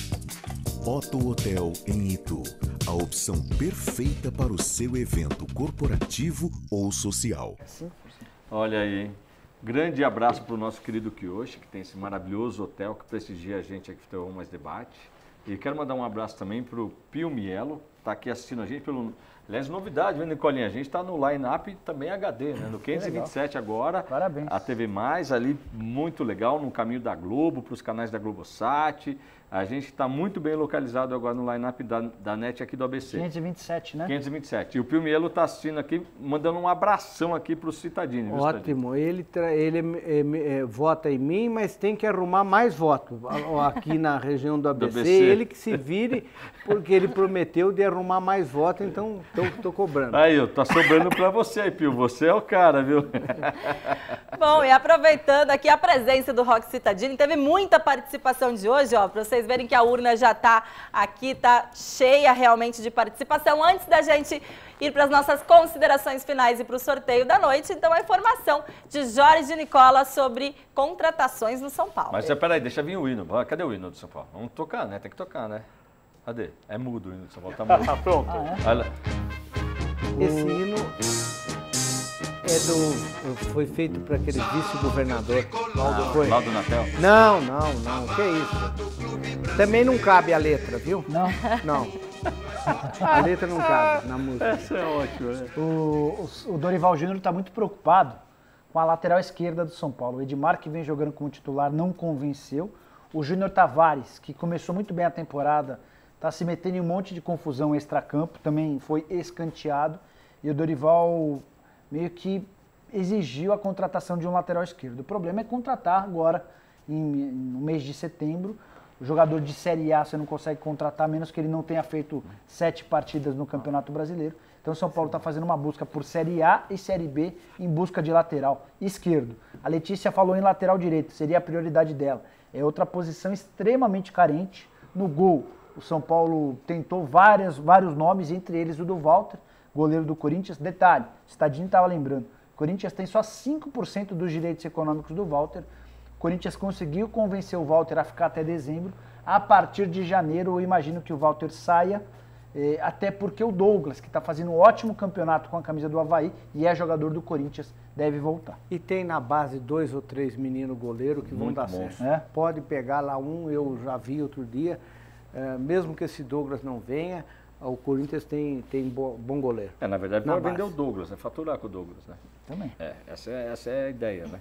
Otto Hotel em Itu. A opção perfeita para o seu evento corporativo ou social. Olha aí, Grande abraço para o nosso querido Kioshi, que tem esse maravilhoso hotel que prestigia a gente aqui no Mais Debate. E quero mandar um abraço também para o Pio Mielo, está aqui assistindo a gente pelo. Aliás, novidade, viu, Nicolinha? A gente está no line-up também HD, né? No 527 agora. Parabéns. A TV Mais ali, muito legal, no caminho da Globo, para os canais da Globosat. A gente está muito bem localizado agora no line-up da, da NET aqui do ABC. 527, né? 527. E o Pilmielo está assistindo aqui, mandando um abração aqui para o Citadini. Ótimo. Ele, ele é, é, vota em mim, mas tem que arrumar mais votos aqui na região do ABC. (laughs) do ABC. Ele que se vire, porque ele prometeu de arrumar mais votos, então estou cobrando. Aí, tá sobrando para você aí, Pio. Você é o cara, viu? Bom, e aproveitando aqui a presença do Rock Citadini, teve muita participação de hoje, ó, para vocês verem que a urna já está aqui, tá cheia realmente de participação. Antes da gente ir para as nossas considerações finais e para o sorteio da noite, então a informação de Jorge Nicola sobre contratações no São Paulo. Mas peraí, deixa vir o hino. Cadê o hino do São Paulo? Vamos tocar, né? Tem que tocar, né? Cadê? É mudo o hino do São Paulo, tá mudo. (laughs) Ah, pronto. Ah, é? Esse hino é do. Foi feito para aquele vice-governador. Laudo, Laudo Natel? Não, não, não. Que isso? Também não cabe a letra, viu? Não. Não. A letra não cabe na música. Essa é ótima, né? O, o, o Dorival Júnior está muito preocupado com a lateral esquerda do São Paulo. O Edmar, que vem jogando como titular, não convenceu. O Júnior Tavares, que começou muito bem a temporada, está se metendo em um monte de confusão extra-campo, também foi escanteado. e o Dorival meio que exigiu a contratação de um lateral esquerdo. O problema é contratar agora, em, no mês de setembro, o jogador de Série A você não consegue contratar, menos que ele não tenha feito sete partidas no Campeonato Brasileiro. Então São Paulo está fazendo uma busca por Série A e Série B em busca de lateral esquerdo. A Letícia falou em lateral direito, seria a prioridade dela. É outra posição extremamente carente no gol. O São Paulo tentou várias, vários nomes, entre eles o do Walter, goleiro do Corinthians. Detalhe, Stadinho estava lembrando, o Corinthians tem só 5% dos direitos econômicos do Walter. O Corinthians conseguiu convencer o Walter a ficar até dezembro. A partir de janeiro, eu imagino que o Walter saia é, até porque o Douglas, que está fazendo um ótimo campeonato com a camisa do Havaí e é jogador do Corinthians, deve voltar. E tem na base dois ou três meninos goleiros que Muito vão dar certo. É? Pode pegar lá um, eu já vi outro dia, é, mesmo que esse Douglas não venha, o Corinthians tem, tem bom goleiro. É, na verdade, pode vender o Douglas, né? faturar com o Douglas. Né? Também. É, essa, é, essa é a ideia, né?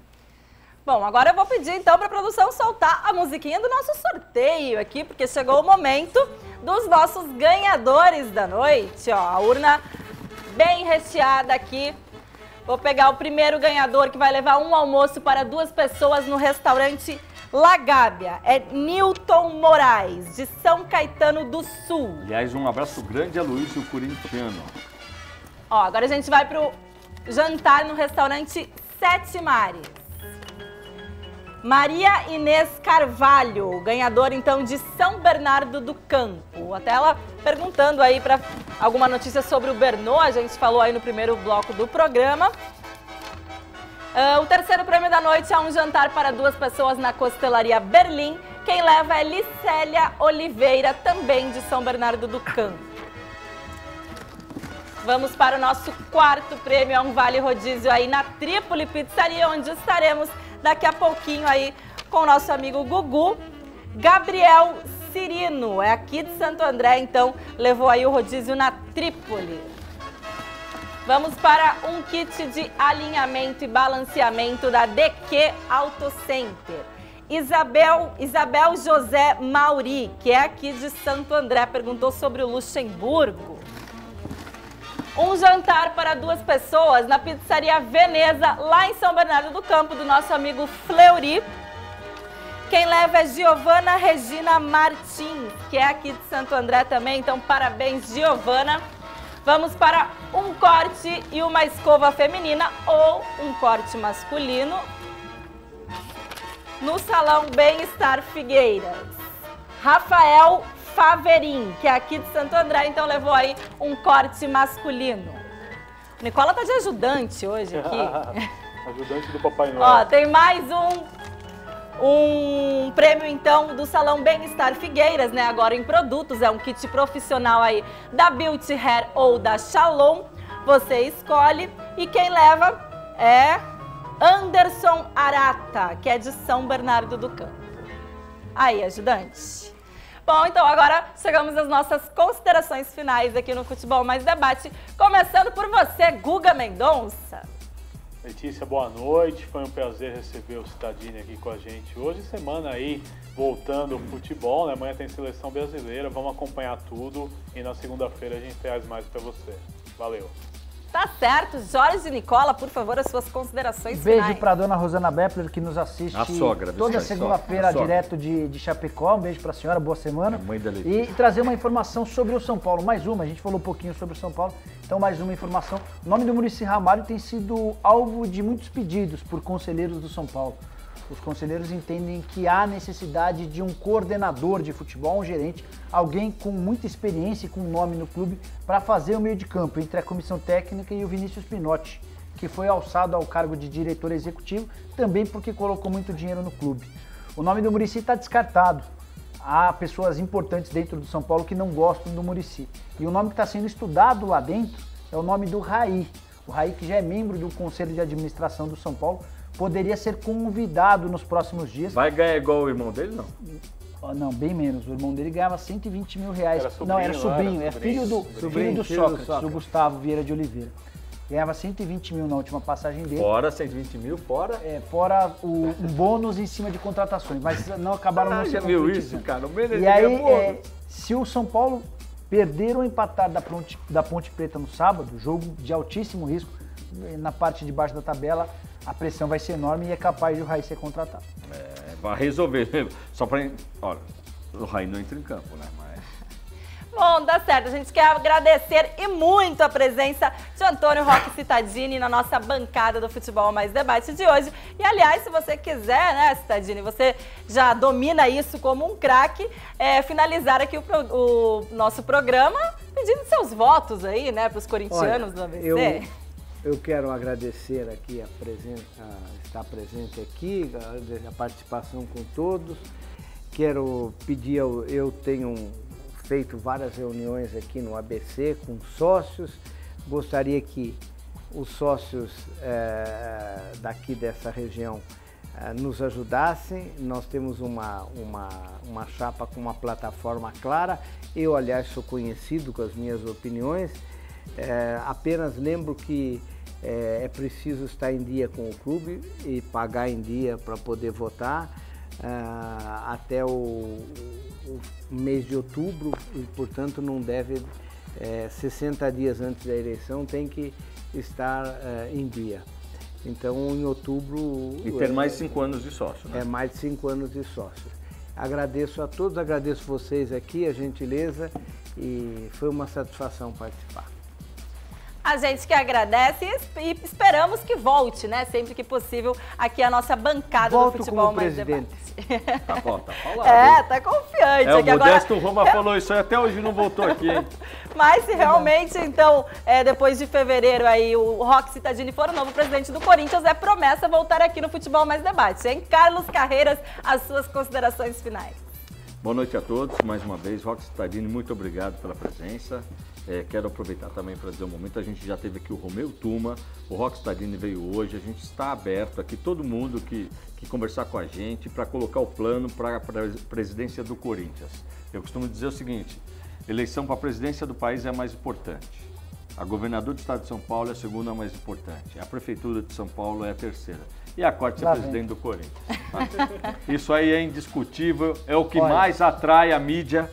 Bom, agora eu vou pedir então para a produção soltar a musiquinha do nosso sorteio aqui, porque chegou o momento dos nossos ganhadores da noite. Ó, a urna bem recheada aqui. Vou pegar o primeiro ganhador que vai levar um almoço para duas pessoas no restaurante Lagábia. É Newton Moraes, de São Caetano do Sul. Aliás, um abraço grande a Luiz, o corintiano. Ó, agora a gente vai pro jantar no restaurante Sete Mares. Maria Inês Carvalho, ganhadora então de São Bernardo do Campo. Até ela perguntando aí para alguma notícia sobre o Bernô, a gente falou aí no primeiro bloco do programa. Uh, o terceiro prêmio da noite é um jantar para duas pessoas na Costelaria Berlim. Quem leva é Licélia Oliveira, também de São Bernardo do Campo. Vamos para o nosso quarto prêmio, é um vale rodízio aí na Trípoli Pizzaria, onde estaremos daqui a pouquinho aí com o nosso amigo Gugu. Gabriel Cirino, é aqui de Santo André, então levou aí o rodízio na Trípoli. Vamos para um kit de alinhamento e balanceamento da DQ Auto Center. Isabel, Isabel José Mauri, que é aqui de Santo André, perguntou sobre o Luxemburgo. Um jantar para duas pessoas na pizzaria Veneza, lá em São Bernardo do Campo, do nosso amigo Fleury. Quem leva é Giovana Regina Martins, que é aqui de Santo André também. Então, parabéns, Giovana. Vamos para um corte e uma escova feminina ou um corte masculino no Salão Bem-Estar Figueiras. Rafael Faverim, que é aqui de Santo André, então levou aí um corte masculino. Nicola tá de ajudante hoje aqui. (laughs) ajudante do Papai Noel. Ó, tem mais um um prêmio então do Salão Bem-Estar Figueiras, né? Agora em produtos, é um kit profissional aí da Beauty Hair ou da Shalom. Você escolhe e quem leva é Anderson Arata, que é de São Bernardo do Campo. Aí, ajudante. Bom, então agora chegamos às nossas considerações finais aqui no Futebol Mais Debate, começando por você, Guga Mendonça. Letícia, boa noite. Foi um prazer receber o Citadini aqui com a gente hoje. Semana aí voltando ao futebol, né? Amanhã tem seleção brasileira, vamos acompanhar tudo e na segunda-feira a gente traz mais para você. Valeu. Tá certo. Jorge e Nicola, por favor, as suas considerações Beijo finais. para dona Rosana Beppler, que nos assiste a sogra, toda segunda-feira direto de, de Chapecó. Um beijo para a senhora, boa semana. mãe da e trazer uma informação sobre o São Paulo. Mais uma, a gente falou um pouquinho sobre o São Paulo, então mais uma informação. O nome do Murici Ramalho tem sido alvo de muitos pedidos por conselheiros do São Paulo. Os conselheiros entendem que há necessidade de um coordenador de futebol, um gerente, alguém com muita experiência e com nome no clube para fazer o meio de campo entre a comissão técnica e o Vinícius Pinotti, que foi alçado ao cargo de diretor executivo também porque colocou muito dinheiro no clube. O nome do Murici está descartado. Há pessoas importantes dentro do São Paulo que não gostam do Murici. E o nome que está sendo estudado lá dentro é o nome do Raí. O Raí que já é membro do Conselho de Administração do São Paulo, poderia ser convidado nos próximos dias. Vai ganhar igual o irmão dele, não? Oh, não, bem menos. O irmão dele ganhava 120 mil reais. Era sobrinho, não, era sobrinho. Era é filho do, sobrinho. filho do Filho do Sócrates, Sócrates. do Gustavo Vieira de Oliveira. Ganhava 120 mil na última passagem dele. Fora 120 mil, fora. É, fora o, um bônus em cima de contratações, mas não acabaram não Ah, se já viu isso, cara? O E aí, é, se o São Paulo Perder ou empatar da Ponte, da Ponte Preta no sábado, jogo de altíssimo risco, na parte de baixo da tabela, a pressão vai ser enorme e é capaz de o Raí ser contratado. É, vai resolver. (laughs) Só para. Olha, o Raí não entra em campo, né? Mas (laughs) Bom, dá certo. A gente quer agradecer e muito a presença de Antônio Roque Citadini na nossa bancada do Futebol Mais Debate de hoje. E, aliás, se você quiser, né, Citadini, você já domina isso como um craque, é, finalizar aqui o, o, nosso programa pedindo seus votos aí, né, para os corintianos Olha, do ABC. Eu, eu quero agradecer aqui a, estar presente aqui, a, participação com todos. Quero pedir, eu, eu tenho feito várias reuniões aqui no ABC com sócios. Gostaria que os sócios é, daqui dessa região é, nos ajudassem. Nós temos uma, uma, uma chapa com uma plataforma clara. Eu, aliás, sou conhecido com as minhas opiniões. É, apenas lembro que é, é preciso estar em dia com o clube e pagar em dia para poder votar. Uh, até o, o, mês de outubro e, portanto, não deve, é, 60 dias antes da eleição, tem que estar é, em dia. Então, em outubro... E ter mais cinco anos de sócio, né? É, mais de cinco anos de sócio. Agradeço a todos, agradeço vocês aqui, a gentileza, e foi uma satisfação participar. A gente que agradece e esperamos que volte, né? Sempre que possível, aqui a nossa bancada Volto do futebol como mais presidente. debate. Tá bom, tá falado. É, tá confiante. É, o aqui Modesto agora... Roma (laughs) falou isso aí, até hoje não voltou aqui, hein? (laughs) Mas se realmente, então, é, depois de fevereiro aí, o Roque Citadini for o novo presidente do Corinthians, é promessa voltar aqui no Futebol Mais Debate, hein? Carlos Carreiras, as suas considerações finais. Boa noite a todos, mais uma vez. Roque Citadini, muito obrigado pela presença. É, quero aproveitar também para dizer um momento, a gente já teve aqui o Romeu Tuma, o Rock Stadini veio hoje, a gente está aberto aqui, todo mundo que, que conversar com a gente para colocar o plano para a presidência do Corinthians. Eu costumo dizer o seguinte, eleição para a presidência do país é a mais importante. A governador do estado de São Paulo é a segunda mais importante. A prefeitura de São Paulo é a terceira. E a corte é presidente do Corinthians. (laughs) Isso aí é indiscutível, é o que Olha, mais atrai a mídia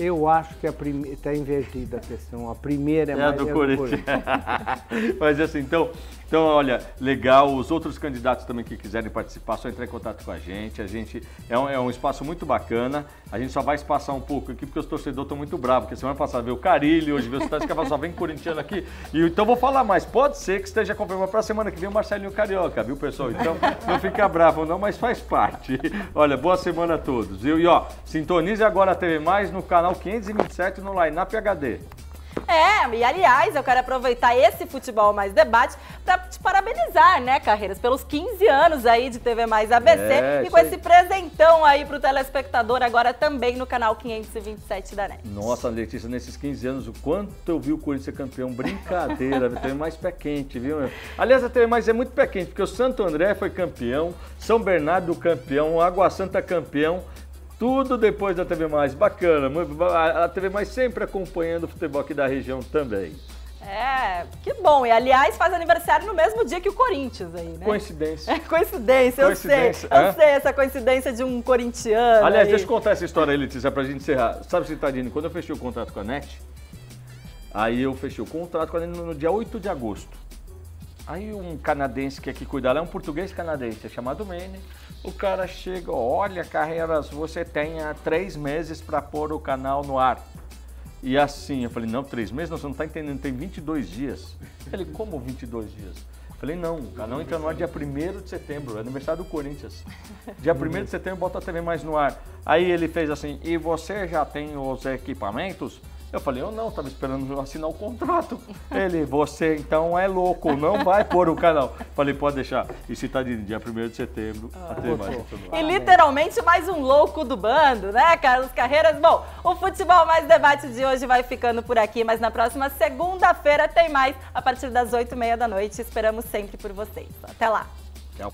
eu acho que está invertida a questão. A primeira é, é mais do, é Corinthians. do Corinthians. (laughs) Mas assim, então, então, olha, legal. Os outros candidatos também que quiserem participar, só entrar em contato com a gente. A gente é um, é um espaço muito bacana. A gente só vai espaçar um pouco aqui porque os torcedores estão muito bravos. Porque semana passada veio o Carilho, hoje veio o Cidade que só vem corintiano aqui. E, então vou falar mais. Pode ser que esteja confirmado para a semana que vem o Marcelinho Carioca, viu, pessoal? Então não fica bravo não, mas faz parte. Olha, boa semana a todos. E, ó, sintonize agora a TV Mais no canal 527 no Line HD. É, e aliás, eu quero aproveitar esse Futebol Mais Debate para te parabenizar, né, Carreiras, pelos 15 anos aí de TV Mais ABC é, e com esse presentão aí pro telespectador agora também no canal 527 da NET. Nossa, Letícia, nesses 15 anos, o quanto eu vi o Corinthians ser campeão, brincadeira, (laughs) a TV Mais pé quente, viu? Aliás, a TV Mais é muito pé quente, porque o Santo André foi campeão, São Bernardo campeão, Água Santa campeão, tudo depois da TV Mais. Bacana. A TV Mais sempre acompanhando o futebol aqui da região também. É, que bom. E aliás, faz aniversário no mesmo dia que o Corinthians aí, né? Coincidência. É, coincidência, coincidência. eu sei. Eu sei essa coincidência de um corintiano. Aliás, aí. deixa eu contar essa história aí, Letícia, pra gente encerrar. Sabe, Citadini, quando eu fechei o contrato com a NET, aí eu fechei o contrato com a NET no dia 8 de agosto. Aí um canadense que aqui cuida lá, é um português canadense, é chamado Mene. O cara chega, olha, Carreiras, você tem três meses para pôr o canal no ar. E assim, eu falei, não, três meses? Não, você não está entendendo, tem 22 dias. Ele, como 22 dias? Eu falei, não, o canal entra no ar dia 1 de setembro, é aniversário do Corinthians. Dia 1 de setembro, bota a TV mais no ar. Aí ele fez assim, e você já tem os equipamentos? Eu falei, eu não, estava esperando assinar o contrato. Ele, você então é louco, não vai pôr o canal. Falei, pode deixar. E se tá de dia 1 de setembro, ah, até mais. E literalmente mais um louco do bando, né, Carlos Carreiras? Bom, o Futebol Mais Debate de hoje vai ficando por aqui, mas na próxima segunda-feira tem mais, a partir das 8h30 da noite. Esperamos sempre por vocês. Até lá. Tchau.